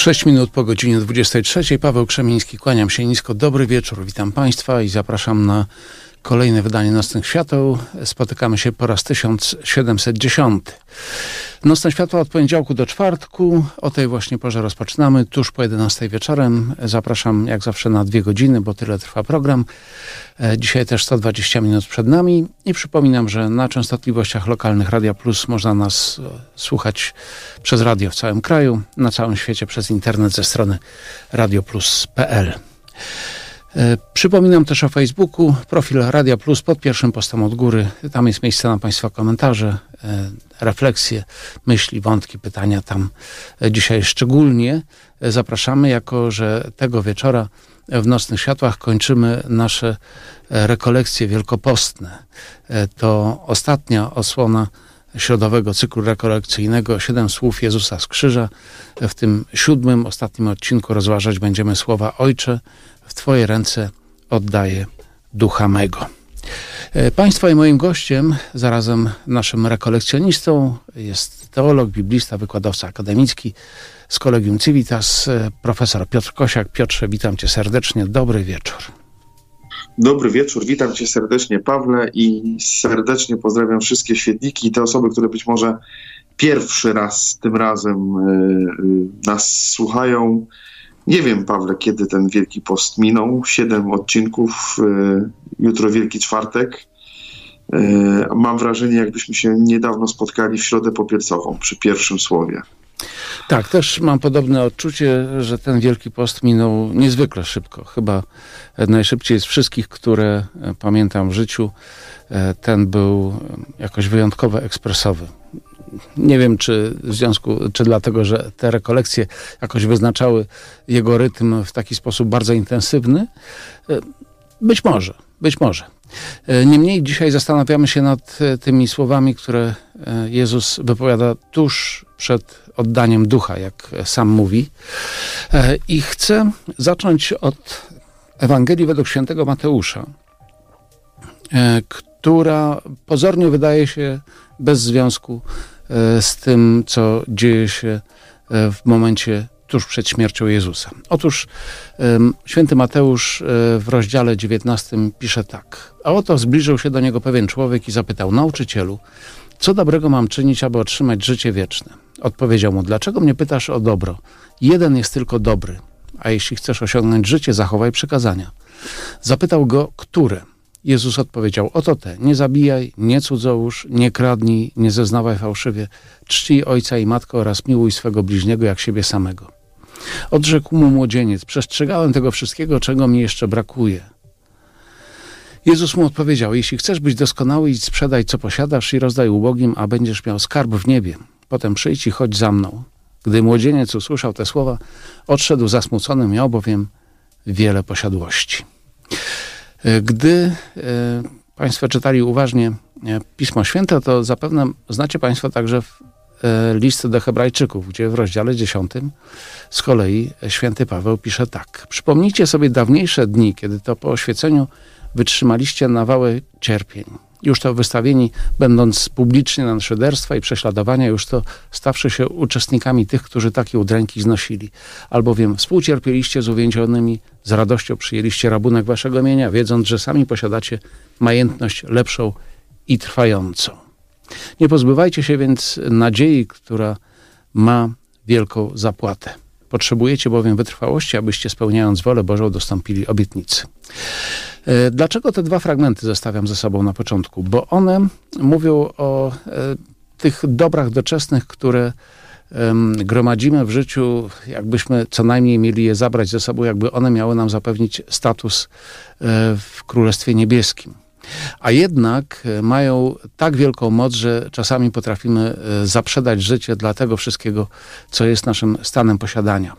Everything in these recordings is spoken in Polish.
6 minut po godzinie 23. Paweł Krzemiński, kłaniam się nisko. Dobry wieczór, witam Państwa i zapraszam na kolejne wydanie Nocnych Świateł. Spotykamy się po raz 1710. Nocne Światła od poniedziałku do czwartku. O tej właśnie porze rozpoczynamy, tuż po 11 wieczorem. Zapraszam jak zawsze na dwie godziny, bo tyle trwa program. E, dzisiaj też 120 minut przed nami i przypominam, że na częstotliwościach lokalnych Radia Plus można nas e, słuchać przez radio w całym kraju, na całym świecie przez internet ze strony radioplus.pl. E, przypominam też o Facebooku, profil Radia Plus pod pierwszym postem od góry. Tam jest miejsce na Państwa komentarze, e, refleksje, myśli, wątki, pytania. Tam e, dzisiaj szczególnie zapraszamy, jako że tego wieczora w Nocnych Światłach kończymy nasze rekolekcje wielkopostne. To ostatnia osłona środowego cyklu rekolekcyjnego Siedem słów Jezusa z krzyża. W tym siódmym, ostatnim odcinku rozważać będziemy słowa Ojcze, w Twoje ręce oddaję ducha mego. E, państwa i moim gościem, zarazem naszym rekolekcjonistą jest teolog, biblista, wykładowca akademicki z Kolegium Civitas, e, profesor Piotr Kosiak. Piotrze, witam cię serdecznie. Dobry wieczór. Dobry wieczór, witam cię serdecznie Pawle i serdecznie pozdrawiam wszystkie świetniki i te osoby, które być może pierwszy raz tym razem e, nas słuchają. Nie wiem, Pawle, kiedy ten Wielki Post minął. Siedem odcinków, e, jutro Wielki Czwartek. E, mam wrażenie, jakbyśmy się niedawno spotkali w środę popielcową przy pierwszym słowie. Tak, też mam podobne odczucie, że ten Wielki Post minął niezwykle szybko. Chyba najszybciej z wszystkich, które pamiętam w życiu. E, ten był jakoś wyjątkowo ekspresowy nie wiem, czy w związku, czy dlatego, że te rekolekcje jakoś wyznaczały jego rytm w taki sposób bardzo intensywny. E, być może, być może. E, niemniej dzisiaj zastanawiamy się nad e, tymi słowami, które Jezus wypowiada tuż przed oddaniem ducha, jak sam mówi. I chcę zacząć od Ewangelii według świętego Mateusza, która pozornie wydaje się bez związku z tym, co dzieje się e, w momencie tuż przed śmiercią Jezusa. Otóż święty Mateusz e, w rozdziale 19 pisze tak. A oto zbliżył się do niego pewien człowiek i zapytał, nauczycielu, co dobrego mam czynić, aby otrzymać życie wieczne? Odpowiedział mu, dlaczego mnie pytasz o dobro? Jeden jest tylko dobry, a jeśli chcesz osiągnąć życie, zachowaj przykazania. Zapytał go, które? Jezus odpowiedział, oto te, nie zabijaj, nie cudzołóż, nie kradnij, nie zeznawaj fałszywie, czcij ojca i matkę oraz miłuj swego bliźniego jak siebie samego. Odrzekł mu młodzieniec, przestrzegałem tego wszystkiego, czego mi jeszcze brakuje. Jezus mu odpowiedział, jeśli chcesz być doskonały, idź sprzedaj, co posiadasz i rozdaj ubogim, a będziesz miał skarb w niebie. Potem przyjdź i chodź za mną. Gdy młodzieniec usłyszał te słowa, odszedł zasmucony, miał bowiem wiele posiadłości. E, gdy e, Państwo czytali uważnie e, Pismo Święte, to zapewne znacie Państwo także list do Hebrajczyków, gdzie w rozdziale 10 z kolei święty Paweł pisze tak. Przypomnijcie sobie dawniejsze dni, kiedy to po oświeceniu wytrzymaliście nawały cierpień już to wystawieni, będąc publicznie na szyderstwa i prześladowania, już to stawszy się uczestnikami tych, którzy takie udręki znosili. Albowiem współcierpieliście z uwięzionymi, z radością przyjęliście rabunek waszego mienia, wiedząc, że sami posiadacie majętność lepszą i trwającą. Nie pozbywajcie się więc nadziei, która ma wielką zapłatę. Potrzebujecie bowiem wytrwałości, abyście spełniając wolę Bożą dostąpili obietnicy. E, dlaczego te dwa fragmenty zostawiam ze sobą na początku? Bo one mówią o e, tych dobrach doczesnych, które gromadzimy w życiu, jakbyśmy co najmniej mieli je zabrać ze sobą, jakby one miały nam zapewnić status e, w Królestwie Niebieskim. A jednak mają tak wielką moc, że czasami potrafimy zaprzedać życie dla tego wszystkiego, co jest naszym stanem posiadania.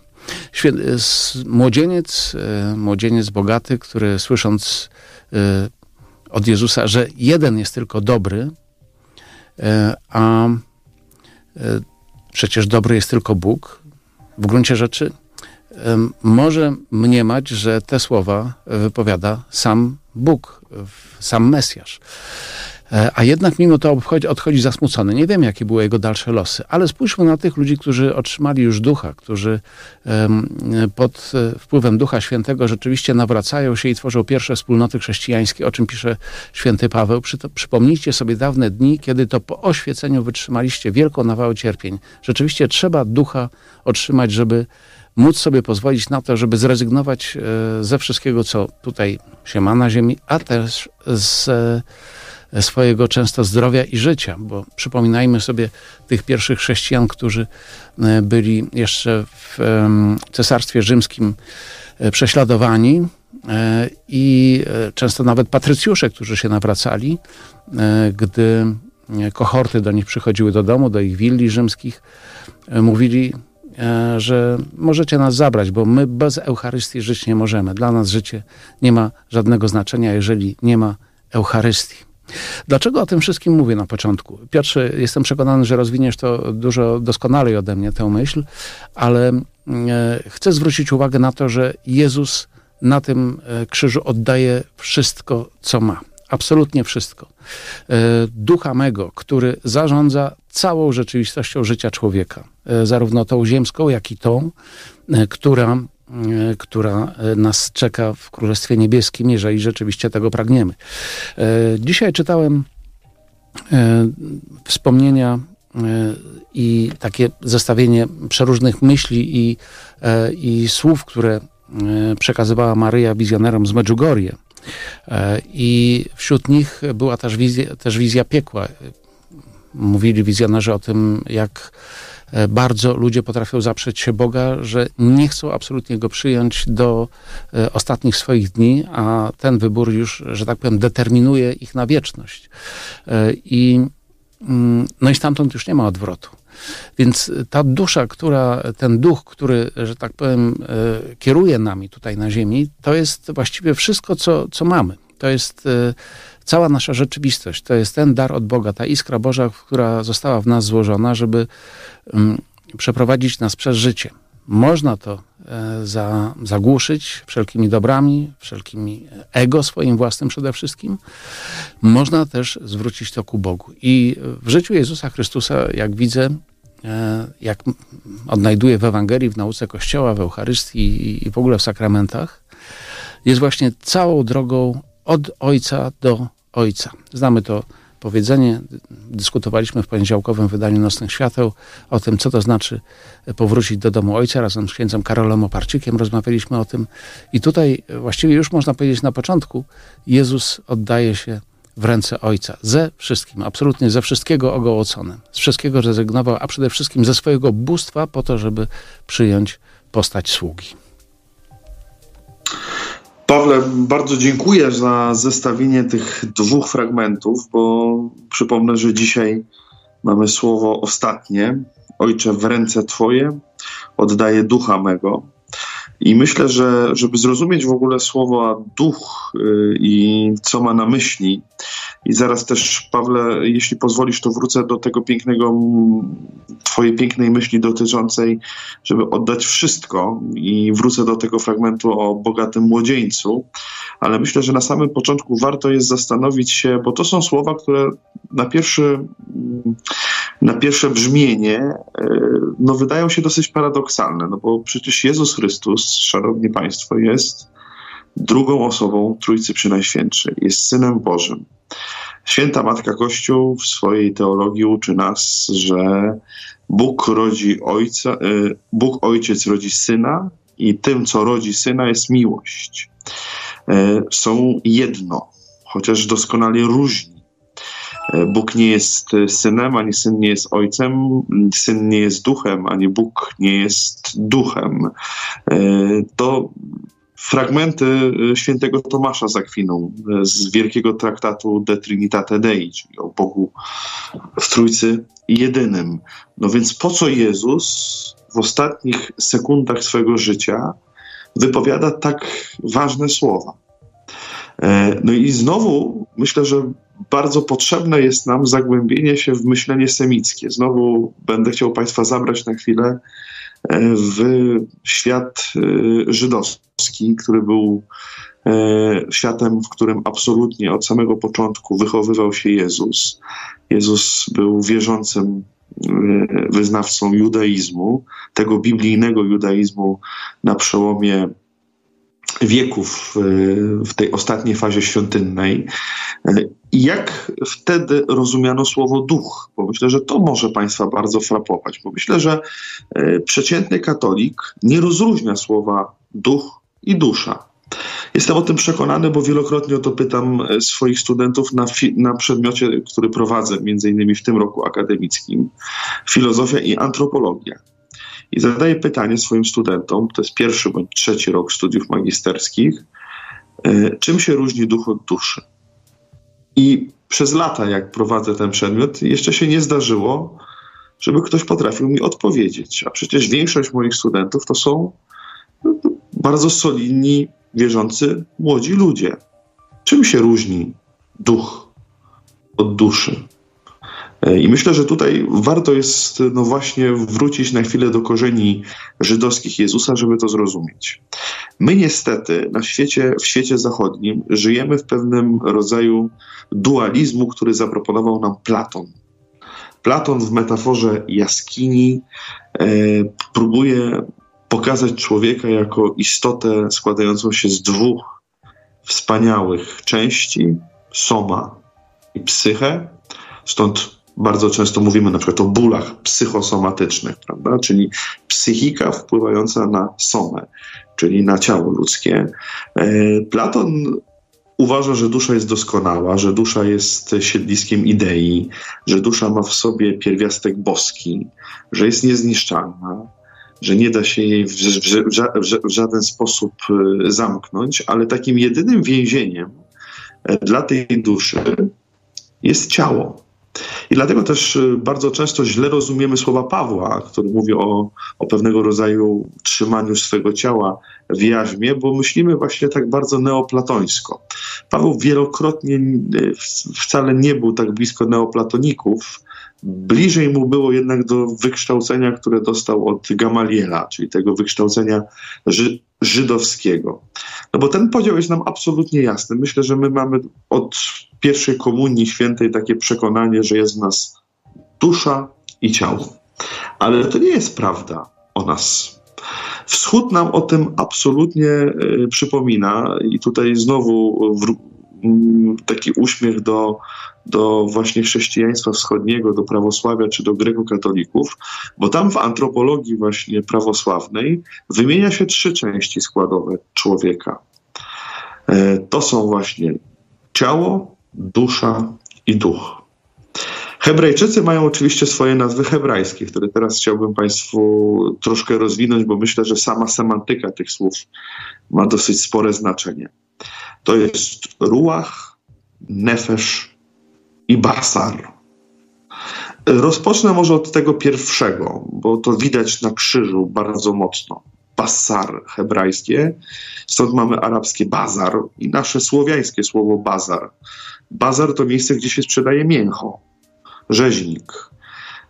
Młodzieniec, e, młodzieniec bogaty, który słysząc e, od Jezusa, że jeden jest tylko dobry, e, a przecież dobry jest tylko Bóg, w gruncie rzeczy może mniemać, że te słowa wypowiada sam Bóg, sam Mesjasz. E, a jednak mimo to odchodzi, odchodzi zasmucony. Nie wiem, jakie były jego dalsze losy, ale spójrzmy na tych ludzi, którzy otrzymali już ducha, którzy pod e, wpływem Ducha Świętego rzeczywiście nawracają się i tworzą pierwsze wspólnoty chrześcijańskie, o czym pisze święty Paweł. Przypomnijcie sobie dawne dni, kiedy to po oświeceniu wytrzymaliście wielką nawałę cierpień. Rzeczywiście trzeba ducha otrzymać, żeby móc sobie pozwolić na to, żeby zrezygnować e, ze wszystkiego, co tutaj się ma na ziemi, a też z swojego często zdrowia i życia, bo przypominajmy sobie tych pierwszych chrześcijan, którzy e, byli jeszcze w Cesarstwie Rzymskim prześladowani i często nawet patrycjusze, którzy się nawracali, gdy kohorty do nich przychodziły do domu, do ich willi rzymskich, mówili E, że możecie nas zabrać, bo my bez Eucharystii żyć nie możemy. Dla nas życie nie ma żadnego znaczenia, jeżeli nie ma Eucharystii. Dlaczego o tym wszystkim mówię na początku? Piotrze, jestem przekonany, że rozwiniesz to dużo doskonalej ode mnie, tę myśl, ale e, chcę zwrócić uwagę na to, że Jezus na tym e, krzyżu oddaje wszystko, co ma absolutnie wszystko. E, ducha mego, który zarządza całą rzeczywistością życia człowieka, zarówno tą ziemską, jak i tą, która, która nas czeka w Królestwie Niebieskim, jeżeli rzeczywiście tego pragniemy. Dzisiaj czytałem wspomnienia i takie zestawienie przeróżnych myśli i, i słów, które przekazywała Maryja wizjonerom z Medjugorje. E, I wśród nich była też wizja, też wizja piekła. Mówili wizjonerzy o tym, jak e, bardzo ludzie potrafią zaprzeć się Boga, że nie chcą absolutnie go przyjąć do e, ostatnich swoich dni, a ten wybór już, że tak powiem, determinuje ich na wieczność. I, mm, no i stamtąd już nie ma odwrotu. Więc ta dusza, która, ten duch, który, że tak powiem, e, kieruje nami tutaj na ziemi, to jest właściwie wszystko, co, co mamy. To jest e, cała nasza rzeczywistość. To jest ten dar od Boga, ta iskra Boża, która została w nas złożona, żeby mm, przeprowadzić nas przez życie. Można to e, za, zagłuszyć wszelkimi dobrami, wszelkimi ego swoim własnym przede wszystkim. Można też zwrócić to ku Bogu. I w życiu Jezusa Chrystusa, jak widzę, E, jak odnajduje w Ewangelii, w nauce Kościoła, w Eucharystii i w ogóle w sakramentach, jest właśnie całą drogą od Ojca do Ojca. Znamy to powiedzenie, dyskutowaliśmy w poniedziałkowym wydaniu Nocnych Świateł o tym, co to znaczy powrócić do domu Ojca. Razem z księdzem Karolem Oparczykiem rozmawialiśmy o tym. I tutaj właściwie już można powiedzieć na początku, Jezus oddaje się w ręce Ojca. Ze wszystkim, absolutnie ze wszystkiego ogołocony. Z wszystkiego rezygnował, a przede wszystkim ze swojego bóstwa po to, żeby przyjąć postać sługi. Pawle, bardzo dziękuję za zestawienie tych dwóch fragmentów, bo przypomnę, że dzisiaj mamy słowo ostatnie. Ojcze, w ręce Twoje oddaję ducha mego. I myślę, że żeby zrozumieć w ogóle słowo duch y, i co ma na myśli, i zaraz też, Pawle, jeśli pozwolisz, to wrócę do tego pięknego, Twojej pięknej myśli dotyczącej, żeby oddać wszystko, i wrócę do tego fragmentu o bogatym młodzieńcu, ale myślę, że na samym początku warto jest zastanowić się, bo to są słowa, które na pierwszy na pierwsze brzmienie e, no, wydają się dosyć paradoksalne, no bo przecież Jezus Chrystus, szanowni Państwo, jest drugą osobą Trójcy Przynajświętszej, jest Synem Bożym. Święta Matka Kościół w swojej teologii uczy nas, że Bóg rodzi ojca, e, Bóg Ojciec rodzi Syna i tym, co rodzi Syna jest miłość. E, są jedno, chociaż doskonale różni Bóg nie jest synem, ani syn nie jest ojcem, syn nie jest duchem, ani Bóg nie jest duchem. E, to fragmenty świętego Tomasza z z wielkiego traktatu De Trinitate Dei, czyli o Bogu w Trójcy jedynym. No więc po co Jezus w ostatnich sekundach swojego życia wypowiada tak ważne słowa? E, no i znowu myślę, że bardzo potrzebne jest nam zagłębienie się w myślenie semickie. Znowu będę chciał Państwa zabrać na chwilę e, w świat e, żydowski, który był światem, w którym absolutnie od samego początku wychowywał się Jezus. Jezus był wierzącym wyznawcą judaizmu, tego biblijnego judaizmu na przełomie wieków w tej ostatniej fazie świątynnej. I jak wtedy rozumiano słowo duch? Bo myślę, że to może Państwa bardzo frapować, bo myślę, że e, przeciętny katolik nie rozróżnia słowa duch i dusza. Jestem o tym przekonany, bo wielokrotnie o to pytam swoich studentów na, na przedmiocie, który prowadzę, między innymi w tym roku akademickim, filozofia i antropologia. I zadaję pytanie swoim studentom, to jest pierwszy bądź trzeci rok studiów magisterskich, e, czym się różni duch od duszy? I przez lata, jak prowadzę ten przedmiot, jeszcze się nie zdarzyło, żeby ktoś potrafił mi odpowiedzieć. A przecież większość moich studentów to są bardzo solidni, wierzący młodzi ludzie. Czym się różni duch od duszy? I myślę, że tutaj warto jest no właśnie wrócić na chwilę do korzeni żydowskich Jezusa, żeby to zrozumieć. My niestety na świecie, w świecie zachodnim żyjemy w pewnym rodzaju dualizmu, który zaproponował nam Platon. Platon w metaforze jaskini e, próbuje pokazać człowieka jako istotę składającą się z dwóch wspaniałych części soma i psyche. Stąd bardzo często mówimy na przykład o bólach psychosomatycznych, prawda? czyli psychika wpływająca na somę, czyli na ciało ludzkie. E, Platon uważa, że dusza jest doskonała, że dusza jest siedliskiem idei, że dusza ma w sobie pierwiastek boski, że jest niezniszczalna, że nie da się jej w, w, w, żaden sposób e, zamknąć, ale takim jedynym więzieniem e, dla tej duszy jest ciało. I dlatego też y, bardzo często źle rozumiemy słowa Pawła, który mówi o, o pewnego rodzaju trzymaniu swego ciała w jaźmie, bo myślimy właśnie tak bardzo neoplatońsko. Paweł wielokrotnie y, wcale nie był tak blisko neoplatoników, bliżej mu było jednak do wykształcenia, które dostał od Gamaliela, czyli tego wykształcenia ży żydowskiego. No bo ten podział jest nam absolutnie jasny. Myślę, że my mamy od pierwszej komunii świętej takie przekonanie, że jest w nas dusza i ciało. Ale to nie jest prawda o nas. Wschód nam o tym absolutnie y, przypomina i tutaj znowu taki uśmiech do, do właśnie chrześcijaństwa wschodniego, do prawosławia czy do grekokatolików, bo tam w antropologii właśnie prawosławnej wymienia się trzy części składowe człowieka. E, to są właśnie ciało, dusza i duch. Hebrajczycy mają oczywiście swoje nazwy hebrajskie, które teraz chciałbym Państwu troszkę rozwinąć, bo myślę, że sama semantyka tych słów ma dosyć spore znaczenie. To jest ruach, nefesz i basar. Rozpocznę może od tego pierwszego, bo to widać na krzyżu bardzo mocno. Basar hebrajskie, stąd mamy arabskie bazar i nasze słowiańskie słowo bazar. Bazar to miejsce, gdzie się sprzedaje mięcho, rzeźnik.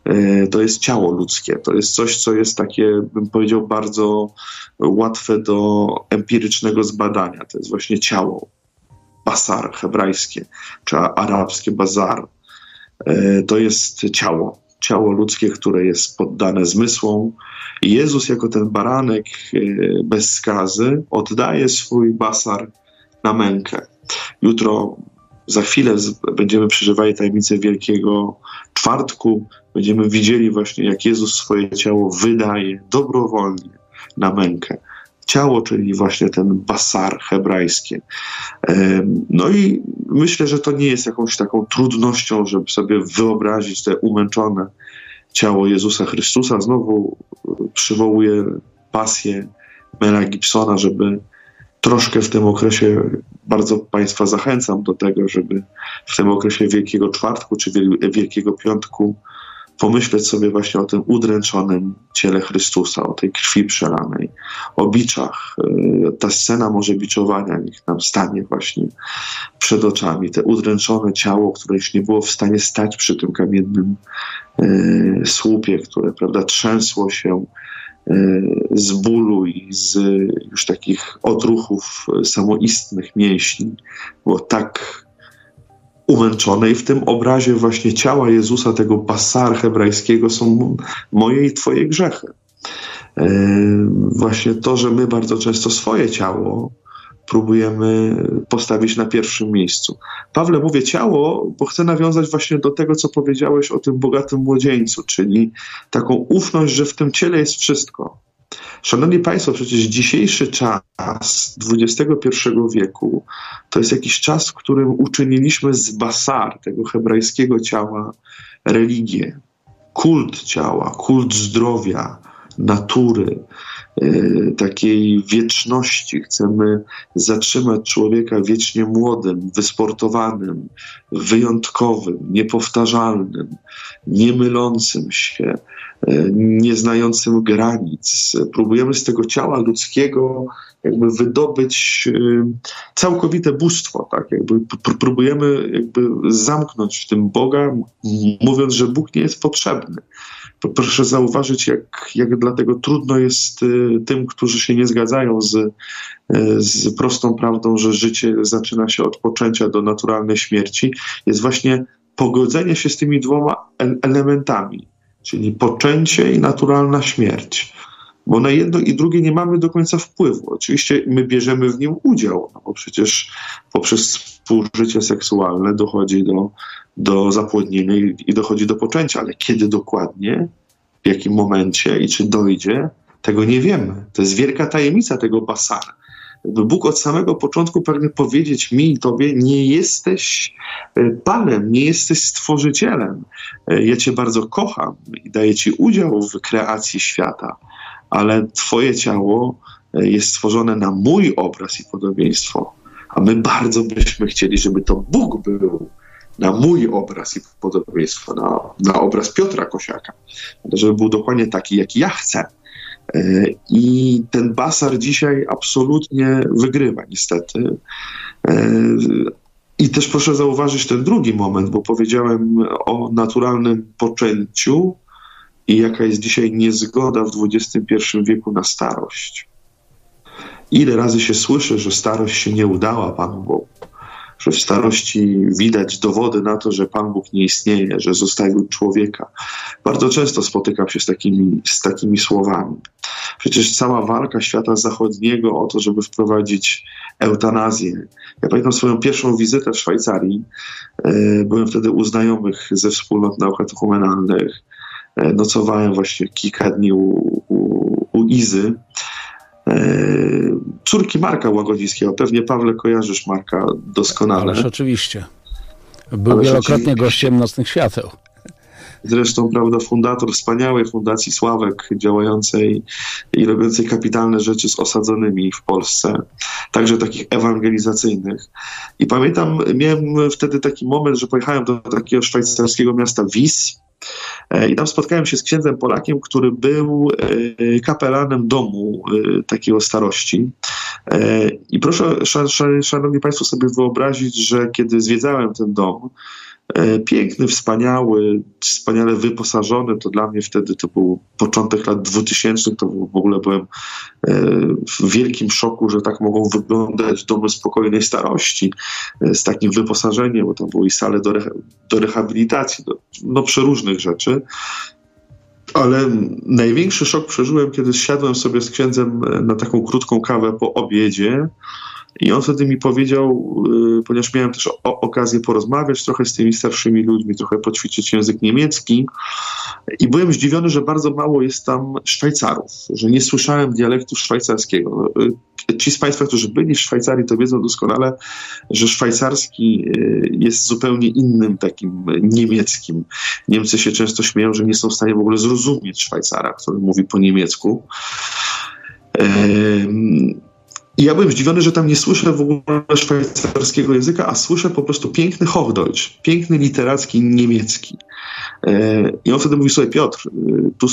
E, to jest ciało ludzkie. To jest coś, co jest takie, bym powiedział, bardzo łatwe do empirycznego zbadania. To jest właśnie ciało. Basar hebrajskie, czy arabskie bazar. E, to jest ciało. Ciało ludzkie, które jest poddane zmysłom. Jezus, jako ten baranek e, bez skazy, oddaje swój basar na mękę. Jutro za chwilę będziemy przeżywali tajemnicę Wielkiego Czwartku. Będziemy widzieli właśnie, jak Jezus swoje ciało wydaje dobrowolnie na mękę. Ciało, czyli właśnie ten basar hebrajskie. No i myślę, że to nie jest jakąś taką trudnością, żeby sobie wyobrazić te umęczone ciało Jezusa Chrystusa. Znowu przywołuję pasję Mela Gibsona, żeby troszkę w tym okresie bardzo Państwa zachęcam do tego, żeby w tym okresie Wielkiego Czwartku czy Wielkiego Piątku pomyśleć sobie właśnie o tym udręczonym ciele Chrystusa, o tej krwi przelanej, o biczach. E, ta scena może biczowania niech nam stanie właśnie przed oczami. Te udręczone ciało, które już nie było w stanie stać przy tym kamiennym e, słupie, które prawda, trzęsło się z bólu i z już takich odruchów samoistnych mięśni. Było tak i w tym obrazie właśnie ciała Jezusa, tego basar hebrajskiego są moje i twoje grzechy. Właśnie to, że my bardzo często swoje ciało próbujemy postawić na pierwszym miejscu. Pawle, mówię ciało, bo chcę nawiązać właśnie do tego, co powiedziałeś o tym bogatym młodzieńcu, czyli taką ufność, że w tym ciele jest wszystko. Szanowni Państwo, przecież dzisiejszy czas XXI wieku to jest jakiś czas, w którym uczyniliśmy z basar, tego hebrajskiego ciała, religię, kult ciała, kult zdrowia, natury, takiej wieczności. Chcemy zatrzymać człowieka wiecznie młodym, wysportowanym, wyjątkowym, niepowtarzalnym, niemylącym się, e, nieznającym granic. Próbujemy z tego ciała ludzkiego jakby wydobyć e, całkowite bóstwo, tak? Jakby próbujemy jakby zamknąć w tym Boga, mówiąc, że Bóg nie jest potrzebny proszę zauważyć, jak, jak dlatego trudno jest y, tym, którzy się nie zgadzają z, y, z prostą prawdą, że życie zaczyna się od poczęcia do naturalnej śmierci, jest właśnie pogodzenie się z tymi dwoma elementami, czyli poczęcie i naturalna śmierć. Bo na jedno i drugie nie mamy do końca wpływu. Oczywiście my bierzemy w nim udział, no bo przecież poprzez współżycie seksualne dochodzi do do zapłodnienia i dochodzi do poczęcia, ale kiedy dokładnie, w jakim momencie i czy dojdzie, tego nie wiemy. To jest wielka tajemnica tego basara. Bóg od samego początku pragnie powiedzieć mi i tobie, nie jesteś e, Panem, nie jesteś Stworzycielem. E, ja cię bardzo kocham i daję ci udział w kreacji świata, ale twoje ciało e, jest stworzone na mój obraz i podobieństwo, a my bardzo byśmy chcieli, żeby to Bóg był na mój obraz i podobieństwo, na, na obraz Piotra Kosiaka, żeby był dokładnie taki, jaki ja chcę. E, I ten basar dzisiaj absolutnie wygrywa, niestety. E, I też proszę zauważyć ten drugi moment, bo powiedziałem o naturalnym poczęciu i jaka jest dzisiaj niezgoda w XXI wieku na starość. Ile razy się słyszy, że starość się nie udała Panu Bogu że w starości widać dowody na to, że Pan Bóg nie istnieje, że zostawił człowieka. Bardzo często spotykam się z takimi, z takimi słowami. Przecież cała walka świata zachodniego o to, żeby wprowadzić eutanazję. Ja pamiętam swoją pierwszą wizytę w Szwajcarii. E, byłem wtedy u znajomych ze wspólnot nauk ekumenialnych. E, nocowałem właśnie kilka dni u, u, u Izy. E, córki Marka Łagodzińskiego. Pewnie Pawle kojarzysz Marka doskonale. Ależ oczywiście. Był Ależ wielokrotnie oczywiście. gościem Nocnych Świateł. Zresztą, prawda, fundator wspaniałej Fundacji Sławek, działającej i robiącej kapitalne rzeczy z osadzonymi w Polsce, także takich ewangelizacyjnych. I pamiętam, miałem wtedy taki moment, że pojechałem do takiego szwajcarskiego miasta Wies, E, I tam spotkałem się z księdzem Polakiem, który był e, kapelanem domu e, takiego starości. I proszę, szanowni Państwo, sobie wyobrazić, że kiedy zwiedzałem ten dom, E, piękny, wspaniały, wspaniale wyposażony. To dla mnie wtedy to był początek lat 2000. To w ogóle byłem e, w wielkim szoku, że tak mogą wyglądać domy spokojnej starości e, z takim wyposażeniem, bo tam były i sale do, reha do rehabilitacji, do, no przeróżnych rzeczy. Ale największy szok przeżyłem, kiedy siadłem sobie z księdzem na taką krótką kawę po obiedzie i on wtedy mi powiedział, y, ponieważ miałem też okazję porozmawiać trochę z tymi starszymi ludźmi, trochę poćwiczyć język niemiecki i byłem zdziwiony, że bardzo mało jest tam Szwajcarów, że nie słyszałem dialektu szwajcarskiego. Y, ci z Państwa, którzy byli w Szwajcarii, to wiedzą doskonale, że szwajcarski y, jest zupełnie innym takim niemieckim. Niemcy się często śmieją, że nie są w stanie w ogóle zrozumieć Szwajcara, który mówi po niemiecku. I ja byłem zdziwiony, że tam nie słyszę w ogóle szwajcarskiego języka, a słyszę po prostu piękny Hochdeutsch, piękny literacki niemiecki. E, I on wtedy mówi sobie, Piotr, e, tu,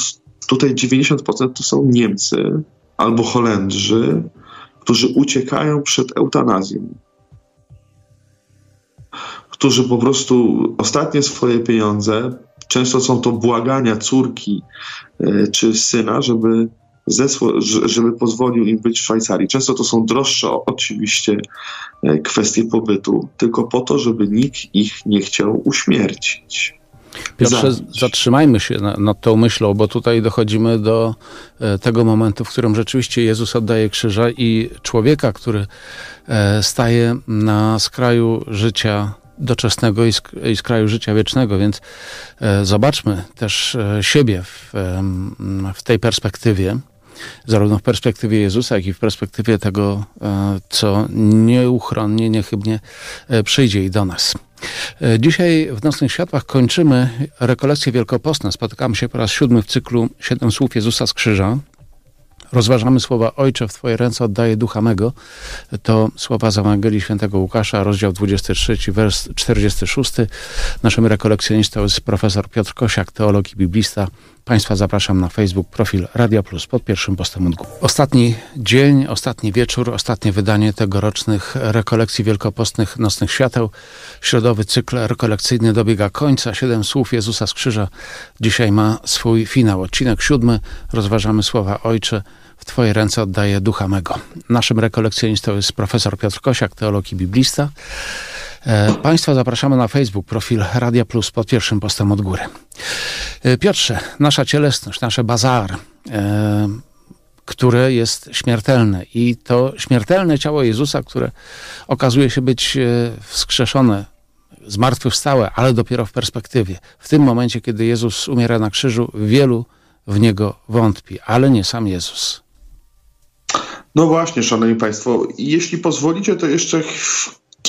tutaj 90% to są Niemcy albo Holendrzy, którzy uciekają przed eutanazją. Którzy po prostu ostatnie swoje pieniądze, często są to błagania córki e, czy syna, żeby żeby pozwolił im być w Szwajcarii. Często to są droższe oczywiście e, kwestie pobytu, tylko po to, żeby nikt ich nie chciał uśmiercić. Piotrze, zatrzymajmy się nad tą myślą, bo tutaj dochodzimy do e, tego momentu, w którym rzeczywiście Jezus oddaje krzyża i człowieka, który e, staje na skraju życia doczesnego i, sk i skraju życia wiecznego, więc zobaczmy też siebie w, w tej perspektywie zarówno w perspektywie Jezusa, jak i w perspektywie tego, co nieuchronnie, niechybnie przyjdzie i do nas. E, dzisiaj w Nocnych Światłach kończymy rekolekcje wielkopostne. Spotykamy się po raz siódmy w cyklu Siedem Słów Jezusa z Krzyża. Rozważamy słowa Ojcze, w Twoje ręce oddaję ducha mego. To słowa z Ewangelii Świętego Łukasza, rozdział 23, wers 46. Naszym rekolekcjonistą jest profesor Piotr Kosiak, teolog i biblista. Państwa zapraszam na Facebook, profil Radia Plus pod pierwszym postem góry. Ostatni dzień, ostatni wieczór, ostatnie wydanie tegorocznych rekolekcji wielkopostnych Nocnych Świateł. Środowy cykl rekolekcyjny dobiega końca. Siedem słów Jezusa z krzyża dzisiaj ma swój finał. Odcinek siódmy. Rozważamy słowa Ojcze. W Twoje ręce oddaję ducha mego. Naszym rekolekcjonistą jest profesor Piotr Kosiak, teolog i biblista. E, państwa zapraszamy na Facebook, profil Radia Plus pod pierwszym postem od góry. E, Piotrze, nasza cielesność, nasze bazar, e, które jest śmiertelne i to śmiertelne ciało Jezusa, które okazuje się być wskrzeszone, zmartwychwstałe, ale dopiero w perspektywie. W tym momencie, kiedy Jezus umiera na krzyżu, wielu w Niego wątpi, ale nie sam Jezus. No właśnie, szanowni państwo, jeśli pozwolicie, to jeszcze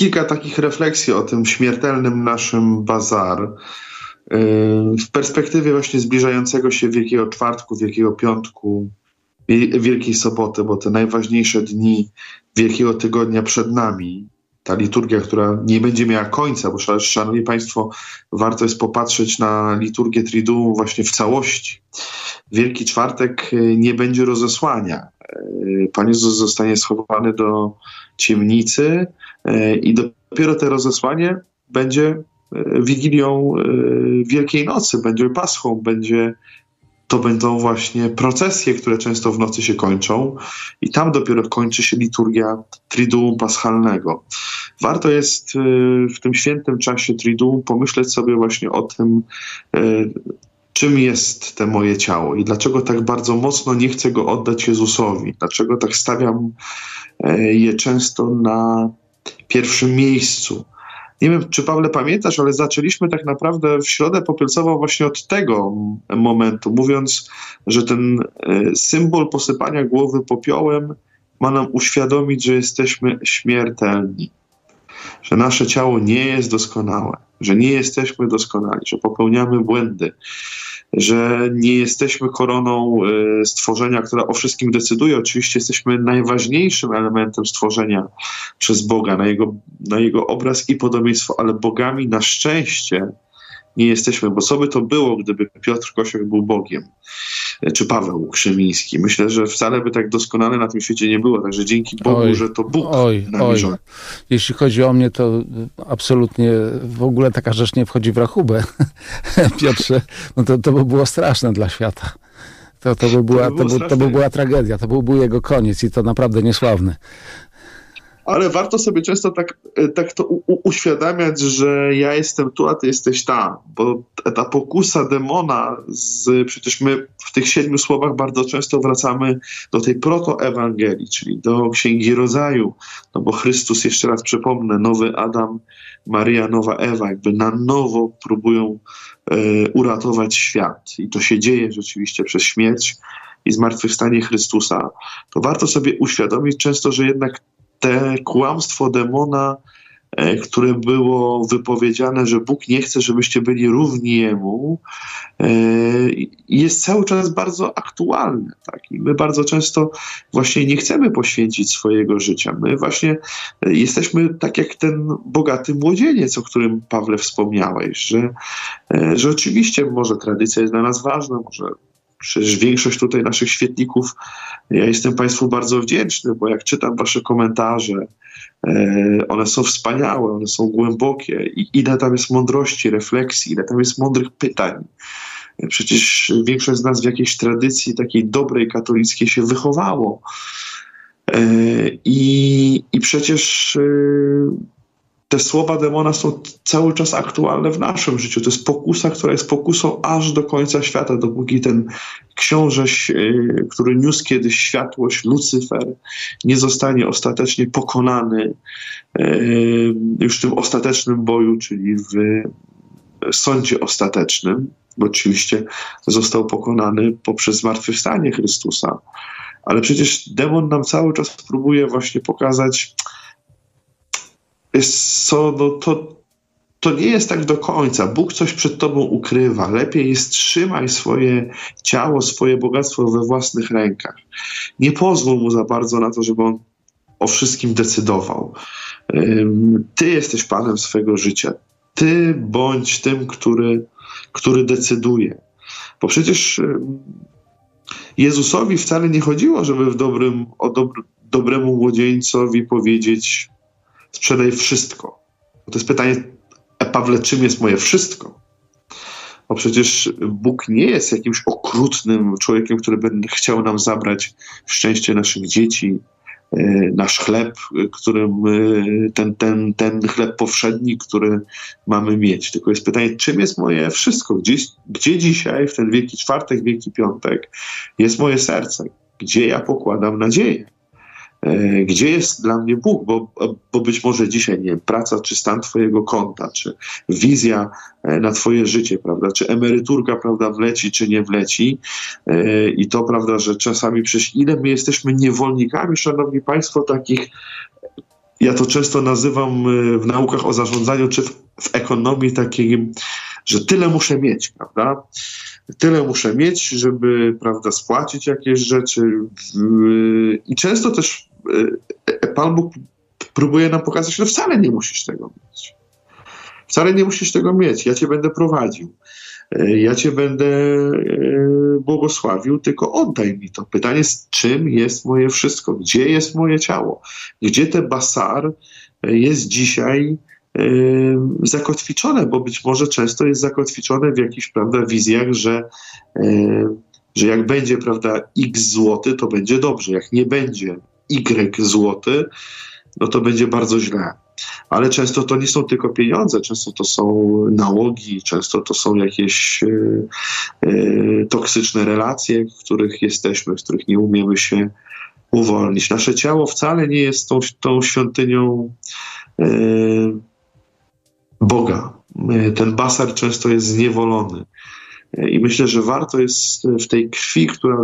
kilka takich refleksji o tym śmiertelnym naszym bazar. Yy, w perspektywie właśnie zbliżającego się Wielkiego Czwartku, Wielkiego Piątku, Wielkiej Soboty, bo te najważniejsze dni Wielkiego Tygodnia przed nami, ta liturgia, która nie będzie miała końca, bo szanowni Państwo, warto jest popatrzeć na liturgię Triduum właśnie w całości. Wielki Czwartek yy, nie będzie rozesłania. Yy, Pan Jezus zostanie schowany do ciemnicy, I dopiero to rozesłanie będzie e, Wigilią e, Wielkiej Nocy, będzie Paschą, będzie to będą właśnie procesje, które często w nocy się kończą i tam dopiero kończy się liturgia Triduum Paschalnego. Warto jest w tym świętym czasie Triduum pomyśleć sobie właśnie o tym, czym jest te moje ciało i dlaczego tak bardzo mocno nie chcę go oddać Jezusowi, dlaczego tak stawiam je często na pierwszym miejscu. Nie wiem, czy Pawle pamiętasz, ale zaczęliśmy tak naprawdę w środę popielcową właśnie od tego momentu, mówiąc, że ten e, symbol posypania głowy popiołem ma nam uświadomić, że jesteśmy śmiertelni, że nasze ciało nie jest doskonałe, że nie jesteśmy doskonali, że popełniamy błędy, że nie jesteśmy koroną e, stworzenia, która o wszystkim decyduje. Oczywiście jesteśmy najważniejszym elementem stworzenia przez Boga, na jego, na jego obraz i podobieństwo, ale bogami na szczęście nie jesteśmy, bo co by to było, gdyby Piotr Kosiak był Bogiem, czy Paweł Krzemiński. Myślę, że wcale by tak doskonale na tym świecie nie było, także dzięki Bogu, oj, że to Bóg oj, oj. Jeśli chodzi o mnie, to absolutnie w ogóle taka rzecz nie wchodzi w rachubę, Piotrze, no to, to by było straszne dla świata. To, to, by była, to, by, to, by, to by była tragedia, to byłby jego koniec i to naprawdę niesławny ale warto sobie często tak, e, tak to u, uświadamiać, że ja jestem tu, a ty jesteś tam, bo ta pokusa demona, z, przecież my w tych siedmiu słowach bardzo często wracamy do tej protoewangelii, czyli do Księgi Rodzaju, no bo Chrystus, jeszcze raz przypomnę, nowy Adam, Maria, nowa Ewa, jakby na nowo próbują e, uratować świat. I to się dzieje rzeczywiście przez śmierć i zmartwychwstanie Chrystusa, to warto sobie uświadomić często, że jednak te kłamstwo demona, e, które było wypowiedziane, że Bóg nie chce, żebyście byli równi Jemu, e, jest cały czas bardzo aktualne. Tak? I my bardzo często właśnie nie chcemy poświęcić swojego życia. My właśnie jesteśmy tak jak ten bogaty młodzieniec, o którym Pawle wspomniałeś, że, e, że oczywiście może tradycja jest dla nas ważna, może Przecież większość tutaj naszych świetników, ja jestem Państwu bardzo wdzięczny, bo jak czytam Wasze komentarze, e, one są wspaniałe, one są głębokie i ile tam jest mądrości, refleksji, ile tam jest mądrych pytań. Przecież większość z nas w jakiejś tradycji takiej dobrej katolickiej się wychowało. E, I, i przecież e, te słowa demona są cały czas aktualne w naszym życiu. To jest pokusa, która jest pokusą aż do końca świata, dopóki ten książeś, y, który niósł kiedyś światłość, Lucyfer, nie zostanie ostatecznie pokonany y, już w tym ostatecznym boju, czyli w sądzie ostatecznym, bo oczywiście został pokonany poprzez zmartwychwstanie Chrystusa. Ale przecież demon nam cały czas próbuje właśnie pokazać, jest co, no to, to nie jest tak do końca. Bóg coś przed tobą ukrywa. Lepiej jest trzymaj swoje ciało, swoje bogactwo we własnych rękach. Nie pozwól mu za bardzo na to, żeby on o wszystkim decydował. Ty jesteś panem swego życia. Ty bądź tym, który, który decyduje. Bo przecież Jezusowi wcale nie chodziło, żeby w dobrym, o dobr, dobremu młodzieńcowi powiedzieć sprzedaj wszystko. To jest pytanie, e, Pawle, czym jest moje wszystko? Bo przecież Bóg nie jest jakimś okrutnym człowiekiem, który będzie chciał nam zabrać szczęście naszych dzieci, e, nasz chleb, którym e, ten, ten, ten chleb powszedni, który mamy mieć. Tylko jest pytanie, czym jest moje wszystko? Gdzie, gdzie dzisiaj, w ten wielki czwartek, wielki piątek, jest moje serce? Gdzie ja pokładam nadzieję? E, gdzie jest dla mnie Bóg, bo, bo być może dzisiaj, nie wiem, praca czy stan twojego konta, czy wizja e, na twoje życie, prawda, czy emeryturka, prawda, wleci, czy nie wleci e, i to, prawda, że czasami przecież ile my jesteśmy niewolnikami, szanowni państwo, takich ja to często nazywam w naukach o zarządzaniu, czy w, w ekonomii takiej, że tyle muszę mieć, prawda? tyle muszę mieć, żeby prawda, spłacić jakieś rzeczy. I często też Pan Bóg próbuje nam pokazać, że wcale nie musisz tego mieć. Wcale nie musisz tego mieć. Ja cię będę prowadził. E, ja cię będę e, błogosławił, tylko oddaj mi to. Pytanie jest, czym jest moje wszystko? Gdzie jest moje ciało? Gdzie te basar jest dzisiaj zakotwiczone, bo być może często jest zakotwiczone w jakichś prawda, wizjach, że, że jak będzie prawda, x złoty, to będzie dobrze. Jak nie będzie y złoty, no to będzie bardzo źle. Ale często to nie są tylko pieniądze, często to są nałogi, często to są jakieś e, e, toksyczne relacje, w których jesteśmy, w których nie umiemy się uwolnić. Nasze ciało wcale nie jest tą, tą świątynią e, Boga. Ten basar często jest zniewolony. E, I myślę, że warto jest w tej krwi, która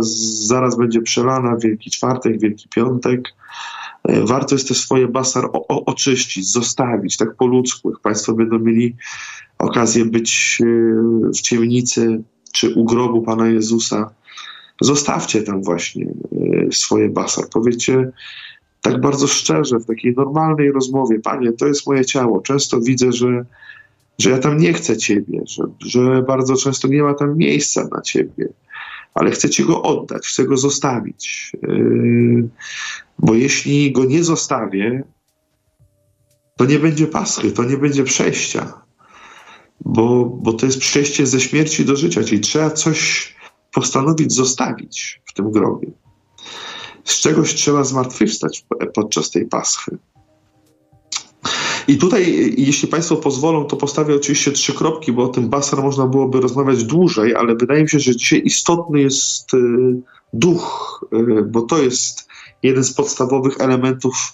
zaraz będzie przelana w Wielki Czwartek, Wielki Piątek, e, warto jest te swoje basar o, o, oczyścić, zostawić, tak po ludzku. Jak Państwo będą mieli okazję być w ciemnicy czy u grobu Pana Jezusa, zostawcie tam właśnie swoje basar. Powiedzcie, tak bardzo szczerze, w takiej normalnej rozmowie, panie, to jest moje ciało. Często widzę, że, że ja tam nie chcę ciebie, że, że bardzo często nie ma tam miejsca na ciebie, ale chcę ci go oddać, chcę go zostawić. Yy, bo jeśli go nie zostawię, to nie będzie paschy, to nie będzie przejścia. Bo, bo to jest przejście ze śmierci do życia, czyli trzeba coś postanowić zostawić w tym grobie z czegoś trzeba zmartwychwstać podczas tej paschy. I tutaj, jeśli Państwo pozwolą, to postawię oczywiście trzy kropki, bo o tym basar można byłoby rozmawiać dłużej, ale wydaje mi się, że dzisiaj istotny jest y, duch, y, bo to jest jeden z podstawowych elementów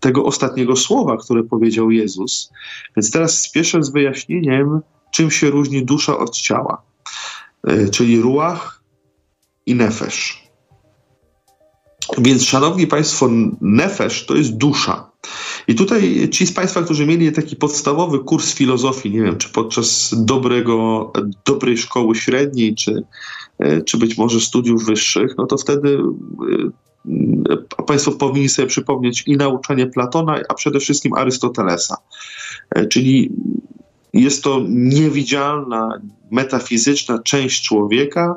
tego ostatniego słowa, które powiedział Jezus. Więc teraz spieszę z wyjaśnieniem, czym się różni dusza od ciała, y, czyli ruach i nefesz. Więc, szanowni Państwo, nefesz to jest dusza. I tutaj ci z Państwa, którzy mieli taki podstawowy kurs filozofii, nie wiem, czy podczas dobrego, dobrej szkoły średniej, czy, e, czy być może studiów wyższych, no to wtedy e, Państwo powinni sobie przypomnieć i nauczanie Platona, a przede wszystkim Arystotelesa. E, czyli jest to niewidzialna, metafizyczna część człowieka,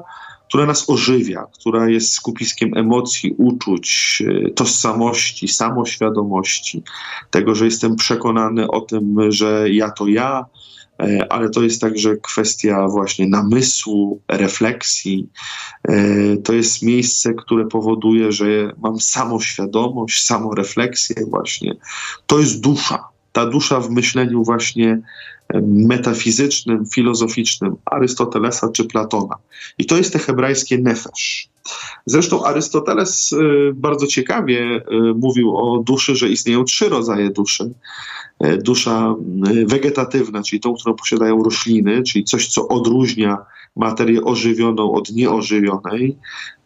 która nas ożywia, która jest skupiskiem emocji, uczuć, e, tożsamości, samoświadomości, tego, że jestem przekonany o tym, że ja to ja, e, ale to jest także kwestia właśnie namysłu, refleksji. E, to jest miejsce, które powoduje, że mam samoświadomość, samorefleksję właśnie. To jest dusza. Ta dusza w myśleniu właśnie metafizycznym, filozoficznym Arystotelesa czy Platona. I to jest te hebrajskie nefesz. Zresztą Arystoteles y, bardzo ciekawie y, mówił o duszy, że istnieją trzy rodzaje duszy. Y, dusza wegetatywna, czyli tą, którą posiadają rośliny, czyli coś, co odróżnia materię ożywioną od nieożywionej.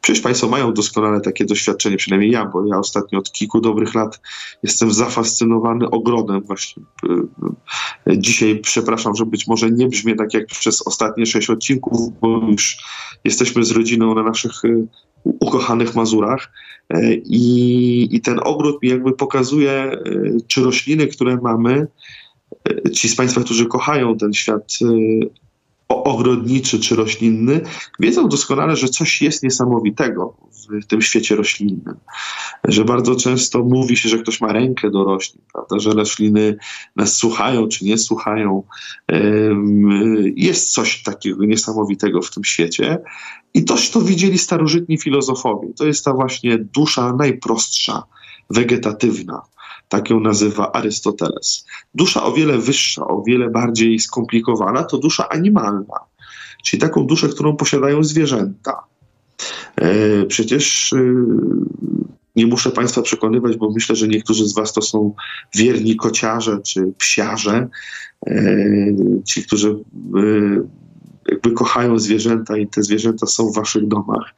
Przecież Państwo mają doskonale takie doświadczenie, przynajmniej ja, bo ja ostatnio od kilku dobrych lat jestem zafascynowany ogrodem właśnie. Dzisiaj przepraszam, że być może nie brzmię tak jak przez ostatnie sześć odcinków, bo już jesteśmy z rodziną na naszych ukochanych Mazurach i, i ten ogród mi jakby pokazuje, czy rośliny, które mamy, ci z Państwa, którzy kochają ten świat ogrodniczy czy roślinny, wiedzą doskonale, że coś jest niesamowitego w tym świecie roślinnym. Że bardzo często mówi się, że ktoś ma rękę do roślin, prawda? że rośliny nas słuchają czy nie słuchają. Jest coś takiego niesamowitego w tym świecie. I toż to widzieli starożytni filozofowie. To jest ta właśnie dusza najprostsza, wegetatywna, tak ją nazywa Arystoteles. Dusza o wiele wyższa, o wiele bardziej skomplikowana to dusza animalna, czyli taką duszę, którą posiadają zwierzęta. E, przecież e, nie muszę Państwa przekonywać, bo myślę, że niektórzy z Was to są wierni kociarze czy psiarze, e, ci, którzy jakby kochają zwierzęta i te zwierzęta są w Waszych domach.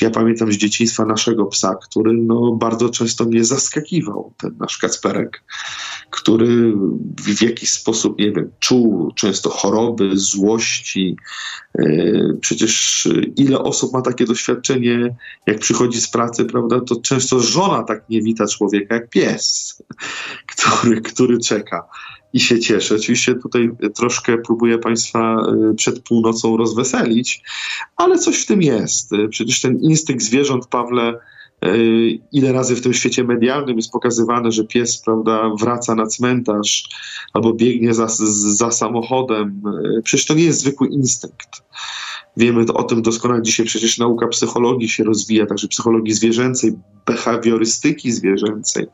Ja pamiętam z dzieciństwa naszego psa, który no, bardzo często mnie zaskakiwał, ten nasz Kacperek, który w jakiś sposób, nie wiem, czuł często choroby, złości. E, przecież ile osób ma takie doświadczenie, jak przychodzi z pracy, prawda, to często żona tak nie wita człowieka jak pies, który, który czeka i się cieszę. Oczywiście tutaj troszkę próbuję Państwa y, przed północą rozweselić, ale coś w tym jest. Przecież ten instynkt zwierząt, Pawle, y, ile razy w tym świecie medialnym jest pokazywane, że pies prawda, wraca na cmentarz albo biegnie za, za samochodem. Y, przecież to nie jest zwykły instynkt. Wiemy o tym doskonale dzisiaj, przecież nauka psychologii się rozwija, także psychologii zwierzęcej, behawiorystyki zwierzęcej.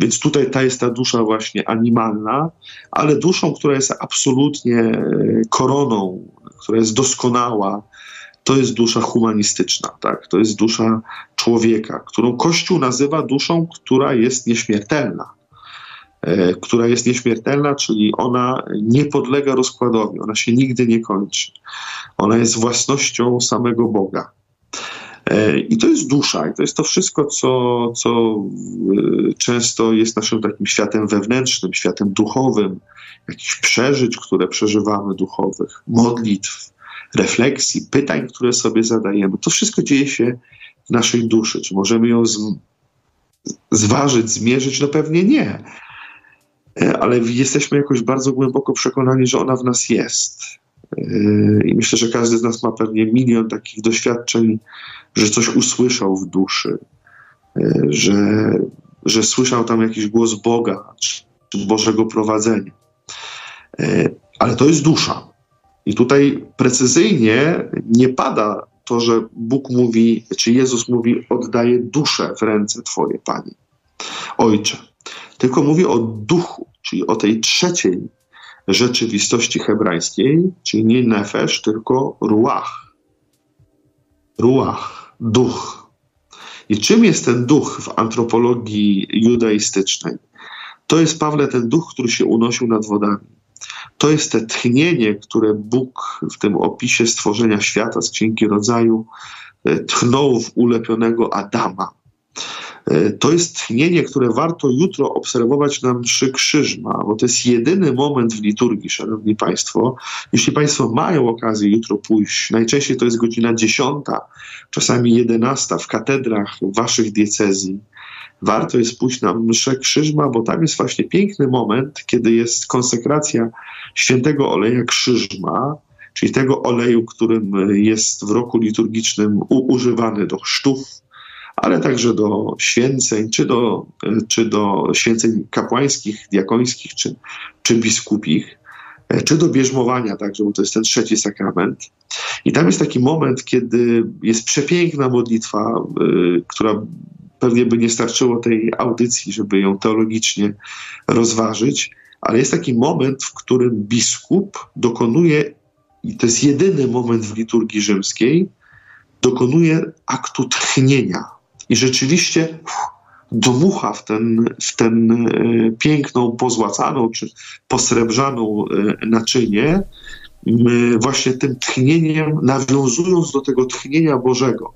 Więc tutaj ta jest ta dusza właśnie animalna, ale duszą, która jest absolutnie e, koroną, która jest doskonała, to jest dusza humanistyczna, tak? to jest dusza człowieka, którą Kościół nazywa duszą, która jest nieśmiertelna. E, która jest nieśmiertelna, czyli ona nie podlega rozkładowi, ona się nigdy nie kończy. Ona jest własnością samego Boga. E, I to jest dusza, i to jest to wszystko, co, co e, często jest naszym takim światem wewnętrznym, światem duchowym, jakichś przeżyć, które przeżywamy duchowych, modlitw, refleksji, pytań, które sobie zadajemy. To wszystko dzieje się w naszej duszy. Czy możemy ją z, zważyć, zmierzyć? No pewnie nie. E, ale jesteśmy jakoś bardzo głęboko przekonani, że ona w nas jest. E, I myślę, że każdy z nas ma pewnie milion takich doświadczeń, że coś usłyszał w duszy, e, że, że słyszał tam jakiś głos Boga czy Bożego prowadzenia. Ale to jest dusza. I tutaj precyzyjnie nie pada to, że Bóg mówi, czy Jezus mówi, oddaje duszę w ręce Twoje, Panie. Ojcze tylko mówi o duchu, czyli o tej trzeciej rzeczywistości hebrajskiej, czyli nie nefesz, tylko ruach. Ruach, duch. I czym jest ten duch w antropologii judaistycznej? To jest, Pawle, ten duch, który się unosił nad wodami. To jest te tchnienie, które Bóg w tym opisie stworzenia świata z Księgi Rodzaju e, tchnął w ulepionego Adama. E, to jest tchnienie, które warto jutro obserwować na mszy krzyżma, bo to jest jedyny moment w liturgii, szanowni państwo. Jeśli państwo mają okazję jutro pójść, najczęściej to jest godzina 10, czasami 11 w katedrach waszych diecezji, warto jest pójść na mszę krzyżma, bo tam jest właśnie piękny moment, kiedy jest konsekracja świętego oleja krzyżma, czyli tego oleju, którym jest w roku liturgicznym używany do chrztów, ale także do święceń, czy do, czy do święceń kapłańskich, diakońskich, czy, czy biskupich. czy do bierzmowania, także, bo to jest ten trzeci sakrament. I tam jest taki moment, kiedy jest przepiękna modlitwa, y, która pewnie by nie starczyło tej audycji, żeby ją teologicznie rozważyć, ale jest taki moment, w którym biskup dokonuje, i to jest jedyny moment w liturgii rzymskiej, dokonuje aktu tchnienia. I rzeczywiście dmucha w ten, w ten e, piękną, pozłacaną czy posrebrzaną e, naczynie, właśnie tym tchnieniem, nawiązując do tego tchnienia Bożego,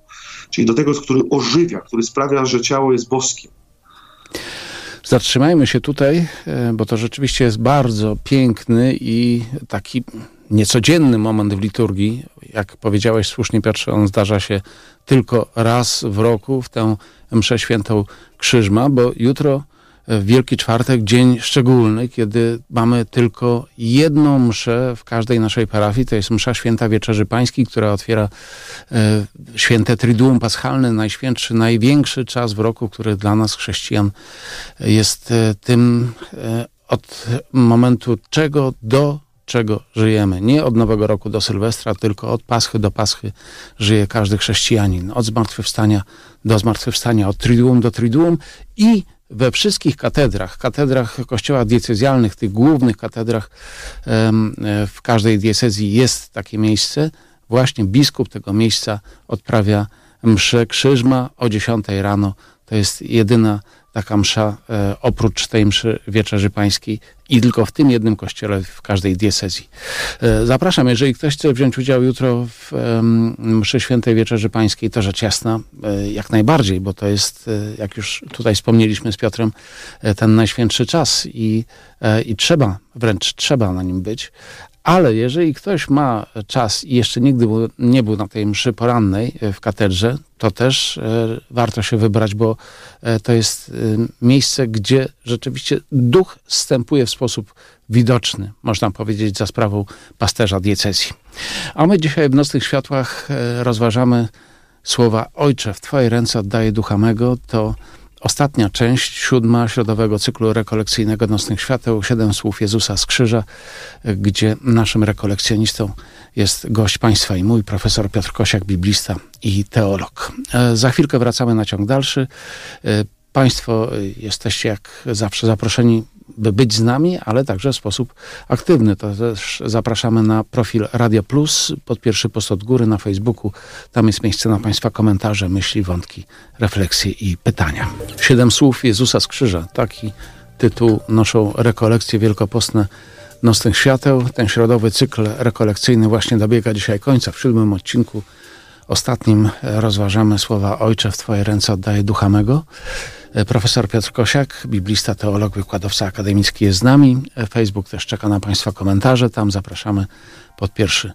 czyli do tego, który ożywia, który sprawia, że ciało jest boskim. Zatrzymajmy się tutaj, e, bo to rzeczywiście jest bardzo piękny i taki niecodzienny moment w liturgii. Jak powiedziałeś słusznie, Piotrze, on zdarza się tylko raz w roku, w tę mszę świętą Krzyżma, bo jutro w Wielki Czwartek, dzień szczególny, kiedy mamy tylko jedną mszę w każdej naszej parafii. To jest msza święta Wieczerzy Pańskiej, która otwiera e, święte Triduum Paschalne, najświętszy, największy czas w roku, który dla nas, chrześcijan, jest e, tym e, od momentu czego do czego żyjemy. Nie od Nowego Roku do Sylwestra, tylko od Paschy do Paschy żyje każdy chrześcijanin. Od zmartwychwstania do zmartwychwstania, od Triduum do Triduum i we wszystkich katedrach, katedrach kościoła diecezjalnych, tych głównych katedrach e, w każdej diecezji jest takie miejsce. Właśnie biskup tego miejsca odprawia mszę krzyżma o 10 rano. To jest jedyna taka msza e, oprócz tej mszy Wieczerzy Pańskiej i tylko w tym jednym kościele w każdej diecezji. E, zapraszam, jeżeli ktoś chce wziąć udział jutro w mszy Świętej Wieczerzy Pańskiej, to rzecz jasna, e, jak najbardziej, bo to jest, jak już tutaj wspomnieliśmy z Piotrem, ten najświętszy czas i, i trzeba, wręcz trzeba na nim być, ale jeżeli ktoś ma czas i jeszcze nigdy nie był na tej mszy porannej e, w katedrze, to też e, warto się wybrać, bo e, to jest miejsce, gdzie rzeczywiście duch wstępuje w sposób widoczny, można powiedzieć, za sprawą pasterza diecezji. A my dzisiaj w Nocnych Światłach rozważamy słowa Ojcze, w Twoje ręce oddaję ducha mego, to Ostatnia część, siódma środowego cyklu rekolekcyjnego Nocnych Świateł, siedem słów Jezusa z krzyża, gdzie naszym rekolekcjonistą jest gość państwa i mój, profesor Piotr Kosiak, biblista i teolog. E, za chwilkę wracamy na ciąg dalszy. E, państwo jesteście jak zawsze zaproszeni by być z nami, ale także w sposób aktywny. To też zapraszamy na profil Radio Plus, pod pierwszy post od góry na Facebooku. Tam jest miejsce na Państwa komentarze, myśli, wątki, refleksje i pytania. Siedem słów Jezusa z krzyża. Taki tytuł noszą rekolekcje wielkopostne Nocnych Świateł. Ten środowy cykl rekolekcyjny właśnie dobiega dzisiaj końca. W siódmym odcinku ostatnim rozważamy słowa Ojcze w Twoje ręce oddaję ducha mego. E, profesor Piotr Kosiak, biblista, teolog, wykładowca akademicki jest z nami. E, Facebook też czeka na Państwa komentarze. Tam zapraszamy pod pierwszy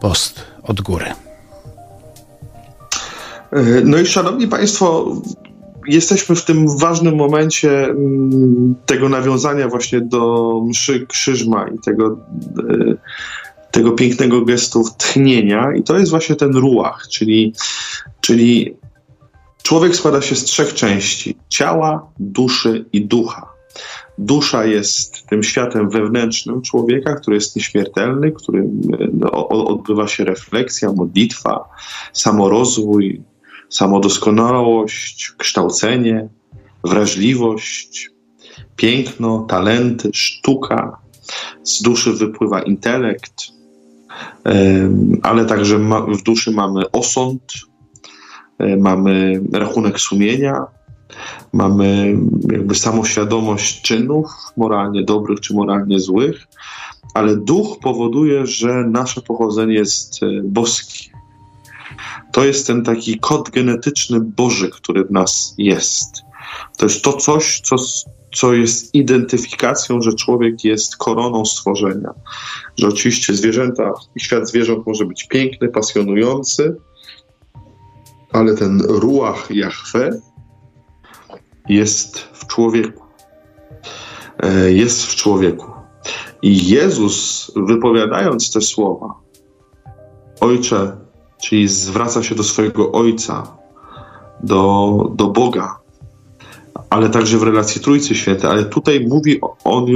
post od góry. E, no i szanowni Państwo, jesteśmy w tym ważnym momencie mm, tego nawiązania właśnie do mszy krzyżma i tego, tego pięknego gestu tchnienia i to jest właśnie ten ruach, czyli, czyli Człowiek składa się z trzech części: ciała, duszy i ducha. Dusza jest tym światem wewnętrznym człowieka, który jest nieśmiertelny, którym no, odbywa się refleksja, modlitwa, samorozwój, samodoskonałość, kształcenie, wrażliwość, piękno, talenty, sztuka. Z duszy wypływa intelekt, ale także w duszy mamy osąd, mamy rachunek sumienia, mamy jakby samoświadomość czynów moralnie dobrych czy moralnie złych, ale duch powoduje, że nasze pochodzenie jest e, boskie. To jest ten taki kod genetyczny Boży, który w nas jest. To jest to coś, co, co jest identyfikacją, że człowiek jest koroną stworzenia. Że oczywiście zwierzęta i świat zwierząt może być piękny, pasjonujący, ale ten ruach Jahwe jest w człowieku. E, jest w człowieku. I Jezus, wypowiadając te słowa, Ojcze, czyli zwraca się do swojego Ojca, do, do Boga, ale także w relacji Trójcy Świętej, ale tutaj mówi on,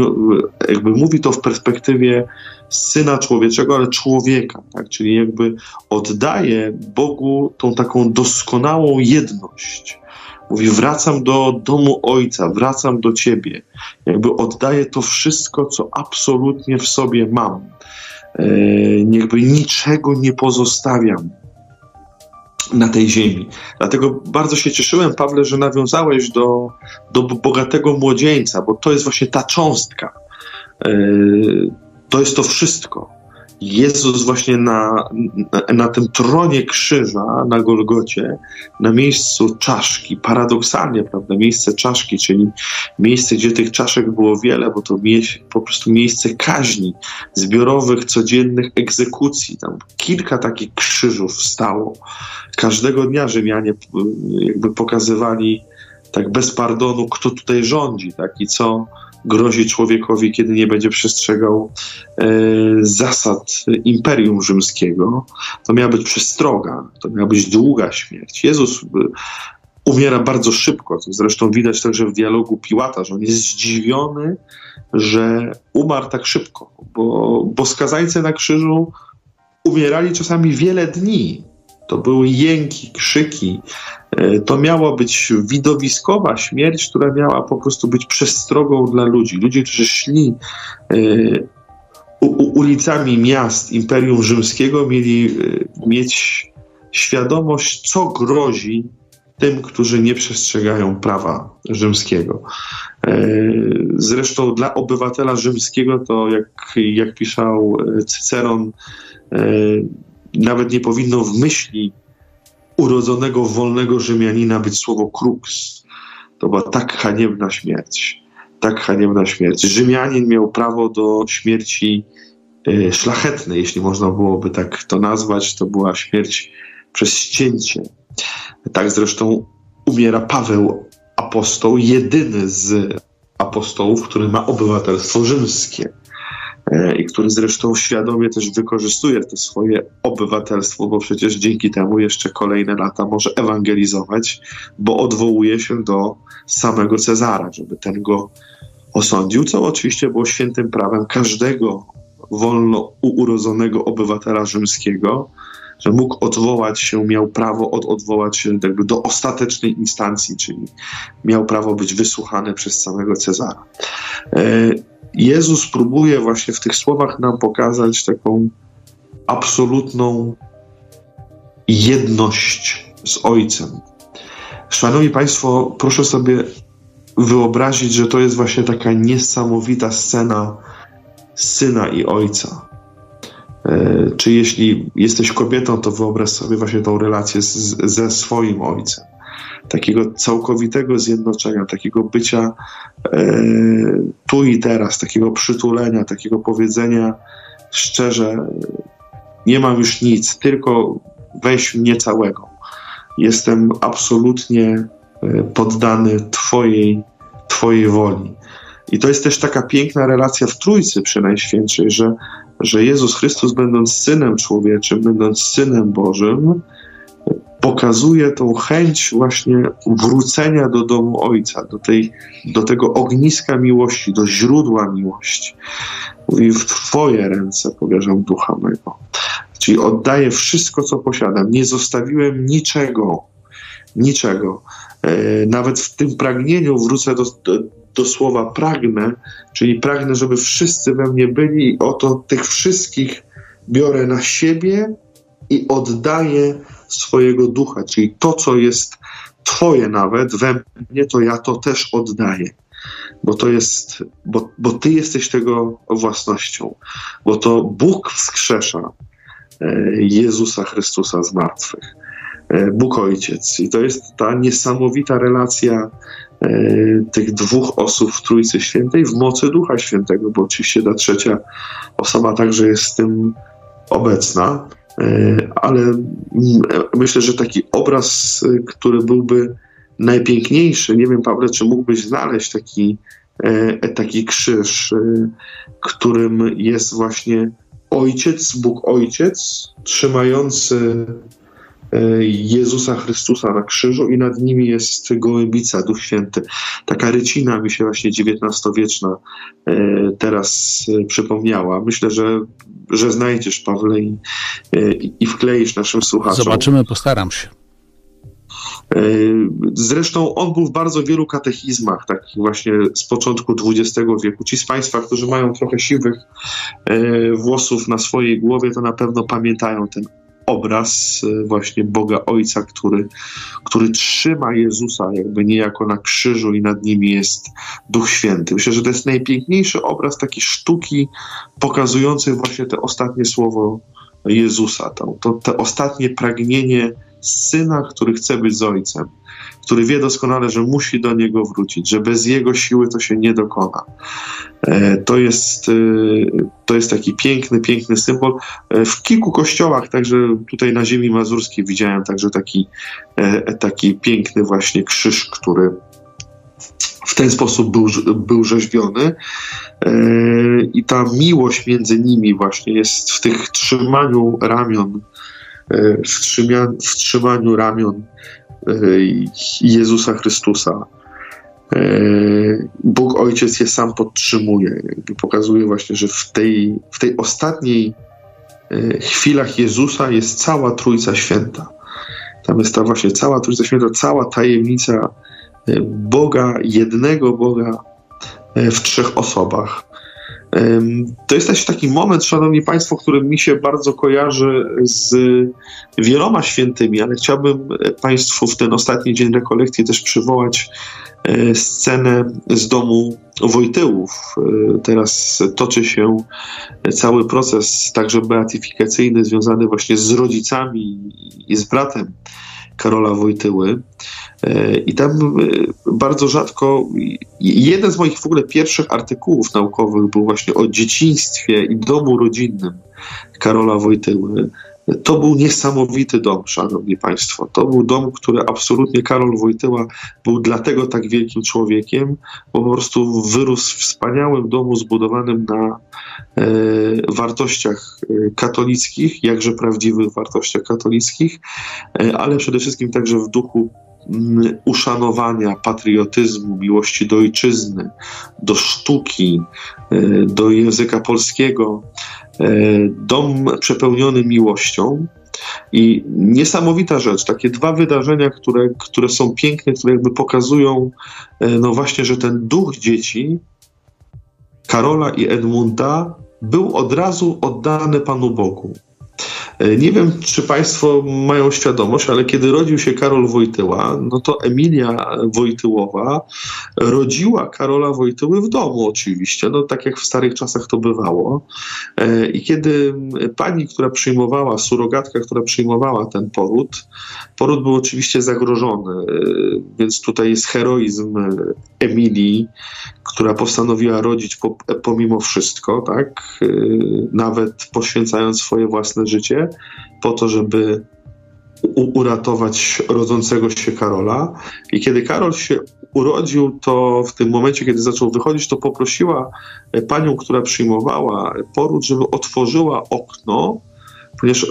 jakby mówi to w perspektywie Syna Człowieczego, ale człowieka, tak? czyli jakby oddaje Bogu tą taką doskonałą jedność. Mówi, wracam do domu Ojca, wracam do Ciebie. Jakby oddaję to wszystko, co absolutnie w sobie mam. E, jakby niczego nie pozostawiam na tej ziemi. Dlatego bardzo się cieszyłem, Pawle, że nawiązałeś do, do bogatego młodzieńca, bo to jest właśnie ta cząstka. E, to jest to wszystko. Jezus właśnie na, na, tym tronie krzyża, na Golgocie, na miejscu czaszki, paradoksalnie, prawda, miejsce czaszki, czyli miejsce, gdzie tych czaszek było wiele, bo to mie po prostu miejsce kaźni, zbiorowych, codziennych egzekucji. Tam kilka takich krzyżów stało. Każdego dnia Rzymianie jakby pokazywali tak bez pardonu, kto tutaj rządzi, tak, i co, grozi człowiekowi, kiedy nie będzie przestrzegał e, zasad Imperium Rzymskiego, to miała być przestroga, to miała być długa śmierć. Jezus e, umiera bardzo szybko, to zresztą widać także w dialogu Piłata, że on jest zdziwiony, że umarł tak szybko, bo, bo skazańcy na krzyżu umierali czasami wiele dni. To były jęki, krzyki, to miała być widowiskowa śmierć, która miała po prostu być przestrogą dla ludzi. Ludzie, którzy szli e, ulicami miast Imperium Rzymskiego, mieli e, mieć świadomość, co grozi tym, którzy nie przestrzegają prawa rzymskiego. Zresztą dla obywatela rzymskiego to, jak, jak pisał Cyceron, nawet nie powinno w myśli urodzonego wolnego Rzymianina być słowo crux. To była tak haniebna śmierć. Tak haniebna śmierć. Rzymianin miał prawo do śmierci e, szlachetnej, jeśli można byłoby tak to nazwać. To była śmierć przez ścięcie. Tak zresztą umiera Paweł apostoł, jedyny z apostołów, który ma obywatelstwo rzymskie. E, i który zresztą świadomie też wykorzystuje to swoje obywatelstwo, bo przecież dzięki temu jeszcze kolejne lata może ewangelizować, bo odwołuje się do samego Cezara, żeby ten go osądził, co oczywiście było świętym prawem każdego wolno urodzonego obywatela rzymskiego, że mógł odwołać się, miał prawo od, odwołać się jakby do ostatecznej instancji, czyli miał prawo być wysłuchany przez samego Cezara. E, Jezus próbuje właśnie w tych słowach nam pokazać taką absolutną jedność z Ojcem. Szanowni Państwo, proszę sobie wyobrazić, że to jest właśnie taka niesamowita scena syna i ojca. E, czy jeśli jesteś kobietą, to wyobraź sobie właśnie tą relację z, ze swoim ojcem takiego całkowitego zjednoczenia, takiego bycia e, tu i teraz, takiego przytulenia, takiego powiedzenia szczerze, nie mam już nic, tylko weź mnie całego. Jestem absolutnie e, poddany Twojej, twojej woli. I to jest też taka piękna relacja w Trójcy przy Najświętszej, że, że Jezus Chrystus, będąc Synem Człowieczym, będąc Synem Bożym, pokazuje tą chęć właśnie wrócenia do domu Ojca, do, tej, do tego ogniska miłości, do źródła miłości. Mówi, w Twoje ręce powierzam ducha mego. Czyli oddaję wszystko, co posiadam. Nie zostawiłem niczego, niczego. E, nawet w tym pragnieniu wrócę do, do, do słowa pragnę, czyli pragnę, żeby wszyscy we mnie byli i oto tych wszystkich biorę na siebie i oddaję swojego ducha, czyli to, co jest Twoje nawet we mnie, to ja to też oddaję. Bo to jest, bo, bo Ty jesteś tego własnością, bo to Bóg wskrzesza e, Jezusa Chrystusa z martwych. E, Bóg Ojciec. I to jest ta niesamowita relacja e, tych dwóch osób w Trójcy Świętej w mocy Ducha Świętego, bo oczywiście ta trzecia osoba także jest tym obecna. E, ale myślę, że taki obraz, e, który byłby najpiękniejszy, nie wiem, Pawle, czy mógłbyś znaleźć taki, e, taki krzyż, którym jest właśnie Ojciec, Bóg Ojciec, trzymający Jezusa Chrystusa na krzyżu i nad nimi jest gołębica, Duch Święty. Taka rycina mi się właśnie XIX-wieczna teraz przypomniała. Myślę, że, że znajdziesz, Pawle, i, i wkleisz naszym słuchaczom. Zobaczymy, postaram się. E, zresztą on był w bardzo wielu katechizmach, takich właśnie z początku XX wieku. Ci z Państwa, którzy mają trochę siwych e, włosów na swojej głowie, to na pewno pamiętają ten obraz e, właśnie Boga Ojca, który, który trzyma Jezusa jakby niejako na krzyżu i nad nimi jest Duch Święty. Myślę, że to jest najpiękniejszy obraz takiej sztuki pokazującej właśnie te ostatnie słowo Jezusa, to, to te ostatnie pragnienie syna, który chce być z ojcem, który wie doskonale, że musi do niego wrócić, że bez jego siły to się nie dokona. E, to jest, e, to jest taki piękny, piękny symbol. E, w kilku kościołach, także tutaj na ziemi mazurskiej widziałem także taki, taki piękny właśnie krzyż, który w ten sposób był, był rzeźbiony. I ta miłość między nimi właśnie jest w tych trzymaniu ramion E, w trzymaniu ramion Jezusa Chrystusa. E, Bóg Ojciec je sam podtrzymuje. Jakby pokazuje właśnie, że w tej, w tej ostatniej chwilach Jezusa jest cała Trójca Święta. Tam jest ta właśnie cała Trójca Święta, cała tajemnica Boga, jednego Boga w trzech osobach. To jest też taki moment, szanowni państwo, który mi się bardzo kojarzy z wieloma świętymi, ale chciałbym państwu w ten ostatni dzień rekolekcji też przywołać e, scenę z domu Wojtyłów. E, teraz toczy się cały proces także beatyfikacyjny związany właśnie z rodzicami i z bratem Karola Wojtyły. E, I tam e, bardzo rzadko, jeden z moich w ogóle pierwszych artykułów naukowych był właśnie o dzieciństwie i domu rodzinnym Karola Wojtyły. To był niesamowity dom, szanowni państwo. To był dom, który absolutnie Karol Wojtyła był dlatego tak wielkim człowiekiem, bo po prostu wyrósł w wspaniałym domu zbudowanym na e, wartościach e, katolickich, jakże prawdziwych wartościach katolickich, e, ale przede wszystkim także w duchu uszanowania patriotyzmu, miłości do ojczyzny, do sztuki, e, do języka polskiego. E, dom przepełniony miłością. I niesamowita rzecz, takie dwa wydarzenia, które, które są piękne, które jakby pokazują, e, no właśnie, że ten duch dzieci, Karola i Edmunda, był od razu oddany Panu Bogu. E, nie wiem, czy Państwo mają świadomość, ale kiedy rodził się Karol Wojtyła, no to Emilia Wojtyłowa rodziła Karola Wojtyły w domu oczywiście, no tak jak w starych czasach to bywało. E, I kiedy pani, która przyjmowała, surogatka, która przyjmowała ten poród, poród był oczywiście zagrożony, e, więc tutaj jest heroizm Emilii, która postanowiła rodzić pomimo wszystko, tak, nawet poświęcając swoje własne życie po to, żeby uratować rodzącego się Karola. I kiedy Karol się urodził, to w tym momencie, kiedy zaczął wychodzić, to poprosiła panią, która przyjmowała poród, żeby otworzyła okno ponieważ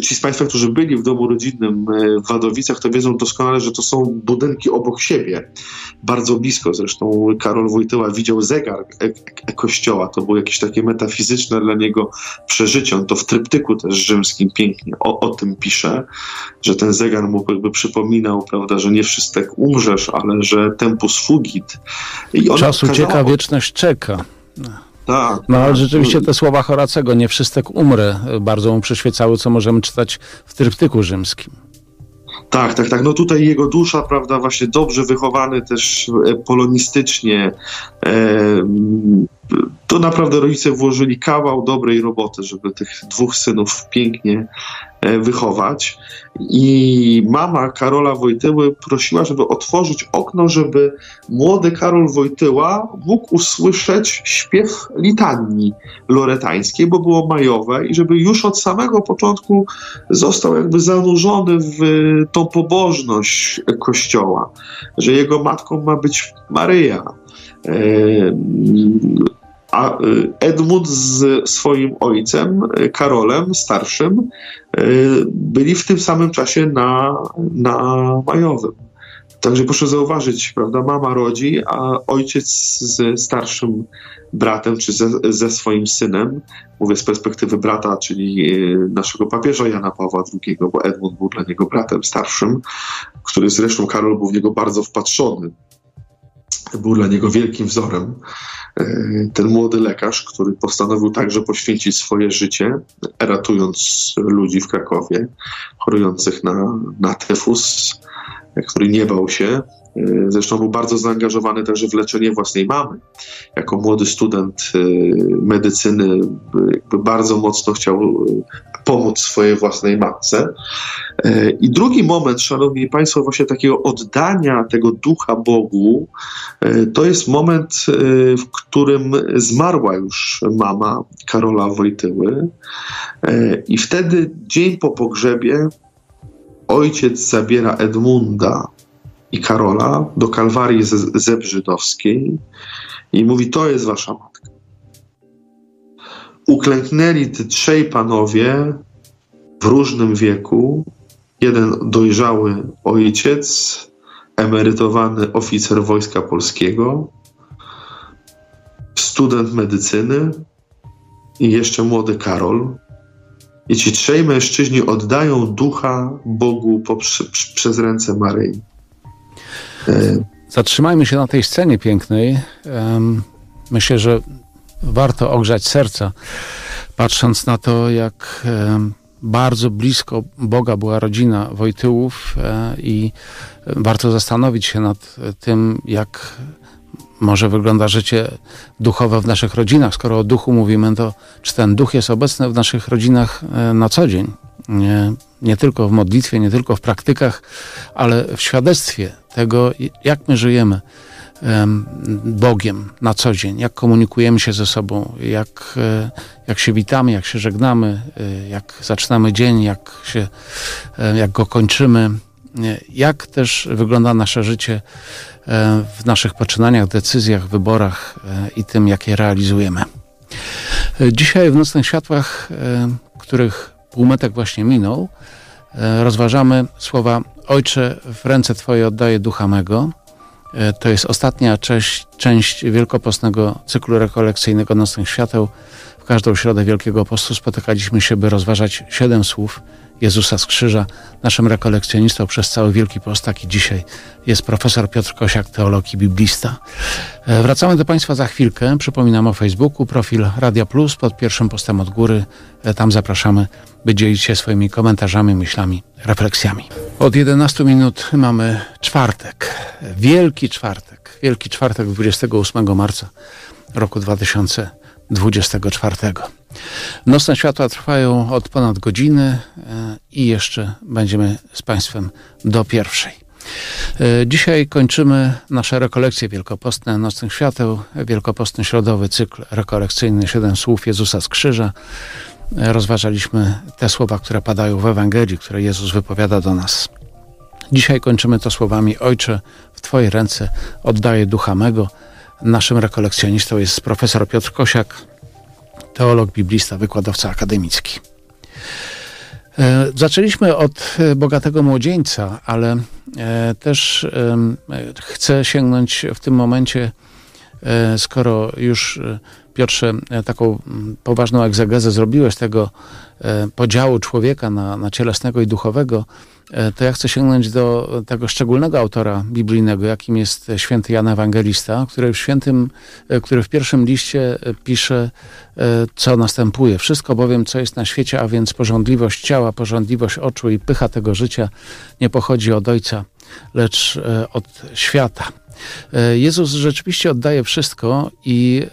ci z Państwa, którzy byli w domu rodzinnym e, w Wadowicach, to wiedzą doskonale, że to są budynki obok siebie, bardzo blisko. Zresztą Karol Wojtyła widział zegar e, e kościoła, to było jakieś takie metafizyczne dla niego przeżycie. On to w tryptyku też rzymskim pięknie o, o tym pisze, że ten zegar mu jakby przypominał, prawda, że nie wszystek umrzesz, ale że tempus fugit. I Czas ucieka, wieczność czeka. No. Tak. No ale rzeczywiście te słowa Horacego, nie wszystek umrę, bardzo mu przyświecały, co możemy czytać w tryptyku rzymskim. Tak, tak, tak. No tutaj jego dusza, prawda, właśnie dobrze wychowany też e, polonistycznie. E, to naprawdę rodzice włożyli kawał dobrej roboty, żeby tych dwóch synów pięknie wychować. I mama Karola Wojtyły prosiła, żeby otworzyć okno, żeby młody Karol Wojtyła mógł usłyszeć śpiew litanii loretańskiej, bo było majowe i żeby już od samego początku został jakby zanurzony w tą pobożność Kościoła, że jego matką ma być Maryja. A Edmund z swoim ojcem, Karolem starszym, byli w tym samym czasie na, na majowym. Także proszę zauważyć, prawda, mama rodzi, a ojciec ze starszym bratem, czy ze, ze swoim synem, mówię z perspektywy brata, czyli naszego papieża Jana Pawła II, bo Edmund był dla niego bratem starszym, który zresztą Karol był w niego bardzo wpatrzony. Był dla niego wielkim wzorem. E, ten młody lekarz, który postanowił także poświęcić swoje życie, ratując ludzi w Krakowie, chorujących na, na tyfus, który nie bał się. Y, zresztą był bardzo zaangażowany także w leczenie własnej mamy. Jako młody student y, medycyny bardzo mocno chciał y, pomóc swojej własnej matce. I drugi moment, szanowni państwo, właśnie takiego oddania tego ducha Bogu, to jest moment, w którym zmarła już mama Karola Wojtyły. I wtedy, dzień po pogrzebie, ojciec zabiera Edmunda i Karola do Kalwarii Zebrzydowskiej i mówi: To jest wasza matka. Uklęknęli te trzej panowie w różnym wieku. Jeden dojrzały ojciec, emerytowany oficer Wojska Polskiego, student medycyny i jeszcze młody Karol, i ci trzej mężczyźni oddają ducha Bogu poprzez, przez ręce Maryi. E, Zatrzymajmy się na tej scenie pięknej. Myślę, że warto ogrzać serca, patrząc na to, jak bardzo blisko Boga była rodzina Wojtyłów e, i warto zastanowić się nad tym, jak może wygląda życie duchowe w naszych rodzinach. Skoro o duchu mówimy, to czy ten duch jest obecny w naszych rodzinach e, na co dzień? Nie, nie tylko w modlitwie, nie tylko w praktykach, ale w świadectwie tego, jak my żyjemy Bogiem na co dzień, jak komunikujemy się ze sobą, jak, e, jak się witamy, jak się żegnamy, e, jak zaczynamy dzień, jak, się, jak go kończymy, jak też wygląda nasze życie E, w naszych poczynaniach, decyzjach, wyborach e, i tym, jakie realizujemy. E, dzisiaj w Nocnych Światłach, których półmetek właśnie minął, rozważamy słowa Ojcze, w ręce Twoje oddaję ducha mego. To jest ostatnia część, część wielkopostnego cyklu rekolekcyjnego Nocnych Świateł. W każdą środę Wielkiego Postu spotykaliśmy się, by rozważać siedem słów Jezusa z Krzyża. Naszym rekolekcjonistą przez cały Wielki Post, taki dzisiaj jest profesor Piotr Kosiak, teolog i biblista. E, wracamy do Państwa za chwilkę. Przypominam o Facebooku, profil Radia Plus pod pierwszym postem od góry. E, tam zapraszamy, by dzielić się swoimi komentarzami, myślami, refleksjami. Od 11 minut mamy czwartek. Wielki czwartek. Wielki czwartek 28 marca roku 2024. Nocne światła trwają od ponad godziny e, i jeszcze będziemy z Państwem do pierwszej. E, dzisiaj kończymy nasze rekolekcje wielkopostne Nocnych Świateł, wielkopostny środowy cykl rekolekcyjny Siedem Słów Jezusa z Krzyża. Rozważaliśmy te słowa, które padają w Ewangelii, które Jezus wypowiada do nas. Dzisiaj kończymy to słowami Ojcze, w Twoje ręce oddaję ducha mego. Naszym rekolekcjonistą jest profesor Piotr Kosiak, teolog, biblista, wykładowca akademicki. E, zaczęliśmy od e, bogatego młodzieńca, ale e, też chcę sięgnąć w tym momencie, skoro już Piotrze taką poważną egzegezę zrobiłeś tego podziału człowieka na, na cielesnego i duchowego, E, to ja chcę sięgnąć do tego szczególnego autora biblijnego, jakim jest święty Jan Ewangelista, który w świętym, e, który w pierwszym liście e, pisze, co następuje. Wszystko bowiem, co jest na świecie, a więc porządliwość ciała, porządliwość oczu i pycha tego życia, nie pochodzi od Ojca, lecz od świata. Jezus rzeczywiście oddaje wszystko i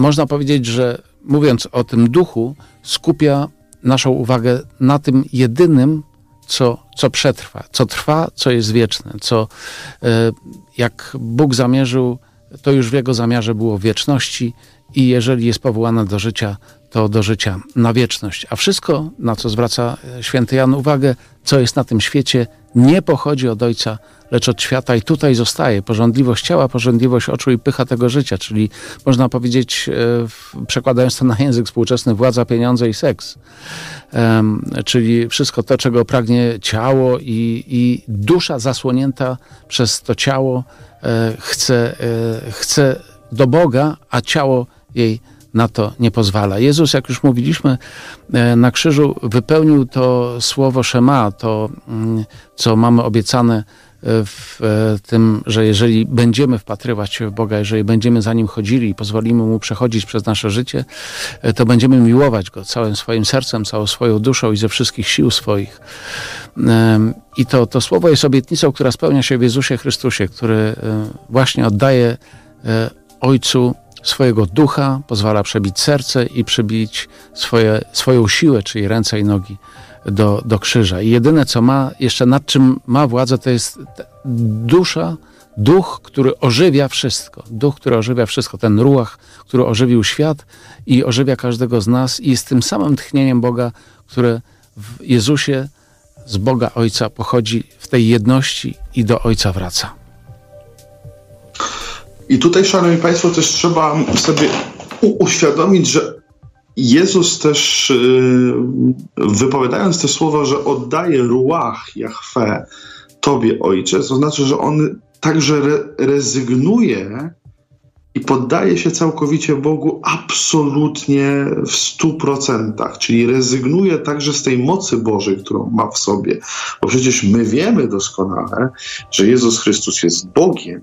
można powiedzieć, że mówiąc o tym duchu, skupia naszą uwagę na tym jedynym, co, co przetrwa, co trwa, co jest wieczne, co e, jak Bóg zamierzył, to już w Jego zamiarze było wieczności i jeżeli jest powołana do życia, to do życia na wieczność. A wszystko, na co zwraca e, święty Jan uwagę, co jest na tym świecie, nie pochodzi od Ojca, lecz od świata i tutaj zostaje porządliwość ciała, porządliwość oczu i pycha tego życia, czyli można powiedzieć, e, przekładając to na język współczesny, władza, pieniądze i seks. czyli wszystko to, czego pragnie ciało i, i dusza zasłonięta przez to ciało e, chce, chce do Boga, a ciało jej na to nie pozwala. Jezus, jak już mówiliśmy, e, na krzyżu wypełnił to słowo Szema, to mm, co mamy obiecane e, w e, tym, że jeżeli będziemy wpatrywać się w Boga, jeżeli będziemy za Nim chodzili i pozwolimy Mu przechodzić przez nasze życie, to będziemy miłować Go całym swoim sercem, całą swoją duszą i ze wszystkich sił swoich. I to, to słowo jest obietnicą, która spełnia się w Jezusie Chrystusie, który właśnie oddaje Ojcu swojego ducha, pozwala przebić serce i przebić swoje, swoją siłę, czyli ręce i nogi do, do krzyża. I jedyne, co ma, jeszcze nad czym ma władzę, to jest dusza, duch, który ożywia wszystko. Duch, który ożywia wszystko. Ten ruach, który ożywił świat i ożywia każdego z nas i jest tym samym tchnieniem Boga, które w Jezusie z Boga Ojca pochodzi w tej jedności i do Ojca wraca. I tutaj, Szanowni Państwo, też trzeba sobie uświadomić, że Jezus też, y, wypowiadając te słowa, że oddaje ruach Jahwe Tobie, Ojcze, to znaczy, że On także re rezygnuje i poddaje się całkowicie Bogu absolutnie w stu procentach, czyli rezygnuje także z tej mocy Bożej, którą ma w sobie. Bo przecież my wiemy doskonale, że Jezus Chrystus jest Bogiem,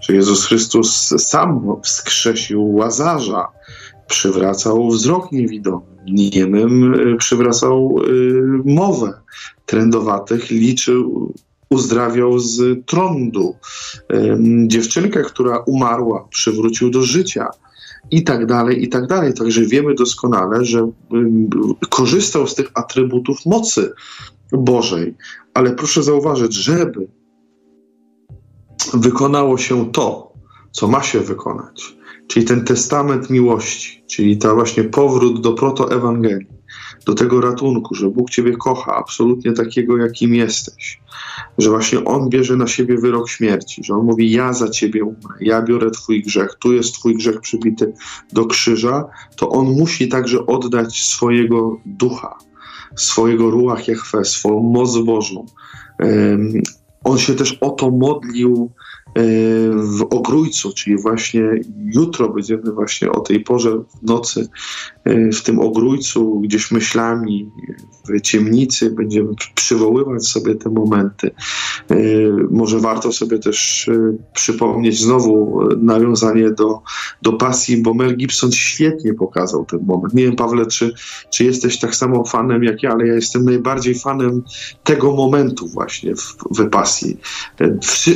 że Jezus Chrystus sam wskrzesił Łazarza, przywracał wzrok niewidomy, niemym y, przywracał y, mowę, trędowatych liczył uzdrawiał z trądu. Dziewczynkę, która umarła, przywrócił do życia i tak dalej, i tak dalej. Także wiemy doskonale, że korzystał z tych atrybutów mocy Bożej. Ale proszę zauważyć, żeby wykonało się to, co ma się wykonać, czyli ten testament miłości, czyli ta właśnie powrót do protoewangelii, do tego ratunku, że Bóg Ciebie kocha absolutnie takiego, jakim jesteś, że właśnie On bierze na siebie wyrok śmierci, że On mówi: Ja za Ciebie umrę, ja biorę Twój grzech, tu jest Twój grzech przybity do krzyża, to On musi także oddać swojego ducha, swojego ruach Jachwę, swoją moc Bożą. On się też o to modlił w Ogrójcu, czyli właśnie jutro będziemy właśnie o tej porze w nocy e, w tym Ogrójcu, gdzieś myślami w ciemnicy będziemy przywoływać sobie te momenty. E, może warto sobie też e, przypomnieć znowu nawiązanie do, do pasji, bo Mel Gibson świetnie pokazał ten moment. Nie wiem, Pawle, czy, czy jesteś tak samo fanem jak ja, ale ja jestem najbardziej fanem tego momentu właśnie w, w pasji.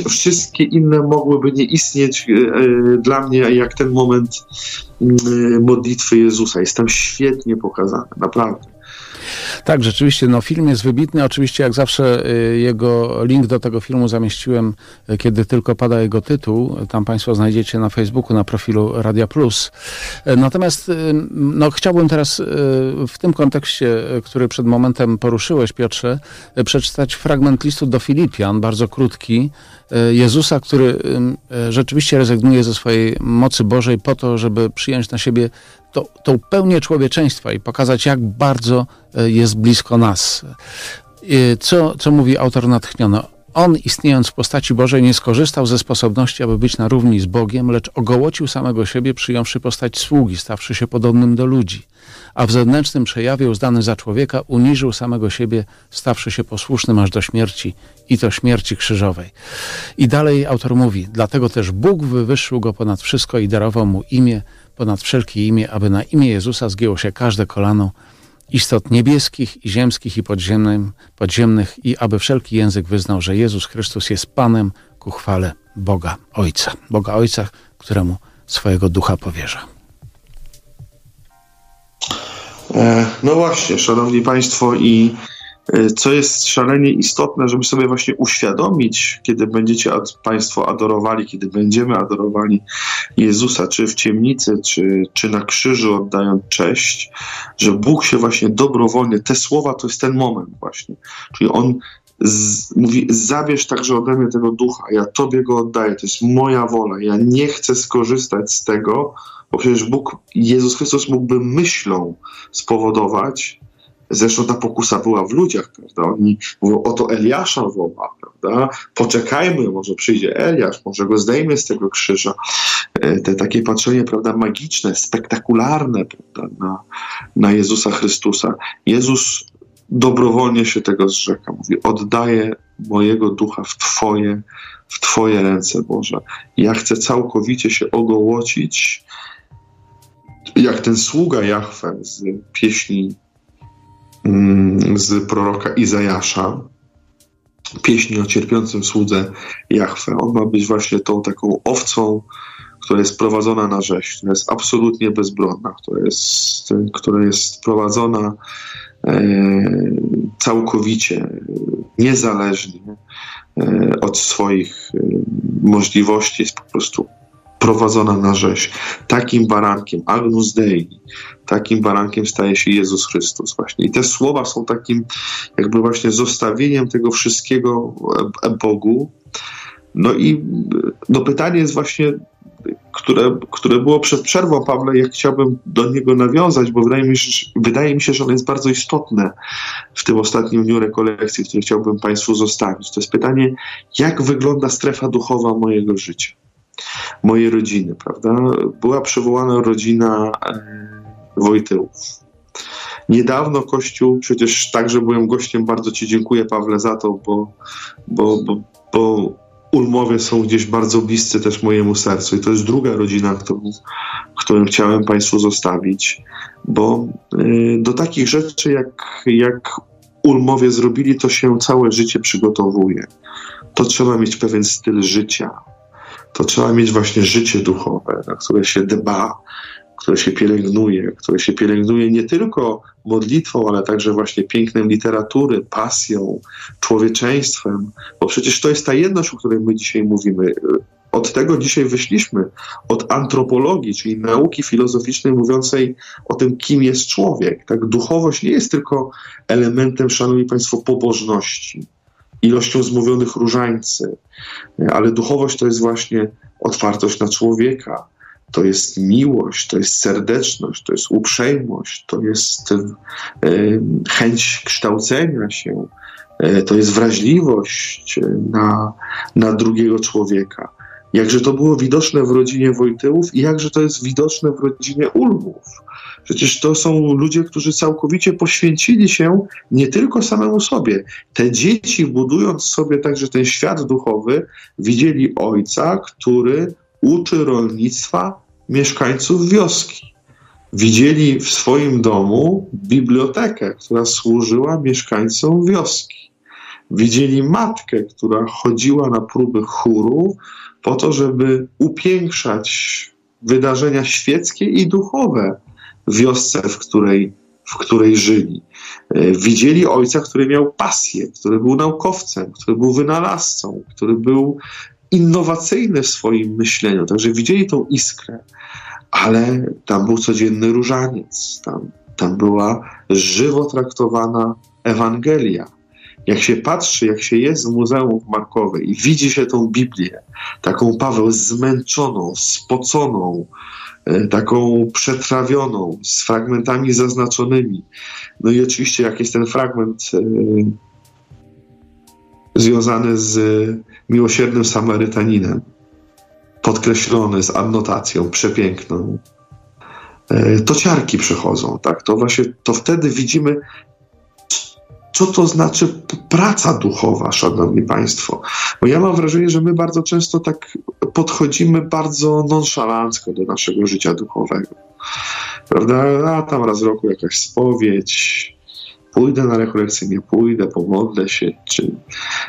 Wszystkie inne mogłyby nie istnieć dla mnie jak ten moment modlitwy Jezusa. Jest tam świetnie pokazane, naprawdę. Tak, rzeczywiście, no film jest wybitny. Oczywiście, jak zawsze, y, jego link do tego filmu zamieściłem, y, kiedy tylko pada jego tytuł. Tam Państwo znajdziecie na Facebooku, na profilu Radia Plus. Y, natomiast no, chciałbym teraz w tym kontekście, który przed momentem poruszyłeś, Piotrze, przeczytać fragment listu do Filipian, bardzo krótki, Jezusa, który rzeczywiście rezygnuje ze swojej mocy Bożej po to, żeby przyjąć na siebie to, tą pełnię człowieczeństwa i pokazać, jak bardzo e, jest blisko nas. E, co, co mówi autor natchniony? On, istniejąc w postaci Bożej, nie skorzystał ze sposobności, aby być na równi z Bogiem, lecz ogołocił samego siebie, przyjąwszy postać sługi, stawszy się podobnym do ludzi. A w zewnętrznym przejawie, uznany za człowieka, uniżył samego siebie, stawszy się posłusznym aż do śmierci i to śmierci krzyżowej. I dalej autor mówi, dlatego też Bóg wywyższył go ponad wszystko i darował mu imię, ponad wszelkie imię, aby na imię Jezusa zgięło się każde kolano istot niebieskich i ziemskich i podziemnym, podziemnych i aby wszelki język wyznał, że Jezus Chrystus jest Panem ku chwale Boga Ojca. Boga Ojca, któremu swojego ducha powierza. E, no właśnie, szanowni państwo i co jest szalenie istotne, żeby sobie właśnie uświadomić, kiedy będziecie Państwo adorowali, kiedy będziemy adorowali Jezusa, czy w ciemnicy, czy, czy na krzyżu oddając cześć, że Bóg się właśnie dobrowolnie, te słowa to jest ten moment właśnie, czyli On z, mówi, zabierz także ode mnie tego ducha, ja Tobie go oddaję, to jest moja wola, ja nie chcę skorzystać z tego, bo przecież Bóg, Jezus Chrystus mógłby myślą spowodować, Zresztą ta pokusa była w ludziach, prawda? Oni mówią, oto Eliasza woła, prawda? Poczekajmy, może przyjdzie Eliasz, może go zdejmie z tego krzyża. E, te takie patrzenie, prawda, magiczne, spektakularne, prawda, na, na Jezusa Chrystusa. Jezus dobrowolnie się tego zrzeka. Mówi, oddaję mojego ducha w Twoje, w Twoje ręce, Boże. Ja chcę całkowicie się ogołocić, jak ten sługa Jahwe z pieśni z proroka Izajasza, pieśni o cierpiącym słudze Jahwe. On ma być właśnie tą taką owcą, która jest prowadzona na rzeź, która jest absolutnie bezbronna, która jest, która jest prowadzona e, całkowicie, niezależnie e, od swoich e, możliwości, jest po prostu prowadzona na rzeź. Takim barankiem, Agnus Dei, takim barankiem staje się Jezus Chrystus właśnie. I te słowa są takim jakby właśnie zostawieniem tego wszystkiego Bogu. No i no pytanie jest właśnie, które, które było przed przerwą, Pawle, jak chciałbym do niego nawiązać, bo wydaje mi, się, wydaje mi się, że ono jest bardzo istotne w tym ostatnim dniu rekolekcji, które chciałbym Państwu zostawić. To jest pytanie, jak wygląda strefa duchowa mojego życia? Mojej rodziny, prawda? Była przywołana rodzina e, Wojtyłów. Niedawno Kościół, przecież także byłem gościem, bardzo Ci dziękuję Pawle za to, bo, bo, bo, bo Ulmowie są gdzieś bardzo bliscy też mojemu sercu i to jest druga rodzina, którą, którą chciałem Państwu zostawić, bo y, do takich rzeczy jak, jak Ulmowie zrobili, to się całe życie przygotowuje. To trzeba mieć pewien styl życia, to trzeba mieć właśnie życie duchowe, na które się dba, które się pielęgnuje, które się pielęgnuje nie tylko modlitwą, ale także właśnie pięknem literatury, pasją, człowieczeństwem, bo przecież to jest ta jedność, o której my dzisiaj mówimy. Od tego dzisiaj wyszliśmy, od antropologii, czyli nauki filozoficznej mówiącej o tym, kim jest człowiek. Tak? Duchowość nie jest tylko elementem, szanowni państwo, pobożności ilością zmówionych różańcy, ale duchowość to jest właśnie otwartość na człowieka, to jest miłość, to jest serdeczność, to jest uprzejmość, to jest e, chęć kształcenia się, e, to jest wrażliwość na, na drugiego człowieka. Jakże to było widoczne w rodzinie Wojtyłów i jakże to jest widoczne w rodzinie Ulmów. Przecież to są ludzie, którzy całkowicie poświęcili się nie tylko samemu sobie. Te dzieci, budując sobie także ten świat duchowy, widzieli ojca, który uczy rolnictwa mieszkańców wioski. Widzieli w swoim domu bibliotekę, która służyła mieszkańcom wioski. Widzieli matkę, która chodziła na próby chóru po to, żeby upiększać wydarzenia świeckie i duchowe wiosce, w której, w której żyli. E, widzieli ojca, który miał pasję, który był naukowcem, który był wynalazcą, który był innowacyjny w swoim myśleniu. Także widzieli tą iskrę, ale tam był codzienny różaniec, tam, tam była żywo traktowana Ewangelia. Jak się patrzy, jak się jest w Muzeum Markowej i widzi się tą Biblię, taką Paweł zmęczoną, spoconą, taką przetrawioną, z fragmentami zaznaczonymi. No i oczywiście, jak jest ten fragment e, związany z miłosiernym Samarytaninem, podkreślony z annotacją przepiękną, e, to ciarki przechodzą, tak? To właśnie, to wtedy widzimy, co to znaczy praca duchowa, szanowni państwo. Bo ja mam wrażenie, że my bardzo często tak podchodzimy bardzo nonszalancko do naszego życia duchowego. Prawda? A tam raz w roku jakaś spowiedź, pójdę na rekolekcję, nie pójdę, pomodlę się, czy...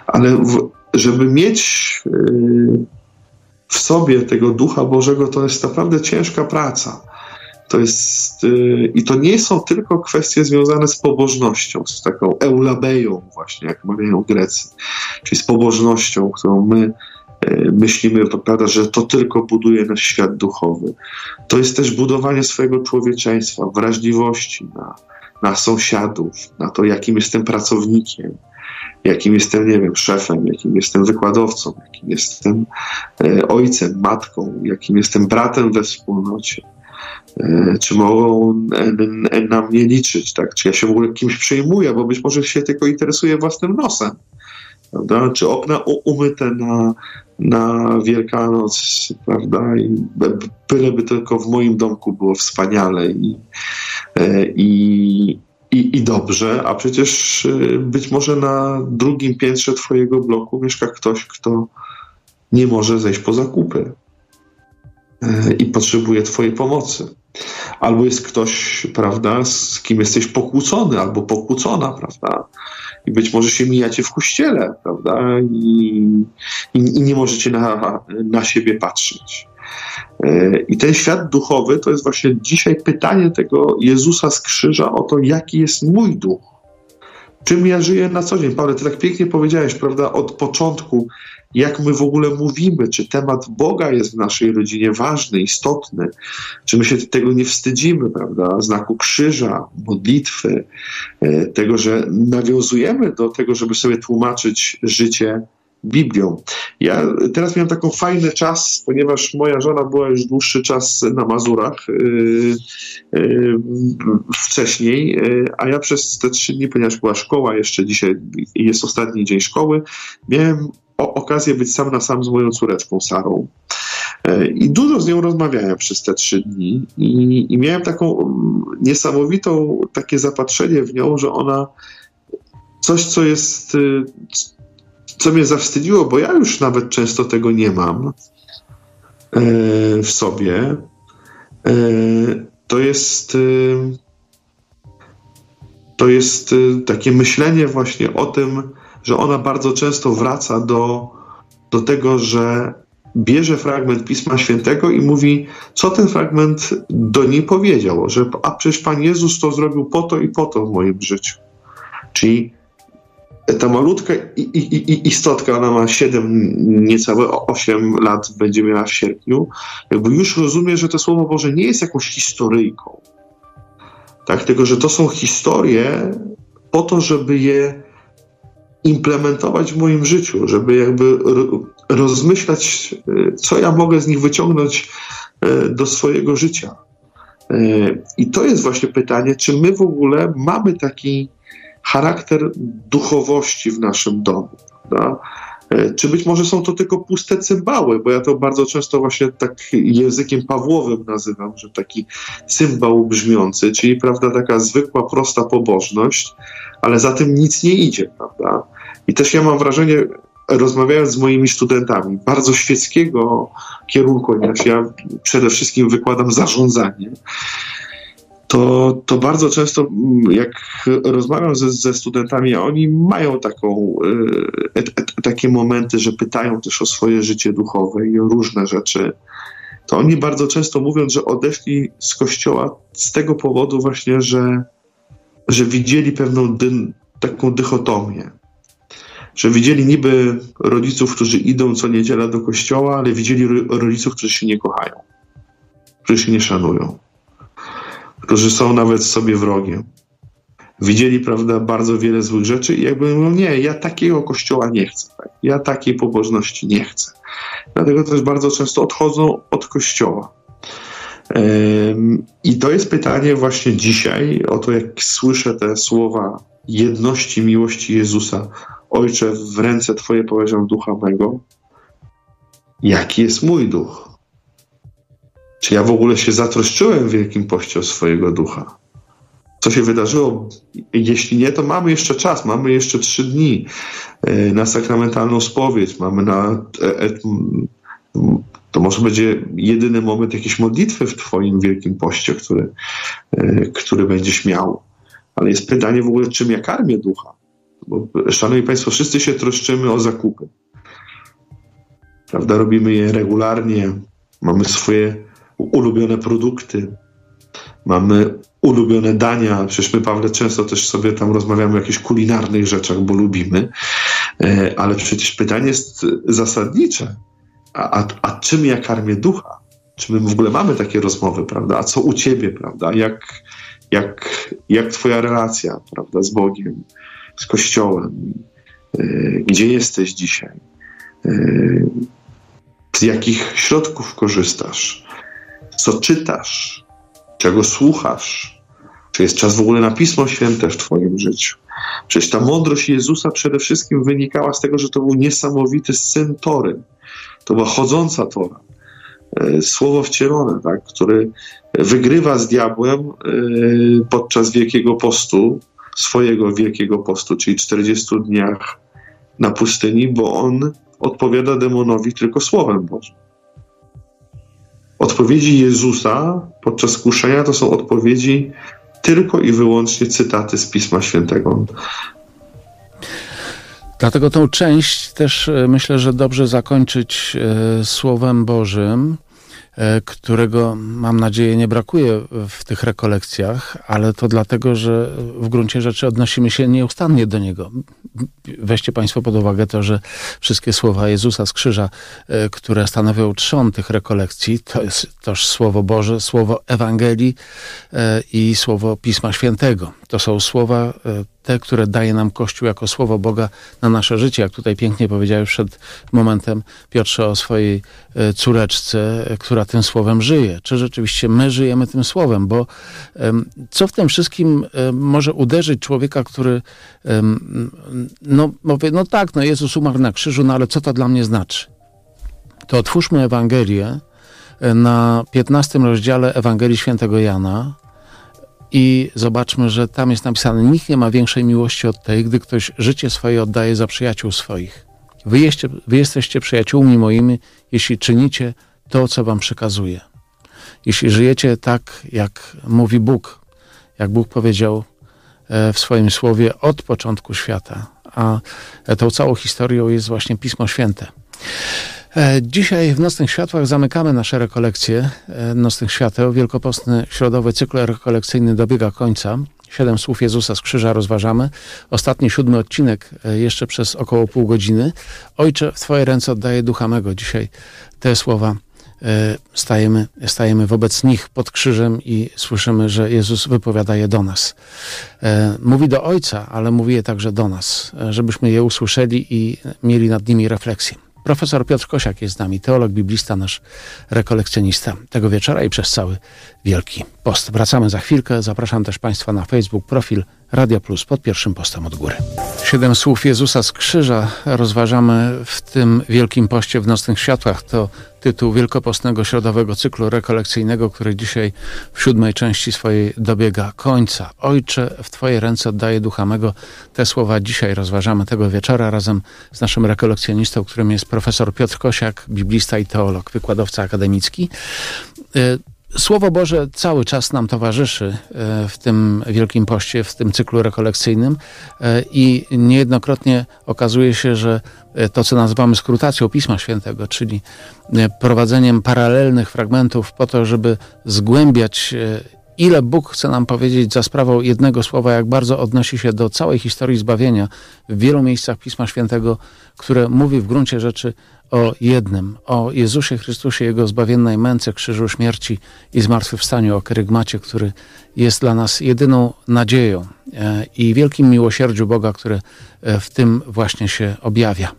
ale w, żeby mieć yy, w sobie tego Ducha Bożego, to jest naprawdę ciężka praca. To jest, yy, i to nie są tylko kwestie związane z pobożnością, z taką eulabeją właśnie, jak mawiają Grecy, czyli z pobożnością, którą my yy, myślimy, prawda, że to tylko buduje nasz świat duchowy. To jest też budowanie swojego człowieczeństwa, wrażliwości na, na sąsiadów, na to, jakim jestem pracownikiem, jakim jestem, nie wiem, szefem, jakim jestem wykładowcą, jakim jestem e, ojcem, matką, jakim jestem bratem we wspólnocie. E, czy mogą e, na mnie liczyć, tak? Czy ja się w ogóle kimś przejmuję, bo być może się tylko interesuję własnym nosem. Prawda? Czy okna umyte na, na Wielkanoc, prawda? I byleby tylko w moim domku było wspaniale i, i, i, i dobrze, a przecież y, być może na drugim piętrze Twojego bloku mieszka ktoś, kto nie może zejść po zakupy i potrzebuje Twojej pomocy. Albo jest ktoś, prawda, z kim jesteś pokłócony albo pokłócona, prawda? I być może się mijacie w kościele, prawda? I, i, i nie możecie na, na siebie patrzeć. E, I ten świat duchowy to jest właśnie dzisiaj pytanie tego Jezusa z krzyża o to, jaki jest mój duch. Czym ja żyję na co dzień? Paweł, ty tak pięknie powiedziałeś, prawda, od początku, jak my w ogóle mówimy, czy temat Boga jest w naszej rodzinie ważny, istotny, czy my się tego nie wstydzimy, prawda, znaku krzyża, modlitwy, e, tego, że nawiązujemy do tego, żeby sobie tłumaczyć życie Biblią. Ja teraz miałem taką fajny czas, ponieważ moja żona była już dłuższy czas na Mazurach yy, yy, wcześniej, yy, a ja przez te trzy dni, ponieważ była szkoła, jeszcze dzisiaj jest ostatni dzień szkoły, miałem o, okazję być sam na sam z moją córeczką Sarą. Yy, I dużo z nią rozmawiałem przez te trzy dni i, i miałem taką mm, niesamowitą takie zapatrzenie w nią, że ona coś, co jest yy, co mnie zawstydziło, bo ja już nawet często tego nie mam e, w sobie, e, to jest e, to jest takie myślenie właśnie o tym, że ona bardzo często wraca do, do tego, że bierze fragment Pisma Świętego i mówi, co ten fragment do niej powiedział, że a przecież Pan Jezus to zrobił po to i po to w moim życiu. Czyli ta malutka i, i, i, istotka, ona ma 7, niecałe 8 lat, będzie miała w sierpniu, jakby już rozumie, że to Słowo Boże nie jest jakąś historyjką. Tak, tylko że to są historie po to, żeby je implementować w moim życiu, żeby jakby rozmyślać, e, co ja mogę z nich wyciągnąć e, do swojego życia. E, I to jest właśnie pytanie, czy my w ogóle mamy taki charakter duchowości w naszym domu. Prawda? E, czy być może są to tylko puste cymbały, bo ja to bardzo często właśnie tak językiem pawłowym nazywam, że taki cymbał brzmiący, czyli prawda, taka zwykła, prosta pobożność, ale za tym nic nie idzie, prawda? I też ja mam wrażenie, rozmawiając z moimi studentami, bardzo świeckiego kierunku, ponieważ ja przede wszystkim wykładam zarządzanie, to, to bardzo często, mm, jak rozmawiam ze, ze studentami, oni mają taką, e, e, takie momenty, że pytają też o swoje życie duchowe i o różne rzeczy. To oni bardzo często mówią, że odeszli z kościoła z tego powodu właśnie, że, że widzieli pewną dy, taką dychotomię. Że widzieli niby rodziców, którzy idą co niedziela do kościoła, ale widzieli rodziców, którzy się nie kochają, którzy się nie szanują którzy są nawet sobie wrogiem. Widzieli, prawda, bardzo wiele złych rzeczy i jakby mówią, nie, ja takiego kościoła nie chcę, tak? ja takiej pobożności nie chcę. Dlatego też bardzo często odchodzą od kościoła. I to jest pytanie właśnie dzisiaj, o to jak słyszę te słowa jedności, miłości Jezusa. Ojcze, w ręce Twoje powierzam ducha mego. Jaki jest mój duch? Czy ja w ogóle się zatroszczyłem w Wielkim Poście o swojego ducha? Co się wydarzyło? Jeśli nie, to mamy jeszcze czas, mamy jeszcze trzy dni e, na sakramentalną spowiedź, mamy na. E, e, to może będzie jedyny moment jakiejś modlitwy w Twoim Wielkim Poście, który, który będziesz miał. Ale jest pytanie w ogóle, czym ja karmię ducha. Bo, szanowni Państwo, wszyscy się troszczymy o zakupy. Prawda? Robimy je regularnie, mamy swoje ulubione produkty, mamy ulubione dania. Przecież my, Pawle, często też sobie tam rozmawiamy o jakichś kulinarnych rzeczach, bo lubimy. E, ale przecież pytanie jest zasadnicze. A, a, a czym ja karmię ducha? Czy my w ogóle mamy takie rozmowy, prawda? A co u ciebie, prawda? Jak, jak, jak twoja relacja, prawda, z Bogiem, z Kościołem? E, gdzie jesteś dzisiaj? E, z jakich środków korzystasz? Co czytasz? Czego słuchasz? Czy jest czas w ogóle na Pismo Święte w Twoim życiu? Przecież ta mądrość Jezusa przede wszystkim wynikała z tego, że to był niesamowity syn Tory. To była chodząca Tora. E, słowo wcielone, tak, który wygrywa z diabłem e, podczas Wielkiego Postu, swojego Wielkiego Postu, czyli 40 dniach na pustyni, bo on odpowiada demonowi tylko Słowem Bożym. Odpowiedzi Jezusa podczas kuszenia to są odpowiedzi tylko i wyłącznie cytaty z Pisma Świętego. Dlatego tą część też e, myślę, że dobrze zakończyć e, Słowem Bożym. E, którego mam nadzieję nie brakuje w tych rekolekcjach, ale to dlatego, że w gruncie rzeczy odnosimy się nieustannie do niego. Weźcie Państwo pod uwagę to, że wszystkie słowa Jezusa z krzyża, e, które stanowią trzon tych rekolekcji, to jest toż Słowo Boże, Słowo Ewangelii e, i Słowo Pisma Świętego. To są słowa te, które daje nam Kościół jako słowo Boga na nasze życie. Jak tutaj pięknie powiedziałeś przed momentem Piotrze o swojej e, córeczce, e, która tym słowem żyje. Czy rzeczywiście my żyjemy tym słowem? Bo co w tym wszystkim e, może uderzyć człowieka, który no, powie, no tak, no Jezus umarł na krzyżu, no ale co to dla mnie znaczy? To otwórzmy Ewangelię na 15 rozdziale Ewangelii Świętego Jana, i zobaczmy, że tam jest napisane: Nikt nie ma większej miłości od tej, gdy ktoś życie swoje oddaje za przyjaciół swoich. Wy, jeście, wy jesteście przyjaciółmi moimi, jeśli czynicie to, co wam przekazuję. Jeśli żyjecie tak, jak mówi Bóg, jak Bóg powiedział e, w swoim słowie od początku świata, a tą całą historią jest właśnie Pismo Święte. E, dzisiaj w Nocnych Światłach zamykamy nasze rekolekcje e, Nocnych Świateł. Wielkopostny środowy cykl rekolekcyjny dobiega końca. Siedem słów Jezusa z krzyża rozważamy. Ostatni, siódmy odcinek e, jeszcze przez około pół godziny. Ojcze, w Twoje ręce oddaję ducha mego. Dzisiaj te słowa stajemy, stajemy wobec nich pod krzyżem i słyszymy, że Jezus wypowiada je do nas. Mówi do Ojca, ale mówi je także do nas, żebyśmy je usłyszeli i mieli nad nimi refleksję. Profesor Piotr Kosiak jest z nami, teolog, biblista, nasz rekolekcjonista tego wieczora i przez cały Wielki Post. Wracamy za chwilkę. Zapraszam też Państwa na Facebook, profil Radio Plus pod pierwszym postem od góry. Siedem słów Jezusa z krzyża rozważamy w tym Wielkim Poście w Nocnych Światłach. To tytuł wielkopostnego środowego cyklu rekolekcyjnego, który dzisiaj w siódmej części swojej dobiega końca. Ojcze, w Twoje ręce oddaję ducha mego. Te słowa dzisiaj rozważamy tego wieczora razem z naszym rekolekcjonistą, którym jest profesor Piotr Kosiak, biblista i teolog, wykładowca akademicki. Słowo Boże cały czas nam towarzyszy e, w tym Wielkim Poście, w tym cyklu rekolekcyjnym e, i niejednokrotnie okazuje się, że e, to, co nazywamy skrutacją Pisma Świętego, czyli prowadzeniem paralelnych fragmentów po to, żeby zgłębiać ile Bóg chce nam powiedzieć za sprawą jednego słowa, jak bardzo odnosi się do całej historii zbawienia w wielu miejscach Pisma Świętego, które mówi w gruncie rzeczy o jednym, o Jezusie Chrystusie, Jego zbawiennej męce, krzyżu śmierci i zmartwychwstaniu, o kerygmacie, który jest dla nas jedyną nadzieją e, i wielkim miłosierdziu Boga, które e, w tym właśnie się objawia.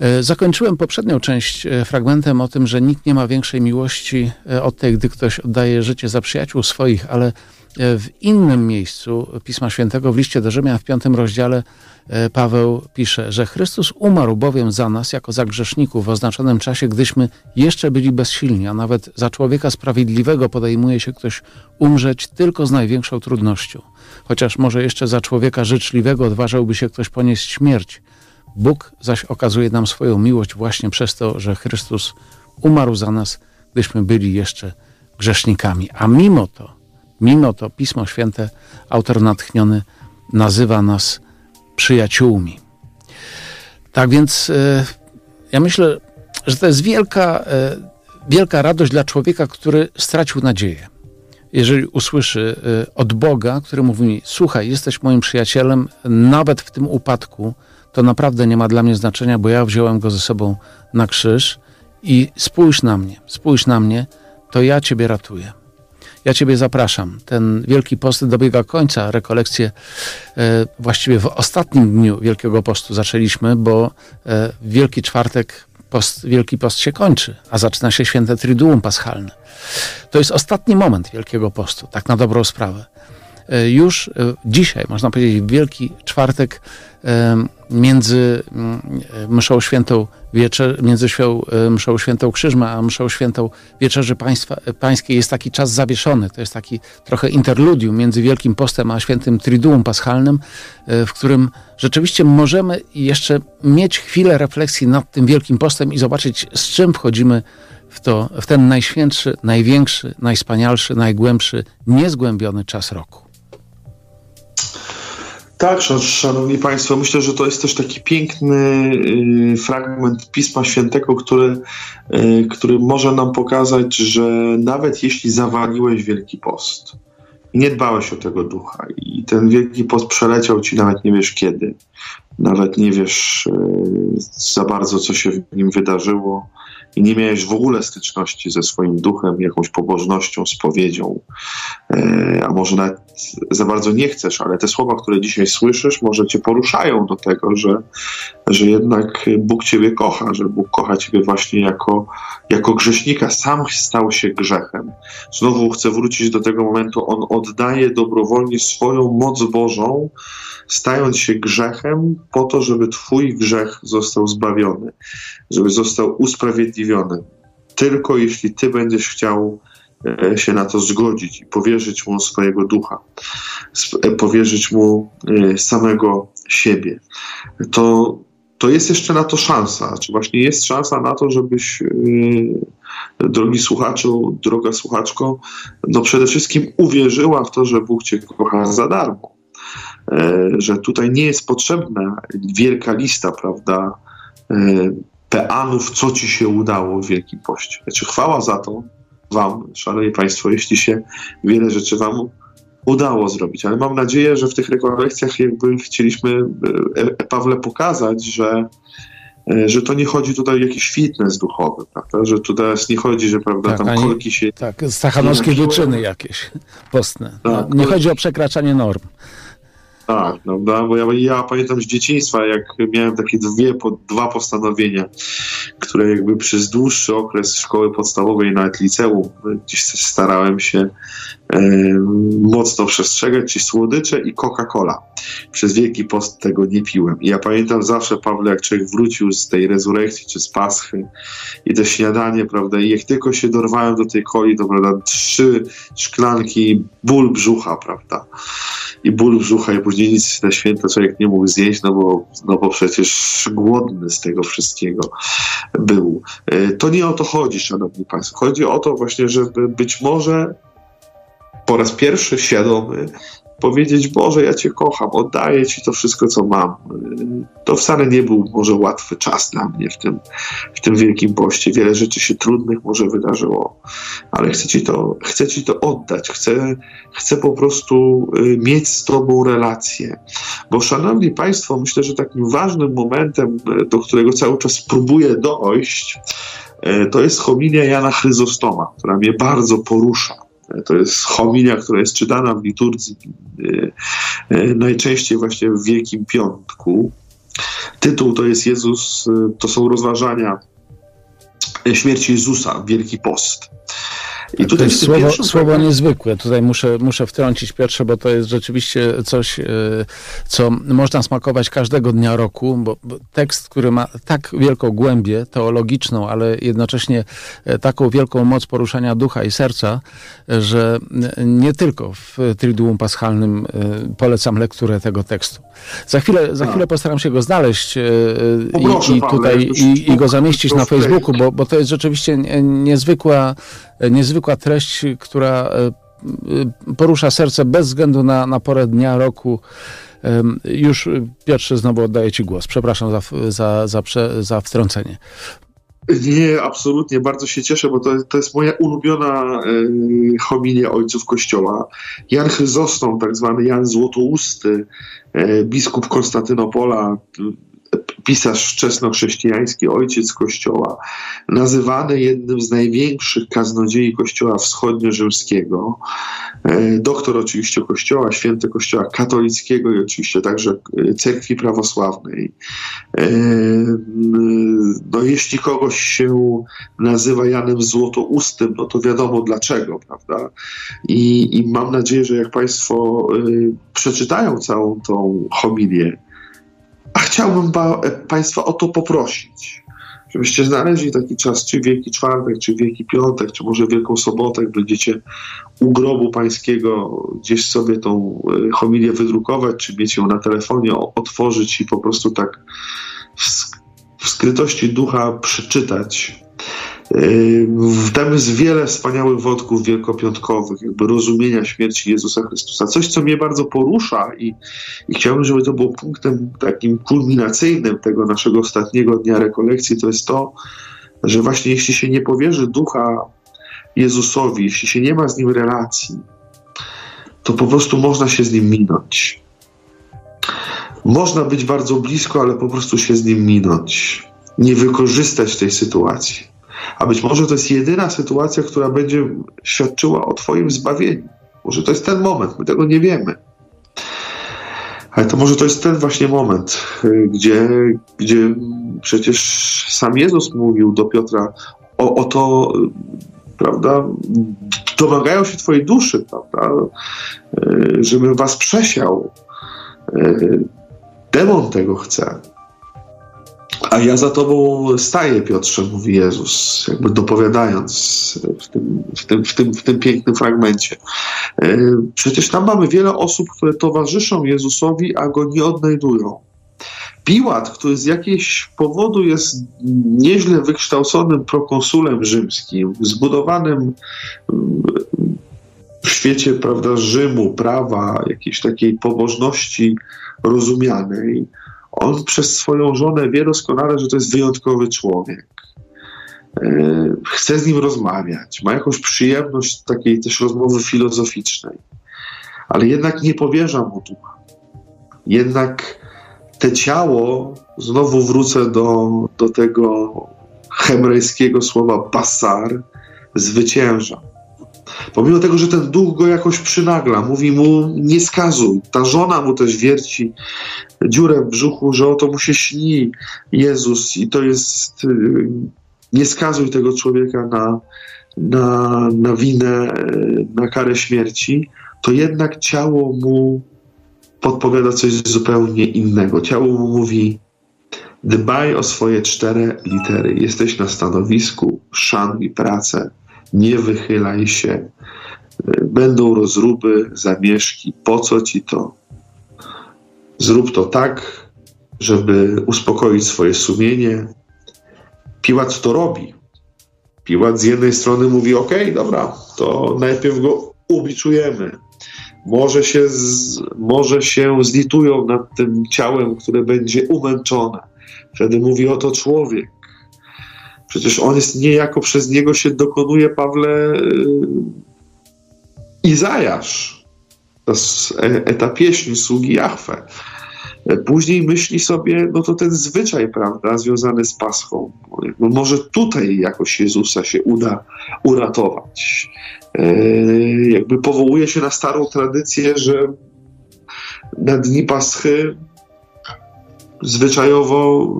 E, zakończyłem poprzednią część fragmentem o tym, że nikt nie ma większej miłości od tej, gdy ktoś oddaje życie za przyjaciół swoich, ale w innym miejscu Pisma Świętego, w liście do Rzymian w piątym rozdziale, E, Paweł pisze, że Chrystus umarł bowiem za nas jako za grzeszników w oznaczonym czasie, gdyśmy jeszcze byli bezsilni, a nawet za człowieka sprawiedliwego podejmuje się ktoś umrzeć tylko z największą trudnością. Chociaż może jeszcze za człowieka życzliwego odważałby się ktoś ponieść śmierć. Bóg zaś okazuje nam swoją miłość właśnie przez to, że Chrystus umarł za nas, gdyśmy byli jeszcze grzesznikami. A mimo to, mimo to Pismo Święte, autor natchniony nazywa nas przyjaciółmi. Tak więc e, ja myślę, że to jest wielka, e, wielka radość dla człowieka, który stracił nadzieję. jeżeli usłyszy od Boga, który mówi Słuchaj, jesteś moim przyjacielem, nawet w tym upadku, to naprawdę nie ma dla mnie znaczenia, bo ja wziąłem go ze sobą na krzyż i spójrz na mnie, spójrz na mnie, to ja Ciebie ratuję. Ja Ciebie zapraszam. Ten Wielki Post dobiega końca. Rekolekcję e, właściwie w ostatnim dniu Wielkiego Postu zaczęliśmy, bo e, Wielki Czwartek, post, Wielki Post się kończy, a zaczyna się święte Triduum Paschalne. To jest ostatni moment Wielkiego Postu, tak na dobrą sprawę. E, już e, dzisiaj, można powiedzieć, Wielki Czwartek między mm, mszą świętą wieczer, między mszą świętą Krzyżma, a mszą świętą Wieczerzy Państwa, Pańskiej jest taki czas zawieszony. To jest taki trochę interludium między Wielkim Postem a świętym Triduum Paschalnym, e, w którym rzeczywiście możemy jeszcze mieć chwilę refleksji nad tym Wielkim Postem i zobaczyć, z czym wchodzimy w, to, w ten najświętszy, największy, najspanialszy, najgłębszy, niezgłębiony czas roku. Tak, szanowni państwo, myślę, że to jest też taki piękny y, fragment Pisma Świętego, który, y, który może nam pokazać, że nawet jeśli zawaliłeś Wielki Post i nie dbałeś o tego ducha i ten Wielki Post przeleciał ci nawet nie wiesz kiedy, nawet nie wiesz y, za bardzo, co się w nim wydarzyło, i nie miałeś w ogóle styczności ze swoim duchem, jakąś pobożnością, spowiedzią, e, a może nawet za bardzo nie chcesz, ale te słowa, które dzisiaj słyszysz, może cię poruszają do tego, że, że jednak Bóg ciebie kocha, że Bóg kocha ciebie właśnie jako, jako grzesznika, sam stał się grzechem. Znowu chcę wrócić do tego momentu, on oddaje dobrowolnie swoją moc Bożą, stając się grzechem po to, żeby twój grzech został zbawiony, żeby został usprawiedliwiony. Tylko jeśli ty będziesz chciał e, się na to zgodzić i powierzyć mu swojego ducha, e, powierzyć mu e, samego siebie, to, to jest jeszcze na to szansa. Czy właśnie jest szansa na to, żebyś, drogi słuchaczu, droga słuchaczko, no przede wszystkim uwierzyła w to, że Bóg cię kocha za darmo że tutaj nie jest potrzebna wielka lista, prawda, peanów, co ci się udało w Wielkim Poście. Znaczy chwała za to wam, szanowni państwo, jeśli się wiele rzeczy wam udało zrobić, ale mam nadzieję, że w tych rekolekcjach jakby chcieliśmy e, Pawle pokazać, że że to nie chodzi tutaj o jakiś fitness duchowy, prawda? Że tutaj nie chodzi, że prawda, tak, tam ani, kolki się... Tak, stachanowskie wyczyny jakieś postne. Tak, no, nie chodzi o przekraczanie norm. Tak, no, bo ja, ja, pamiętam z dzieciństwa, jak miałem takie dwie, po, dwa postanowienia, które jakby przez dłuższy okres szkoły podstawowej, nawet liceum, gdzieś starałem się mocno przestrzegać, czyli słodycze i Coca-Cola. Przez Wielki Post tego nie piłem. I ja pamiętam zawsze, Pawle, jak człowiek wrócił z tej rezurekcji czy z Paschy i te śniadanie, prawda, i jak tylko się dorwałem do tej coli, to prawda, trzy szklanki, ból brzucha, prawda i ból brzucha i później nic na święta człowiek nie mógł zjeść, no bo, no bo przecież głodny z tego wszystkiego był. E, to nie o to chodzi, szanowni państwo. Chodzi o to właśnie, żeby być może po raz pierwszy świadomy powiedzieć, Boże, ja Cię kocham, oddaję Ci to wszystko, co mam. To wcale nie był może łatwy czas dla mnie w tym, w tym wielkim poście. Wiele rzeczy się trudnych może wydarzyło, ale chcę Ci to, chcę ci to oddać. Chcę, chcę po prostu y, mieć z Tobą relację. Bo, Szanowni Państwo, myślę, że takim ważnym momentem, y, do którego cały czas próbuję dojść, y, to jest homilia Jana Chryzostoma, która mnie bardzo porusza. To jest homilia, która jest czytana w liturgii e, e, najczęściej właśnie w Wielkim Piątku. Tytuł to jest Jezus, e, to są rozważania śmierci Jezusa, Wielki Post. I tutaj to jest słowo, słowo niezwykłe. Tutaj muszę, muszę wtrącić Piotrze, bo to jest rzeczywiście coś, e, co można smakować każdego dnia roku, bo, tekst, który ma tak wielką głębię teologiczną, ale jednocześnie e, taką wielką moc poruszania ducha i serca, że nie tylko w Triduum Paschalnym e, polecam lekturę tego tekstu. Za chwilę, za chwilę postaram się go znaleźć i, i tutaj i, i, go zamieścić na Facebooku, bo, bo to jest rzeczywiście niezwykła niezwykła treść, która e, porusza serce bez względu na, na porę dnia, roku. Już Piotrze znowu oddaję Ci głos. Przepraszam za, za, za, za wtrącenie. Nie, absolutnie. Bardzo się cieszę, bo to, to jest moja ulubiona y, homilia ojców Kościoła. Jan Chryzostom, tak zwany Jan Złotousty, biskup Konstantynopola, pisarz wczesnochrześcijański, ojciec Kościoła, nazywany jednym z największych kaznodziei Kościoła wschodnio-rzymskiego, e, doktor oczywiście Kościoła, święty Kościoła katolickiego i oczywiście także e, cerkwi prawosławnej. E, no, jeśli kogoś się nazywa Janem Złotoustym, no to wiadomo dlaczego, prawda? I, i mam nadzieję, że jak Państwo przeczytają całą tą homilię, a chciałbym Państwa o to poprosić, żebyście znaleźli taki czas, czy Wielki Czwartek, czy Wielki Piątek, czy może Wielką Sobotę, jak będziecie u grobu Pańskiego gdzieś sobie tą e, homilię wydrukować, czy mieć ją na telefonie, otworzyć i po prostu tak w skrytości ducha przeczytać tam jest wiele wspaniałych wątków wielkopiątkowych, jakby rozumienia śmierci Jezusa Chrystusa. Coś, co mnie bardzo porusza i, i chciałbym, żeby to było punktem takim kulminacyjnym tego naszego ostatniego dnia rekolekcji, to jest to, że właśnie jeśli się nie powierzy ducha Jezusowi, jeśli się nie ma z nim relacji, to po prostu można się z nim minąć. Można być bardzo blisko, ale po prostu się z nim minąć. Nie wykorzystać tej sytuacji. A być może to jest jedyna sytuacja, która będzie świadczyła o Twoim zbawieniu. Może to jest ten moment, my tego nie wiemy. Ale to może to jest ten właśnie moment, gdzie, gdzie przecież sam Jezus mówił do Piotra o, o to, prawda, domagają się Twojej duszy, prawda, żebym Was przesiał. Demon tego chce. A ja za tobą staję, Piotrze, mówi Jezus, jakby dopowiadając w tym, w tym, w tym, w tym pięknym fragmencie. E, przecież tam mamy wiele osób, które towarzyszą Jezusowi, a go nie odnajdują. Piłat, który z jakiegoś powodu jest nieźle wykształconym prokonsulem rzymskim, zbudowanym w świecie prawda, Rzymu, prawa, jakiejś takiej pobożności rozumianej, on przez swoją żonę wie doskonale, że to jest wyjątkowy człowiek. E, chce z nim rozmawiać, ma jakąś przyjemność takiej też rozmowy filozoficznej, ale jednak nie powierza mu ducha. Jednak te ciało, znowu wrócę do, do tego hebrajskiego słowa basar, zwycięża. Pomimo tego, że ten duch go jakoś przynagla, mówi mu nie skazuj. Ta żona mu też wierci dziurę w brzuchu, że oto mu się śni Jezus i to jest y, nie skazuj tego człowieka na, na, na winę, y, na karę śmierci, to jednak ciało mu podpowiada coś zupełnie innego. Ciało mu mówi dbaj o swoje cztery litery. Jesteś na stanowisku, szanuj pracę, nie wychylaj się, będą rozruby, zamieszki, po co ci to? Zrób to tak, żeby uspokoić swoje sumienie. Piłat to robi. Piłat z jednej strony mówi: OK, dobra, to najpierw go ubiczujemy. Może się, z, może się zlitują nad tym ciałem, które będzie umęczone. Wtedy mówi: Oto człowiek. Przecież on jest niejako przez niego się dokonuje, Pawle, yy, Izajasz. To jest e, pieśni sługi Jahwe. Później myśli sobie, no to ten zwyczaj, prawda, związany z Paschą. No może tutaj jakoś Jezusa się uda uratować. E, jakby powołuje się na starą tradycję, że na dni Paschy zwyczajowo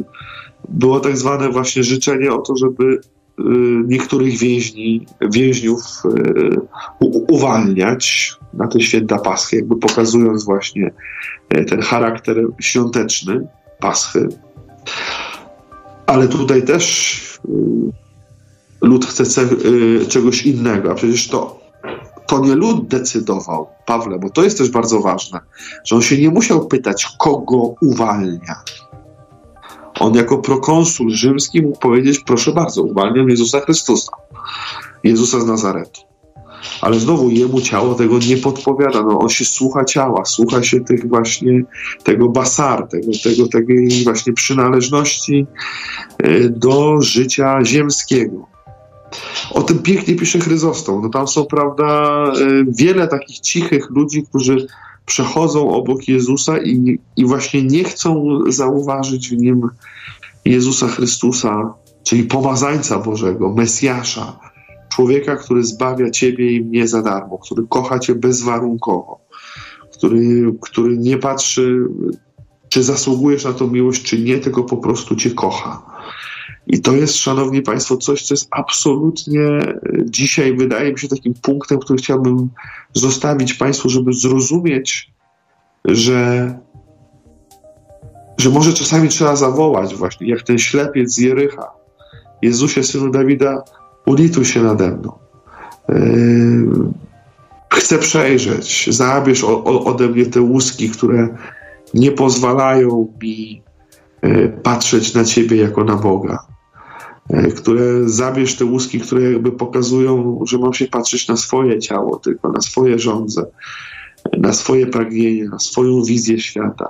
e, było tak zwane właśnie życzenie o to, żeby y, niektórych więźni, więźniów y, uwalniać na te święta Paschy, jakby pokazując właśnie e, ten charakter świąteczny Paschy. Ale tutaj też y, lud chce czegoś innego, a przecież to, to nie lud decydował, Pawle, bo to jest też bardzo ważne, że on się nie musiał pytać, kogo uwalnia on jako prokonsul rzymski mógł powiedzieć, proszę bardzo, uwalniam Jezusa Chrystusa, Jezusa z Nazaretu. ale znowu jemu ciało tego nie podpowiada. No, on się słucha ciała, słucha się tych właśnie tego basar, tego, tego, tej właśnie przynależności e, do życia ziemskiego. O tym pięknie pisze Chryzostom. No tam są, prawda, e, wiele takich cichych ludzi, którzy przechodzą obok Jezusa i, i właśnie nie chcą zauważyć w nim Jezusa Chrystusa, czyli pomazańca Bożego, Mesjasza, człowieka, który zbawia ciebie i mnie za darmo, który kocha cię bezwarunkowo, który, który nie patrzy, czy zasługujesz na tą miłość, czy nie, tylko po prostu cię kocha. I to jest, szanowni państwo, coś, co jest absolutnie dzisiaj, wydaje mi się, takim punktem, który chciałbym zostawić państwu, żeby zrozumieć, że, że może czasami trzeba zawołać właśnie, jak ten ślepiec z Jericha. Jezusie, synu Dawida, ulituj się nade mną. Yy, chcę przejrzeć, zabierz ode mnie te łuski, które nie pozwalają mi yy, patrzeć na Ciebie jako na Boga. Yy, które zabierz te łuski, które jakby pokazują, że mam się patrzeć na swoje ciało, tylko na swoje żądze, na swoje pragnienie, na swoją wizję świata.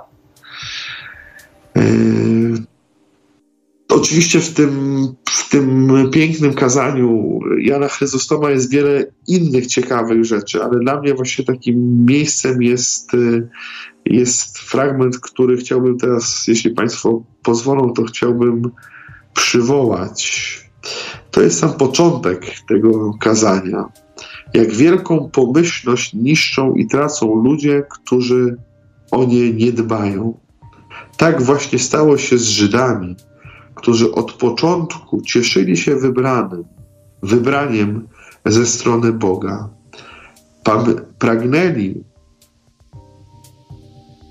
Oczywiście w tym, w tym pięknym kazaniu Jana Chryzostoma jest wiele innych ciekawych rzeczy, ale dla mnie właśnie takim miejscem jest, jest fragment, który chciałbym teraz, jeśli Państwo pozwolą, to chciałbym przywołać. To jest sam początek tego kazania. Jak wielką pomyślność niszczą i tracą ludzie, którzy o nie nie dbają. Tak właśnie stało się z Żydami którzy od początku cieszyli się wybranym, wybraniem ze strony Boga. Pragnęli,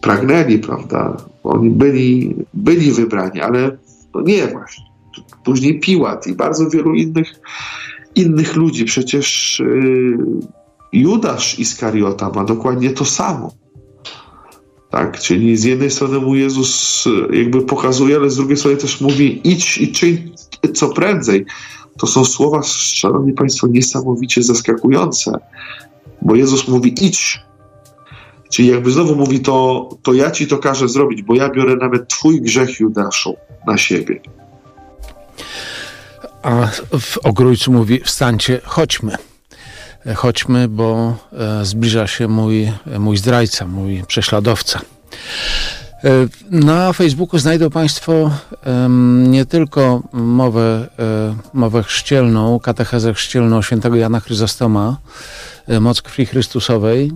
pragnęli, prawda? Oni byli, byli wybrani, ale no nie właśnie. Później Piłat i bardzo wielu innych, innych ludzi. Przecież yy, Judasz Iskariota ma dokładnie to samo tak? Czyli z jednej strony mu Jezus e, jakby pokazuje, ale z drugiej strony też mówi idź i czyń co prędzej. To są słowa, szanowni państwo, niesamowicie zaskakujące, bo Jezus mówi idź. Czyli jakby znowu mówi to, to ja ci to każę zrobić, bo ja biorę nawet twój grzech Judaszu na siebie. A w Ogrójcu mówi wstańcie, chodźmy chodźmy, bo e, zbliża się mój, mój zdrajca, mój prześladowca. E, na Facebooku znajdą Państwo nie tylko mowę, e, mowę chrzcielną, katechezę chrzcielną świętego Jana Chryzostoma, E, moc krwi Chrystusowej,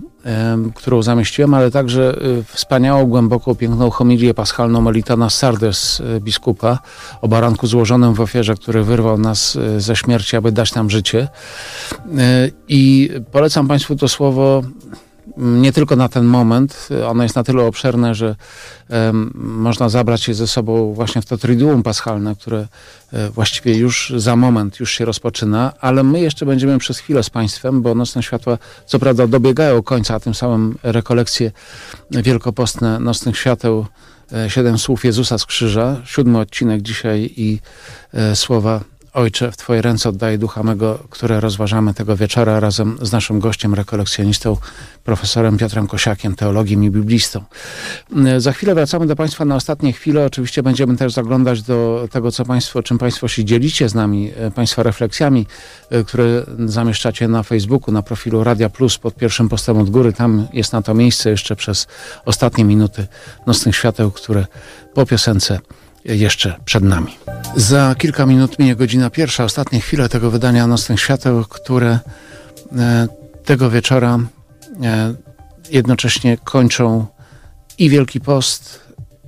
którą zamieściłem, ale także e, wspaniałą, głęboką, piękną homilię paschalną Melitana Sardes, e, biskupa, o baranku złożonym w ofierze, który wyrwał nas ze śmierci, aby dać nam życie. I polecam Państwu to słowo nie tylko na ten moment. Ono jest na tyle obszerne, że um, można zabrać je ze sobą właśnie w to triduum paschalne, które e, właściwie już za moment już się rozpoczyna, ale my jeszcze będziemy przez chwilę z Państwem, bo Nocne Światła co prawda dobiegają końca, a tym samym rekolekcje wielkopostne Nocnych Świateł e, Siedem słów Jezusa z krzyża, siódmy odcinek dzisiaj i e, słowa Ojcze, w Twoje ręce oddaję ducha mego, które rozważamy tego wieczora razem z naszym gościem, rekolekcjonistą, profesorem Piotrem Kosiakiem, teologiem i biblistą. E, za chwilę wracamy do Państwa na ostatnie chwile. Oczywiście będziemy też zaglądać do tego, co Państwo, czym Państwo się dzielicie z nami, e, Państwa refleksjami, e, które zamieszczacie na Facebooku, na profilu Radia Plus pod pierwszym postem od góry. Tam jest na to miejsce jeszcze przez ostatnie minuty nocnych świateł, które po piosence jeszcze przed nami. Za kilka minut minie godzina pierwsza, ostatnie chwile tego wydania Nocnych Świateł, które e, tego wieczora e, jednocześnie kończą i Wielki Post,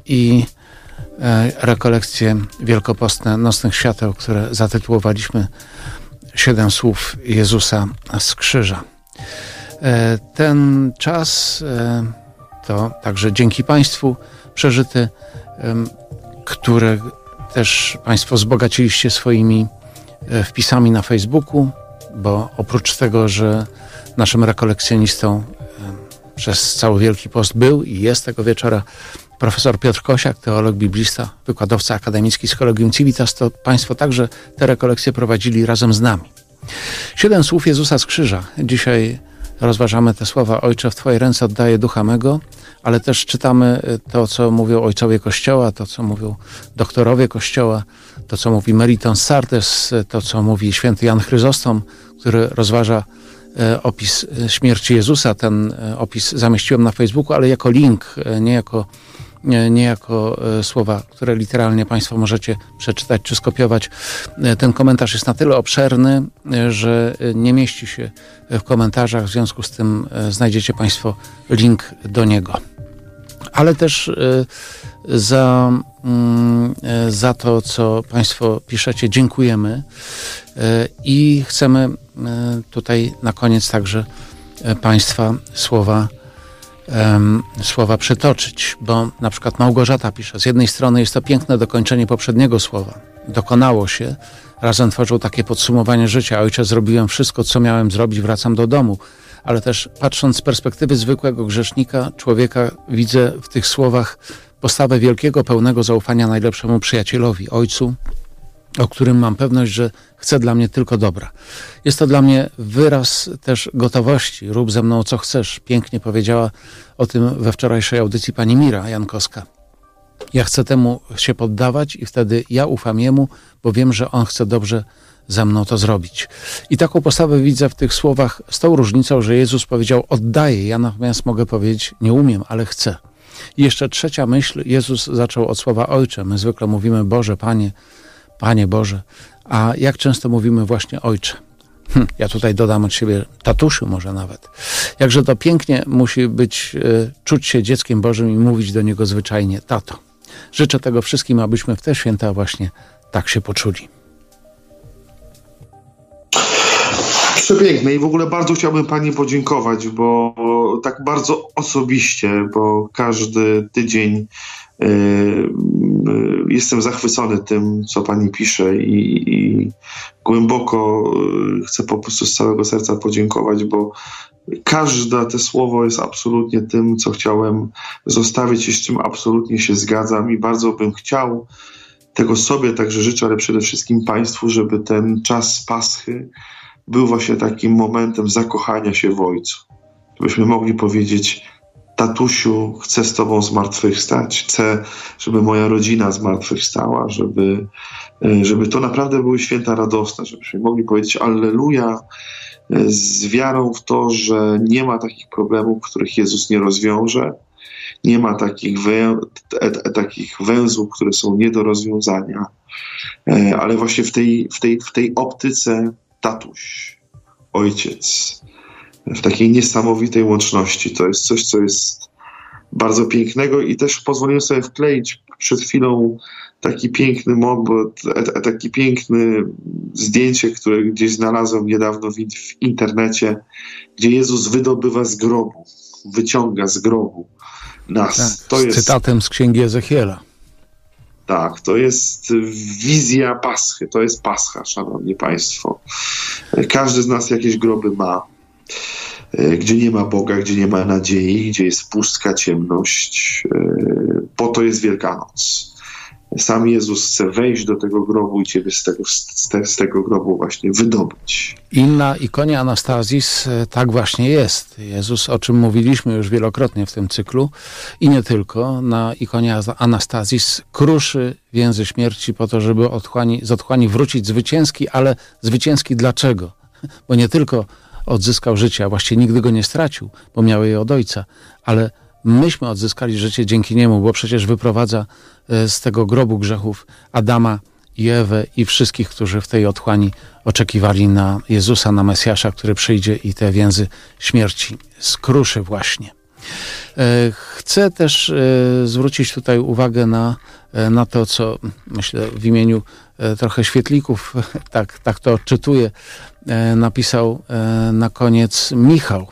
i e, rekolekcje wielkopostne Nocnych Świateł, które zatytułowaliśmy Siedem słów Jezusa z krzyża. Ten czas to także dzięki Państwu przeżyty które też Państwo wzbogaciliście swoimi e, wpisami na Facebooku, bo oprócz tego, że naszym rekolekcjonistą e, przez cały Wielki Post był i jest tego wieczora profesor Piotr Kosiak, teolog, biblista, wykładowca akademicki z Collegium Civitas, to Państwo także te rekolekcje prowadzili razem z nami. Siedem słów Jezusa z krzyża. Dzisiaj rozważamy te słowa Ojcze, w Twoje ręce oddaję ducha mego, ale też czytamy to, co mówią ojcowie Kościoła, to, co mówią doktorowie Kościoła, to, co mówi Meriton Sardes, to, co mówi święty Jan Chryzostom, który rozważa e, opis śmierci Jezusa. Ten opis zamieściłem na Facebooku, ale jako link, nie jako nie jako słowa, które literalnie Państwo możecie przeczytać czy skopiować. Ten komentarz jest na tyle obszerny, że nie mieści się w komentarzach, w związku z tym znajdziecie Państwo link do niego. Ale też za, mm, za to, co Państwo piszecie, dziękujemy i chcemy tutaj na koniec także Państwa słowa słowa przytoczyć, bo na przykład Małgorzata pisze, z jednej strony jest to piękne dokończenie poprzedniego słowa. Dokonało się, razem tworzył takie podsumowanie życia. Ojcze, zrobiłem wszystko, co miałem zrobić, wracam do domu. Ale też patrząc z perspektywy zwykłego grzesznika, człowieka, widzę w tych słowach postawę wielkiego, pełnego zaufania najlepszemu przyjacielowi, ojcu, o którym mam pewność, że chce dla mnie tylko dobra. Jest to dla mnie wyraz też gotowości. Rób ze mną co chcesz. Pięknie powiedziała o tym we wczorajszej audycji pani Mira Jankowska. Ja chcę temu się poddawać i wtedy ja ufam jemu, bo wiem, że on chce dobrze ze mną to zrobić. I taką postawę widzę w tych słowach z tą różnicą, że Jezus powiedział oddaję, ja natomiast mogę powiedzieć nie umiem, ale chcę. I jeszcze trzecia myśl, Jezus zaczął od słowa Ojcze. My zwykle mówimy Boże, Panie, Panie Boże. A jak często mówimy właśnie Ojcze? Hm, ja tutaj dodam od siebie tatusiu może nawet. Jakże to pięknie musi być, y, czuć się dzieckiem Bożym i mówić do Niego zwyczajnie tato. Życzę tego wszystkim, abyśmy w te święta właśnie tak się poczuli. Przepiękne i w ogóle bardzo chciałbym Pani podziękować, bo tak bardzo osobiście, bo każdy tydzień yy, yy, jestem zachwycony tym, co Pani pisze i, i głęboko yy, chcę po prostu z całego serca podziękować, bo każde te słowo jest absolutnie tym, co chciałem zostawić i z czym absolutnie się zgadzam i bardzo bym chciał tego sobie także życzę, ale przede wszystkim Państwu, żeby ten czas Paschy był właśnie takim momentem zakochania się w Ojcu. Żebyśmy mogli powiedzieć, tatusiu, chcę z Tobą zmartwychwstać, chcę, żeby moja rodzina zmartwychwstała, żeby, e, żeby to naprawdę były święta radosne, żebyśmy mogli powiedzieć Alleluja e, z wiarą w to, że nie ma takich problemów, których Jezus nie rozwiąże, nie ma takich, wę, takich węzłów, które są nie do rozwiązania, e, ale właśnie w tej, w tej, w tej optyce tatuś, ojciec, w takiej niesamowitej łączności. To jest coś, co jest bardzo pięknego i też pozwoliłem sobie wkleić przed chwilą taki piękny moment, taki piękny zdjęcie, które gdzieś znalazłem niedawno w, w internecie, gdzie Jezus wydobywa z grobu, wyciąga z grobu nas. Tak, to z jest cytatem z księgi Ezechiela. Tak, to jest wizja Paschy, to jest Pascha, szanowni państwo. Każdy z nas jakieś groby ma, gdzie nie ma Boga, gdzie nie ma nadziei, gdzie jest pustka, ciemność. Po to jest Wielkanoc. Sam Jezus chce wejść do tego grobu i ciebie z tego, z, te, z tego grobu właśnie wydobyć. I na ikonie Anastazis e, tak właśnie jest. Jezus, o czym mówiliśmy już wielokrotnie w tym cyklu i nie tylko, na ikonie Anastazis kruszy więzy śmierci po to, żeby otchłani, z otchłani wrócić zwycięski, ale zwycięski dlaczego? Bo nie tylko odzyskał życie, a właściwie nigdy go nie stracił, bo miał je od Ojca, ale myśmy odzyskali życie dzięki niemu, bo przecież wyprowadza e, z tego grobu grzechów Adama i Ewę i wszystkich, którzy w tej otchłani oczekiwali na Jezusa, na Mesjasza, który przyjdzie i te więzy śmierci skruszy właśnie. E, chcę też e, zwrócić tutaj uwagę na, na to, co myślę w imieniu trochę świetlików, tak, tak to odczytuję, napisał na koniec Michał.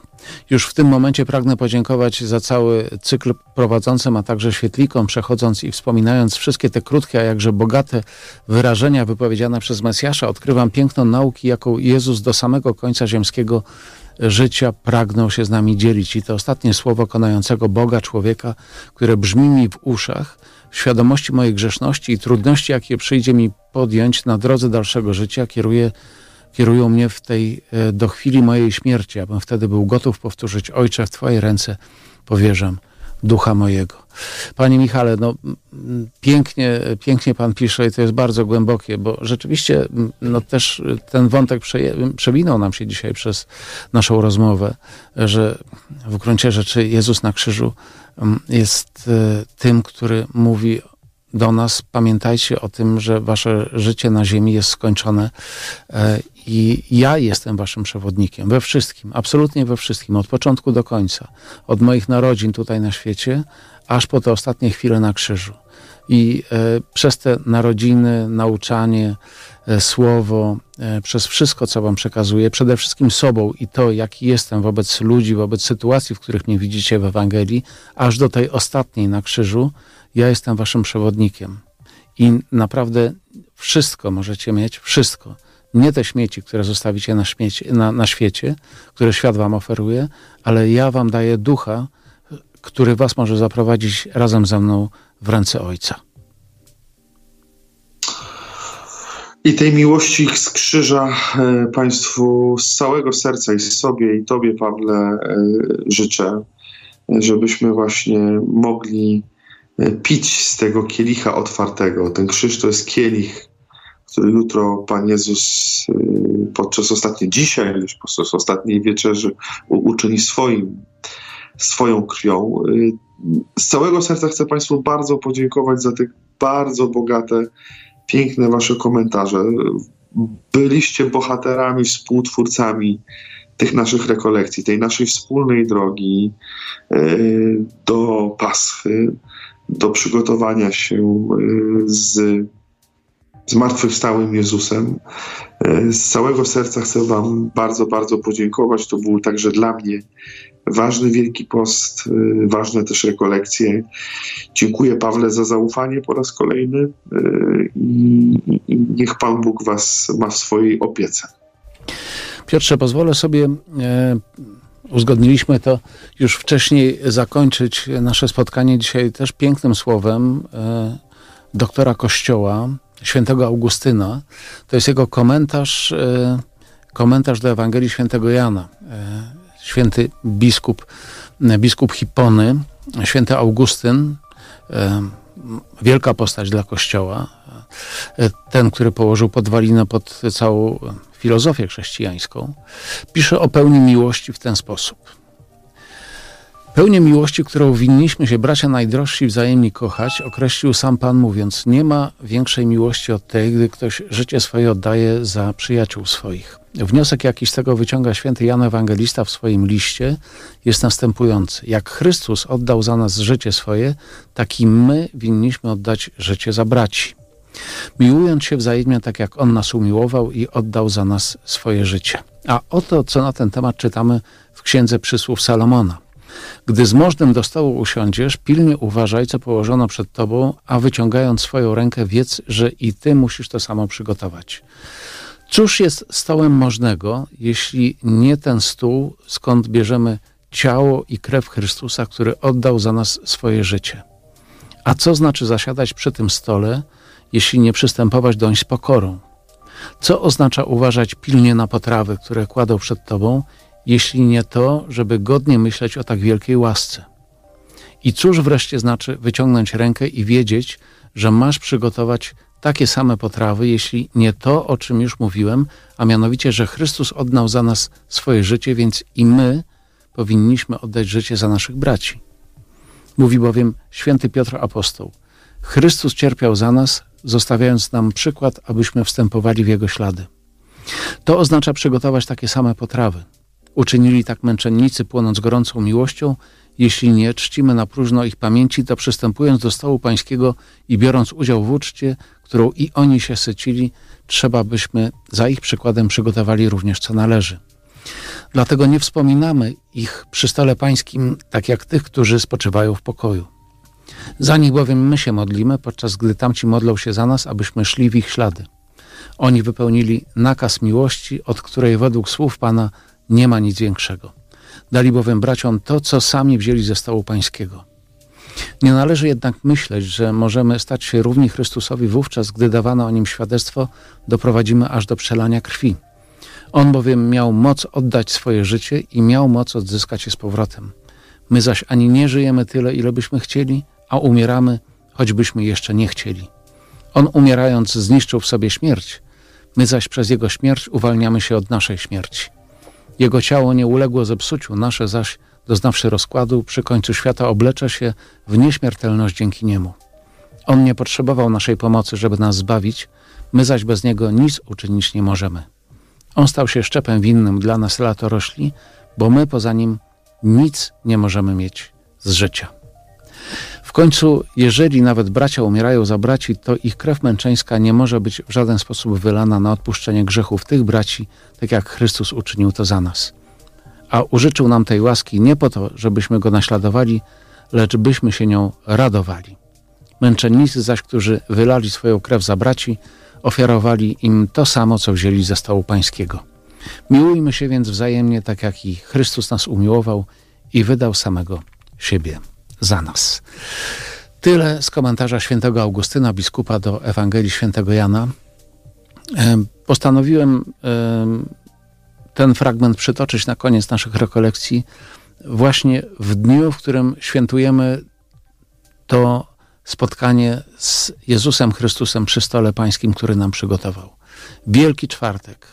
Już w tym momencie pragnę podziękować za cały cykl prowadzącym, a także świetlikom, przechodząc i wspominając wszystkie te krótkie, a jakże bogate wyrażenia wypowiedziane przez Mesjasza. Odkrywam piękną nauki, jaką Jezus do samego końca ziemskiego życia pragnął się z nami dzielić. I to ostatnie słowo konającego Boga, człowieka, które brzmi mi w uszach, w świadomości mojej grzeszności i trudności, jakie przyjdzie mi podjąć na drodze dalszego życia, kieruje kierują mnie w tej, e, do chwili mojej śmierci, abym wtedy był gotów powtórzyć, Ojcze, w Twoje ręce powierzam ducha mojego. Panie Michale, no pięknie, pięknie Pan pisze i to jest bardzo głębokie, bo rzeczywiście no też ten wątek prze, przewinął nam się dzisiaj przez naszą rozmowę, że w gruncie rzeczy Jezus na krzyżu jest e, tym, który mówi do nas, pamiętajcie o tym, że wasze życie na ziemi jest skończone e, i ja jestem waszym przewodnikiem we wszystkim, absolutnie we wszystkim, od początku do końca, od moich narodzin tutaj na świecie, aż po te ostatnie chwile na krzyżu. I e, przez te narodziny, nauczanie, e, słowo, przez wszystko, co Wam przekazuję, przede wszystkim sobą i to, jaki jestem wobec ludzi, wobec sytuacji, w których mnie widzicie w Ewangelii, aż do tej ostatniej na krzyżu, ja jestem Waszym przewodnikiem. I naprawdę wszystko możecie mieć, wszystko. Nie te śmieci, które zostawicie na, śmieci, na, na świecie, które świat Wam oferuje, ale ja Wam daję ducha, który Was może zaprowadzić razem ze mną w ręce Ojca. I tej miłości z krzyża e, Państwu z całego serca i sobie i Tobie, Pawle, e, życzę, żebyśmy właśnie mogli e, pić z tego kielicha otwartego. Ten krzyż to jest kielich, który jutro Pan Jezus podczas ostatniej, dzisiaj już podczas ostatniej wieczerzy uczyni swoim, swoją krwią. Z całego serca chcę Państwu bardzo podziękować za te bardzo bogate, piękne Wasze komentarze. Byliście bohaterami, współtwórcami tych naszych rekolekcji, tej naszej wspólnej drogi e, do Paschy, do przygotowania się e, z zmartwychwstałym Jezusem. E, z całego serca chcę Wam bardzo, bardzo podziękować. To był także dla mnie ważny Wielki Post, y, ważne też rekolekcje. Dziękuję Pawle za zaufanie po raz kolejny y, i niech Pan Bóg Was ma w swojej opiece. Piotrze, pozwolę sobie, e, uzgodniliśmy to już wcześniej, zakończyć nasze spotkanie dzisiaj też pięknym słowem e, doktora Kościoła, świętego Augustyna. To jest jego komentarz, e, komentarz do Ewangelii świętego Jana. E, święty biskup, biskup Hipony, święty Augustyn, wielka postać dla Kościoła, ten, który położył podwalinę pod całą filozofię chrześcijańską, pisze o pełni miłości w ten sposób. Pełnię miłości, którą winniśmy się bracia najdrożsi wzajemnie kochać, określił sam Pan mówiąc, nie ma większej miłości od tej, gdy ktoś życie swoje oddaje za przyjaciół swoich. Wniosek, jaki z tego wyciąga święty Jan Ewangelista w swoim liście, jest następujący. Jak Chrystus oddał za nas życie swoje, tak i my winniśmy oddać życie za braci. Miłując się wzajemnie tak, jak On nas umiłował i oddał za nas swoje życie. A oto, co na ten temat czytamy w Księdze Przysłów Salomona. Gdy z możnym do stołu usiądziesz, pilnie uważaj, co położono przed tobą, a wyciągając swoją rękę, wiedz, że i ty musisz to samo przygotować. Cóż jest stołem możnego, jeśli nie ten stół, skąd bierzemy ciało i krew Chrystusa, który oddał za nas swoje życie? A co znaczy zasiadać przy tym stole, jeśli nie przystępować doń z pokorą? Co oznacza uważać pilnie na potrawy, które kładą przed tobą, jeśli nie to, żeby godnie myśleć o tak wielkiej łasce? I cóż wreszcie znaczy wyciągnąć rękę i wiedzieć, że masz przygotować takie same potrawy, jeśli nie to, o czym już mówiłem, a mianowicie, że Chrystus oddał za nas swoje życie, więc i my powinniśmy oddać życie za naszych braci. Mówi bowiem święty Piotr Apostoł: Chrystus cierpiał za nas, zostawiając nam przykład, abyśmy wstępowali w jego ślady. To oznacza przygotować takie same potrawy. Uczynili tak męczennicy, płonąc gorącą miłością, jeśli nie czcimy na próżno ich pamięci, to przystępując do stołu pańskiego i biorąc udział w uczcie, którą i oni się sycili, trzeba byśmy za ich przykładem przygotowali również co należy. Dlatego nie wspominamy ich przy stole pańskim tak jak tych, którzy spoczywają w pokoju. Za nich bowiem my się modlimy, podczas gdy tamci modlą się za nas, abyśmy szli w ich ślady. Oni wypełnili nakaz miłości, od której według słów Pana nie ma nic większego. Dali bowiem braciom to, co sami wzięli ze stołu pańskiego. Nie należy jednak myśleć, że możemy stać się równi Chrystusowi wówczas, gdy dawano o nim świadectwo, doprowadzimy aż do przelania krwi. On bowiem miał moc oddać swoje życie i miał moc odzyskać je z powrotem. My zaś ani nie żyjemy tyle, ile byśmy chcieli, a umieramy, choćbyśmy jeszcze nie chcieli. On umierając zniszczył w sobie śmierć, my zaś przez Jego śmierć uwalniamy się od naszej śmierci. Jego ciało nie uległo zepsuciu, nasze zaś, doznawszy rozkładu, przy końcu świata oblecze się w nieśmiertelność dzięki Niemu. On nie potrzebował naszej pomocy, żeby nas zbawić, my zaś bez Niego nic uczynić nie możemy. On stał się szczepem winnym dla nas latorośli, bo my poza Nim nic nie możemy mieć z życia. W końcu, jeżeli nawet bracia umierają za braci, to ich krew męczeńska nie może być w żaden sposób wylana na odpuszczenie grzechów tych braci, tak jak Chrystus uczynił to za nas. A użyczył nam tej łaski nie po to, żebyśmy go naśladowali, lecz byśmy się nią radowali. Męczennicy zaś, którzy wylali swoją krew za braci, ofiarowali im to samo, co wzięli ze stołu pańskiego. Miłujmy się więc wzajemnie, tak jak i Chrystus nas umiłował i wydał samego siebie za nas. Tyle z komentarza świętego Augustyna, biskupa do Ewangelii świętego Jana. Postanowiłem ten fragment przytoczyć na koniec naszych rekolekcji właśnie w dniu, w którym świętujemy to spotkanie z Jezusem Chrystusem przy stole pańskim, który nam przygotował. Wielki czwartek,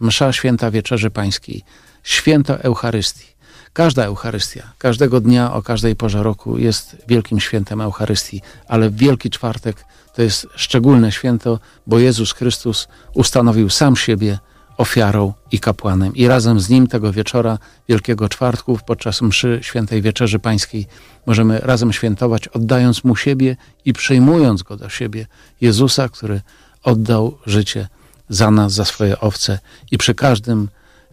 msza święta Wieczerzy Pańskiej, święto Eucharystii. Każda Eucharystia, każdego dnia o każdej porze roku jest wielkim świętem Eucharystii, ale Wielki Czwartek to jest szczególne święto, bo Jezus Chrystus ustanowił sam siebie ofiarą i kapłanem. I razem z Nim tego wieczora Wielkiego Czwartku podczas mszy Świętej Wieczerzy Pańskiej możemy razem świętować, oddając Mu siebie i przyjmując Go do siebie. Jezusa, który oddał życie za nas, za swoje owce i przy każdym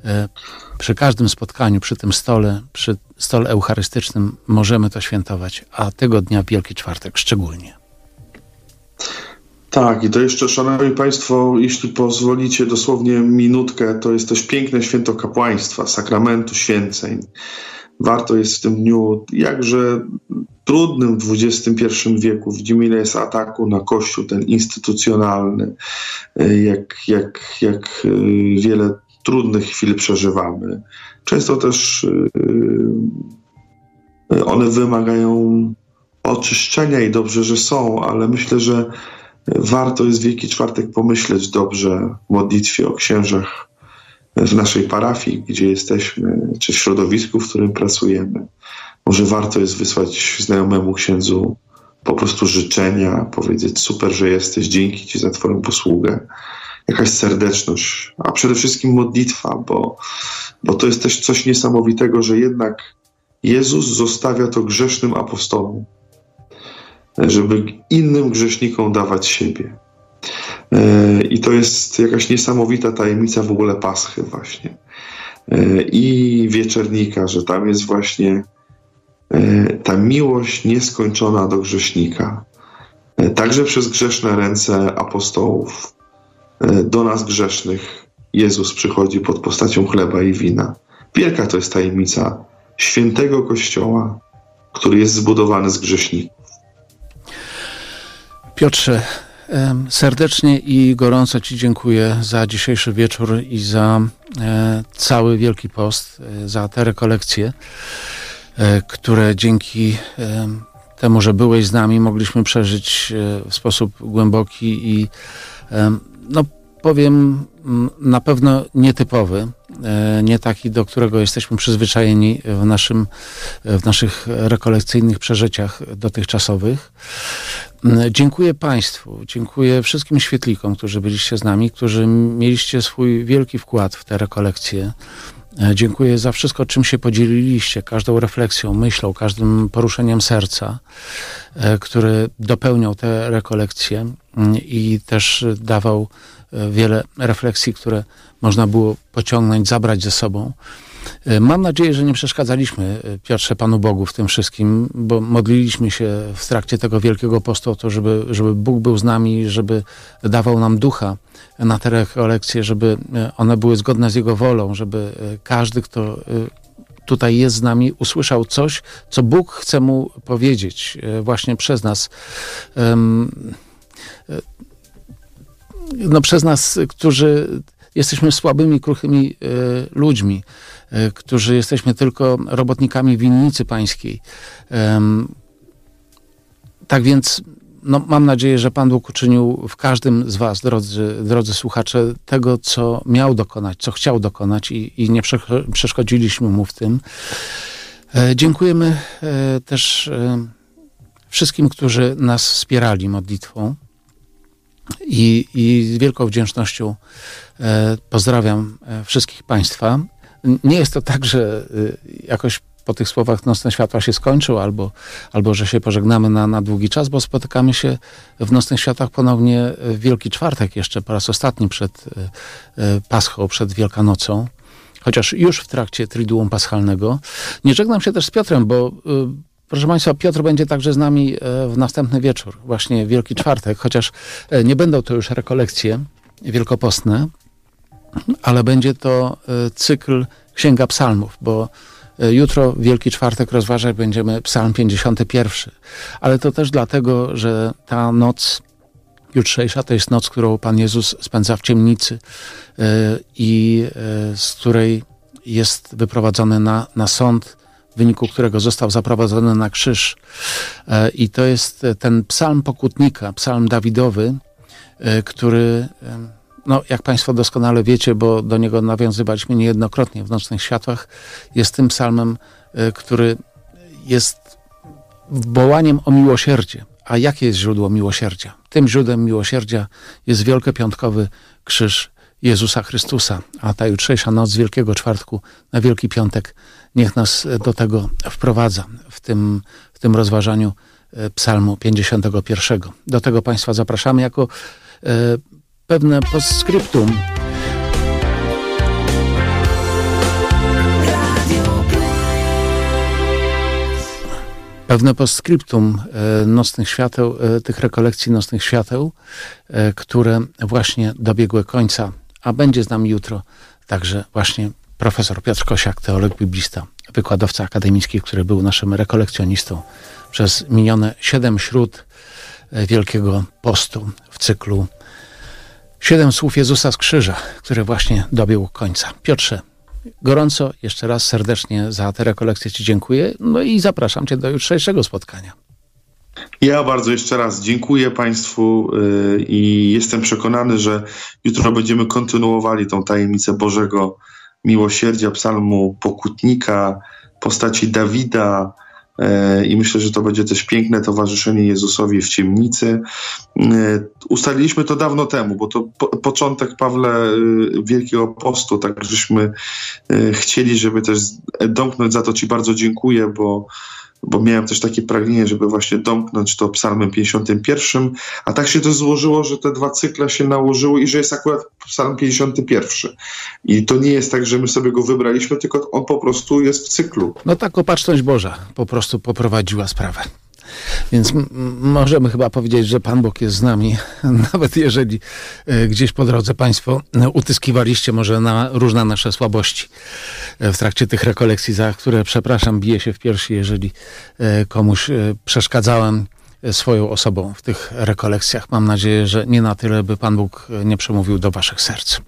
E, przy każdym spotkaniu, przy tym stole, przy stole eucharystycznym możemy to świętować, a tego dnia Wielki Czwartek szczególnie. Tak, i to jeszcze, szanowni Państwo, jeśli pozwolicie dosłownie minutkę, to jest też piękne święto kapłaństwa, sakramentu święceń. Warto jest w tym dniu, jakże trudnym w XXI wieku, widzimy ile jest ataku na Kościół, ten instytucjonalny, jak, jak, jak e, wiele trudnych chwil przeżywamy. Często też y, y, one wymagają oczyszczenia i dobrze, że są, ale myślę, że warto jest Wielki Czwartek pomyśleć dobrze w modlitwie o księżach w naszej parafii, gdzie jesteśmy, czy w środowisku, w którym pracujemy. Może warto jest wysłać znajomemu księdzu po prostu życzenia, powiedzieć super, że jesteś, dzięki Ci za Twoją posługę jakaś serdeczność, a przede wszystkim modlitwa, bo, bo to jest też coś niesamowitego, że jednak Jezus zostawia to grzesznym apostołom, żeby innym grzesznikom dawać siebie. E, I to jest jakaś niesamowita tajemnica w ogóle Paschy właśnie. E, I wieczernika, że tam jest właśnie e, ta miłość nieskończona do grzesznika. Także przez grzeszne ręce apostołów, do nas grzesznych Jezus przychodzi pod postacią chleba i wina. Wielka to jest tajemnica świętego Kościoła, który jest zbudowany z grzeszników. Piotrze, serdecznie i gorąco Ci dziękuję za dzisiejszy wieczór i za e, cały Wielki Post, e, za te rekolekcje, które dzięki temu, że byłeś z nami, mogliśmy przeżyć w sposób głęboki i no powiem, mm, na pewno nietypowy, e, nie taki, do którego jesteśmy przyzwyczajeni w, naszym, w naszych rekolekcyjnych przeżyciach dotychczasowych. Mm, dziękuję Państwu, dziękuję wszystkim świetlikom, którzy byliście z nami, którzy mieliście swój wielki wkład w te rekolekcje. E, dziękuję za wszystko, czym się podzieliliście, każdą refleksją, myślą, każdym poruszeniem serca, e, który dopełniał te rekolekcje mm, i też dawał e, wiele refleksji, które można było pociągnąć, zabrać ze sobą. Mam nadzieję, że nie przeszkadzaliśmy Piotrze Panu Bogu w tym wszystkim, bo modliliśmy się w trakcie tego wielkiego postu o to, żeby, żeby Bóg był z nami, żeby dawał nam ducha na te rekolekcje, żeby e, one były zgodne z Jego wolą, żeby e, każdy, kto e, tutaj jest z nami, usłyszał coś, co Bóg chce mu powiedzieć właśnie przez nas. No, przez nas, którzy jesteśmy słabymi, kruchymi ludźmi, którzy jesteśmy tylko robotnikami winnicy pańskiej. Tak więc no, mam nadzieję, że Pan Bóg uczynił w każdym z Was, drodzy, drodzy słuchacze, tego, co miał dokonać, co chciał dokonać i, i nie przeszkodziliśmy Mu w tym. E, dziękujemy e, też e, wszystkim, którzy nas wspierali modlitwą i, i z wielką wdzięcznością pozdrawiam wszystkich Państwa. Nie jest to tak, że jakoś po tych słowach Nocne Światła się skończył, albo, albo że się pożegnamy na, na długi czas, bo spotykamy się w Nocnych Światłach ponownie w Wielki Czwartek, jeszcze po raz ostatni przed e, e, Paschą, przed Wielkanocą, chociaż już w trakcie Triduum Paschalnego. Nie żegnam się też z Piotrem, bo e, Proszę Państwa, Piotr będzie także z nami w następny wieczór, właśnie Wielki Czwartek, chociaż nie będą to już rekolekcje wielkopostne, ale będzie to cykl Księga Psalmów, bo E, jutro, Wielki Czwartek, rozważać będziemy Psalm 51. Ale to też dlatego, że ta noc jutrzejsza to jest noc, którą Pan Jezus spędza w ciemnicy e, i e, z której jest wyprowadzony na, na sąd, w wyniku którego został zaprowadzony na krzyż. I to jest ten psalm pokutnika, psalm Dawidowy, który no, jak Państwo doskonale wiecie, bo do niego nawiązywaliśmy niejednokrotnie w Nocnych Światłach, jest tym psalmem, e, który jest wołaniem o miłosierdzie. A jakie jest źródło miłosierdzia? Tym źródłem miłosierdzia jest Wielkopiątkowy Krzyż Jezusa Chrystusa, a ta jutrzejsza noc Wielkiego Czwartku na Wielki Piątek niech nas do tego wprowadza w tym, w tym rozważaniu e, psalmu 51. Do tego Państwa zapraszamy jako e, pewne postscriptum. Pewne postscriptum e, nocnych świateł, e, tych rekolekcji nocnych świateł, e, które właśnie dobiegły końca, a będzie z nami jutro także właśnie profesor Piotr Kosiak, teolog biblista, wykładowca akademicki, który był naszym rekolekcjonistą przez minione siedem śród Wielkiego Postu w cyklu Siedem słów Jezusa z krzyża, które właśnie dobił końca. Piotrze, gorąco jeszcze raz serdecznie za tę rekolekcję Ci dziękuję. No i zapraszam Cię do jutrzejszego spotkania. Ja bardzo jeszcze raz dziękuję Państwu y, i jestem przekonany, że jutro będziemy kontynuowali tą tajemnicę Bożego miłosierdzia, psalmu pokutnika, postaci Dawida, i myślę, że to będzie też piękne towarzyszenie Jezusowi w ciemnicy. E, ustaliliśmy to dawno temu, bo to po, początek Pawle e, Wielkiego Postu, tak żeśmy chcieli, żeby też domknąć za to Ci bardzo dziękuję, bo bo miałem też takie pragnienie, żeby właśnie domknąć to psalmem 51, a tak się to złożyło, że te dwa cykle się nałożyły i że jest akurat psalm 51. I to nie jest tak, że my sobie go wybraliśmy, tylko on po prostu jest w cyklu. No tak opatrzność Boża po prostu poprowadziła sprawę. Więc możemy chyba powiedzieć, że Pan Bóg jest z nami, nawet jeżeli e, gdzieś po drodze Państwo e, utyskiwaliście może na różne nasze słabości e, w trakcie tych rekolekcji, za które, przepraszam, biję się w piersi, jeżeli komuś przeszkadzałem swoją osobą w tych rekolekcjach. Mam nadzieję, że nie na tyle, by Pan Bóg nie przemówił do Waszych serc.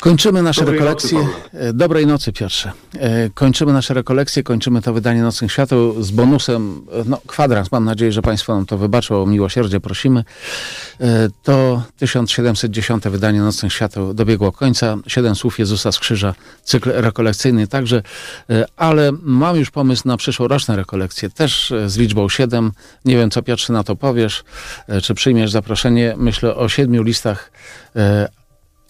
Kończymy nasze Dobrej rekolekcje. Nocy, e, Dobrej nocy, Piotrze. E, kończymy nasze rekolekcje, kończymy to wydanie Nocnych Świateł z bonusem, e, no kwadrans, mam nadzieję, że Państwo nam to wybaczą, o miłosierdzie prosimy. To 1710 wydanie Nocnych Świateł dobiegło końca. Siedem słów Jezusa z krzyża, cykl rekolekcyjny także, ale mam już pomysł na przyszłoroczne rekolekcje, też z liczbą 7. Nie wiem, co Piotrze na to powiesz, czy przyjmiesz zaproszenie. Myślę o siedmiu listach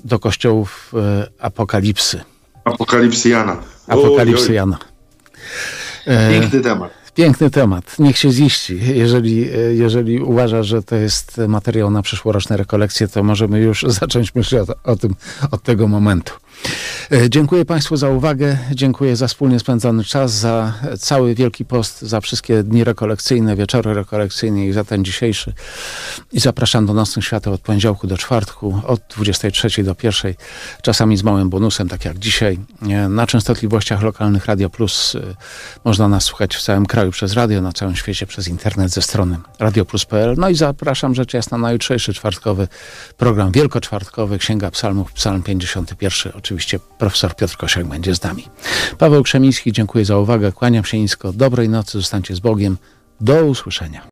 do kościołów e, Apokalipsy. Apokalipsy Jana. Apokalipsy Jana. E, Piękny temat. Piękny temat. Niech się ziści. Jeżeli, e, jeżeli uważa, że to jest materiał na przyszłoroczne rekolekcje, to możemy już zacząć myśleć o, o tym od tego momentu. E, dziękuję Państwu za uwagę, dziękuję za wspólnie spędzony czas, za cały Wielki Post, za wszystkie dni rekolekcyjne, wieczory rekolekcyjne i za ten dzisiejszy. I zapraszam do Nocnych Świateł od poniedziałku do czwartku, od 23 do 1, czasami z małym bonusem, tak jak dzisiaj. E, na częstotliwościach lokalnych Radio Plus e, można nas słuchać w całym kraju przez radio, na całym świecie przez internet ze strony radioplus.pl. No i zapraszam rzecz jasna na jutrzejszy czwartkowy program wielkoczwartkowy Księga Psalmów, Psalm 51. Oczywiście profesor Piotr Kosiak będzie z nami. Paweł Krzemiński, dziękuję za uwagę, kłaniam się nisko, dobrej nocy, zostańcie z Bogiem, do usłyszenia.